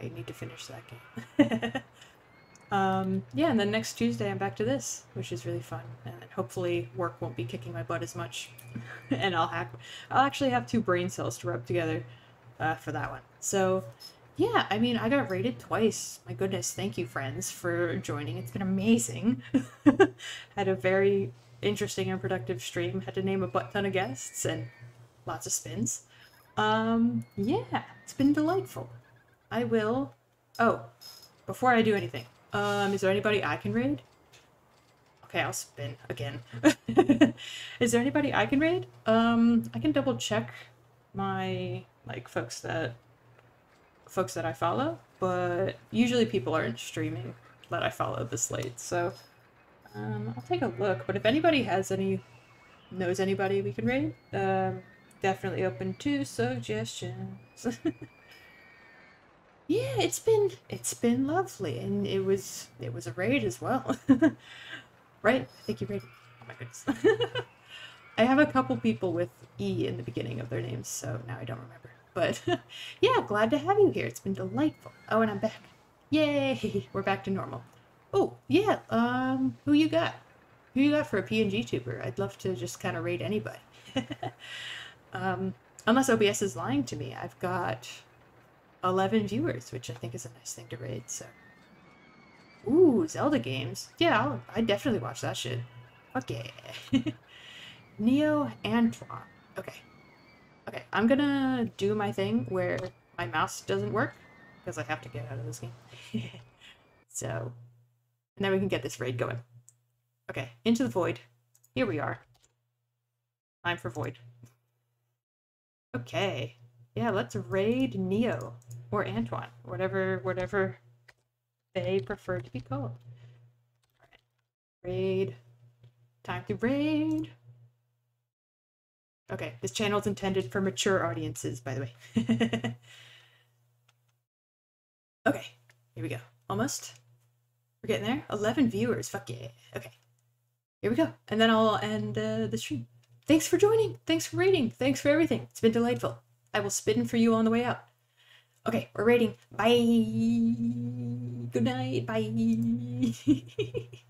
I need to finish that game. [LAUGHS] um, yeah, and then next Tuesday I'm back to this, which is really fun, and hopefully work won't be kicking my butt as much, [LAUGHS] and I'll hack. I'll actually have two brain cells to rub together uh, for that one. So, yeah, I mean, I got raided twice. My goodness, thank you, friends, for joining. It's been amazing. [LAUGHS] Had a very interesting and productive stream. Had to name a butt ton of guests and lots of spins. Um, yeah, it's been delightful. I will. Oh, before I do anything, um, is there anybody I can raid? Okay, I'll spin again. [LAUGHS] is there anybody I can raid? Um, I can double check my like folks that folks that I follow, but usually people aren't streaming that I follow this late, so um, I'll take a look. But if anybody has any knows anybody we can raid, um, definitely open to suggestions. [LAUGHS] yeah, it's been it's been lovely, and it was it was a raid as well, [LAUGHS] right? I think you raided. Oh my goodness. [LAUGHS] I have a couple people with E in the beginning of their names, so now I don't remember. But [LAUGHS] yeah, glad to have you here. It's been delightful. Oh, and I'm back. Yay! [LAUGHS] We're back to normal. Oh, yeah, um, who you got? Who you got for a PNG tuber? I'd love to just kind of rate anybody. [LAUGHS] um, unless OBS is lying to me, I've got 11 viewers, which I think is a nice thing to rate, so. Ooh, Zelda games. Yeah, I'll, I definitely watch that shit. Yeah. Neo Antoine. Okay. Okay, I'm gonna do my thing where my mouse doesn't work because I have to get out of this game. [LAUGHS] so, and then we can get this raid going. Okay, into the void. Here we are. Time for void. Okay. Yeah, let's raid Neo or Antoine, whatever whatever they prefer to be called. Raid. Time to raid. Okay, this channel is intended for mature audiences, by the way. [LAUGHS] okay, here we go. Almost. We're getting there. 11 viewers. Fuck yeah. Okay. Here we go. And then I'll end uh, the stream. Thanks for joining. Thanks for raiding. Thanks for everything. It's been delightful. I will spit in for you on the way out. Okay, we're raiding. Bye. Good night. Bye. [LAUGHS]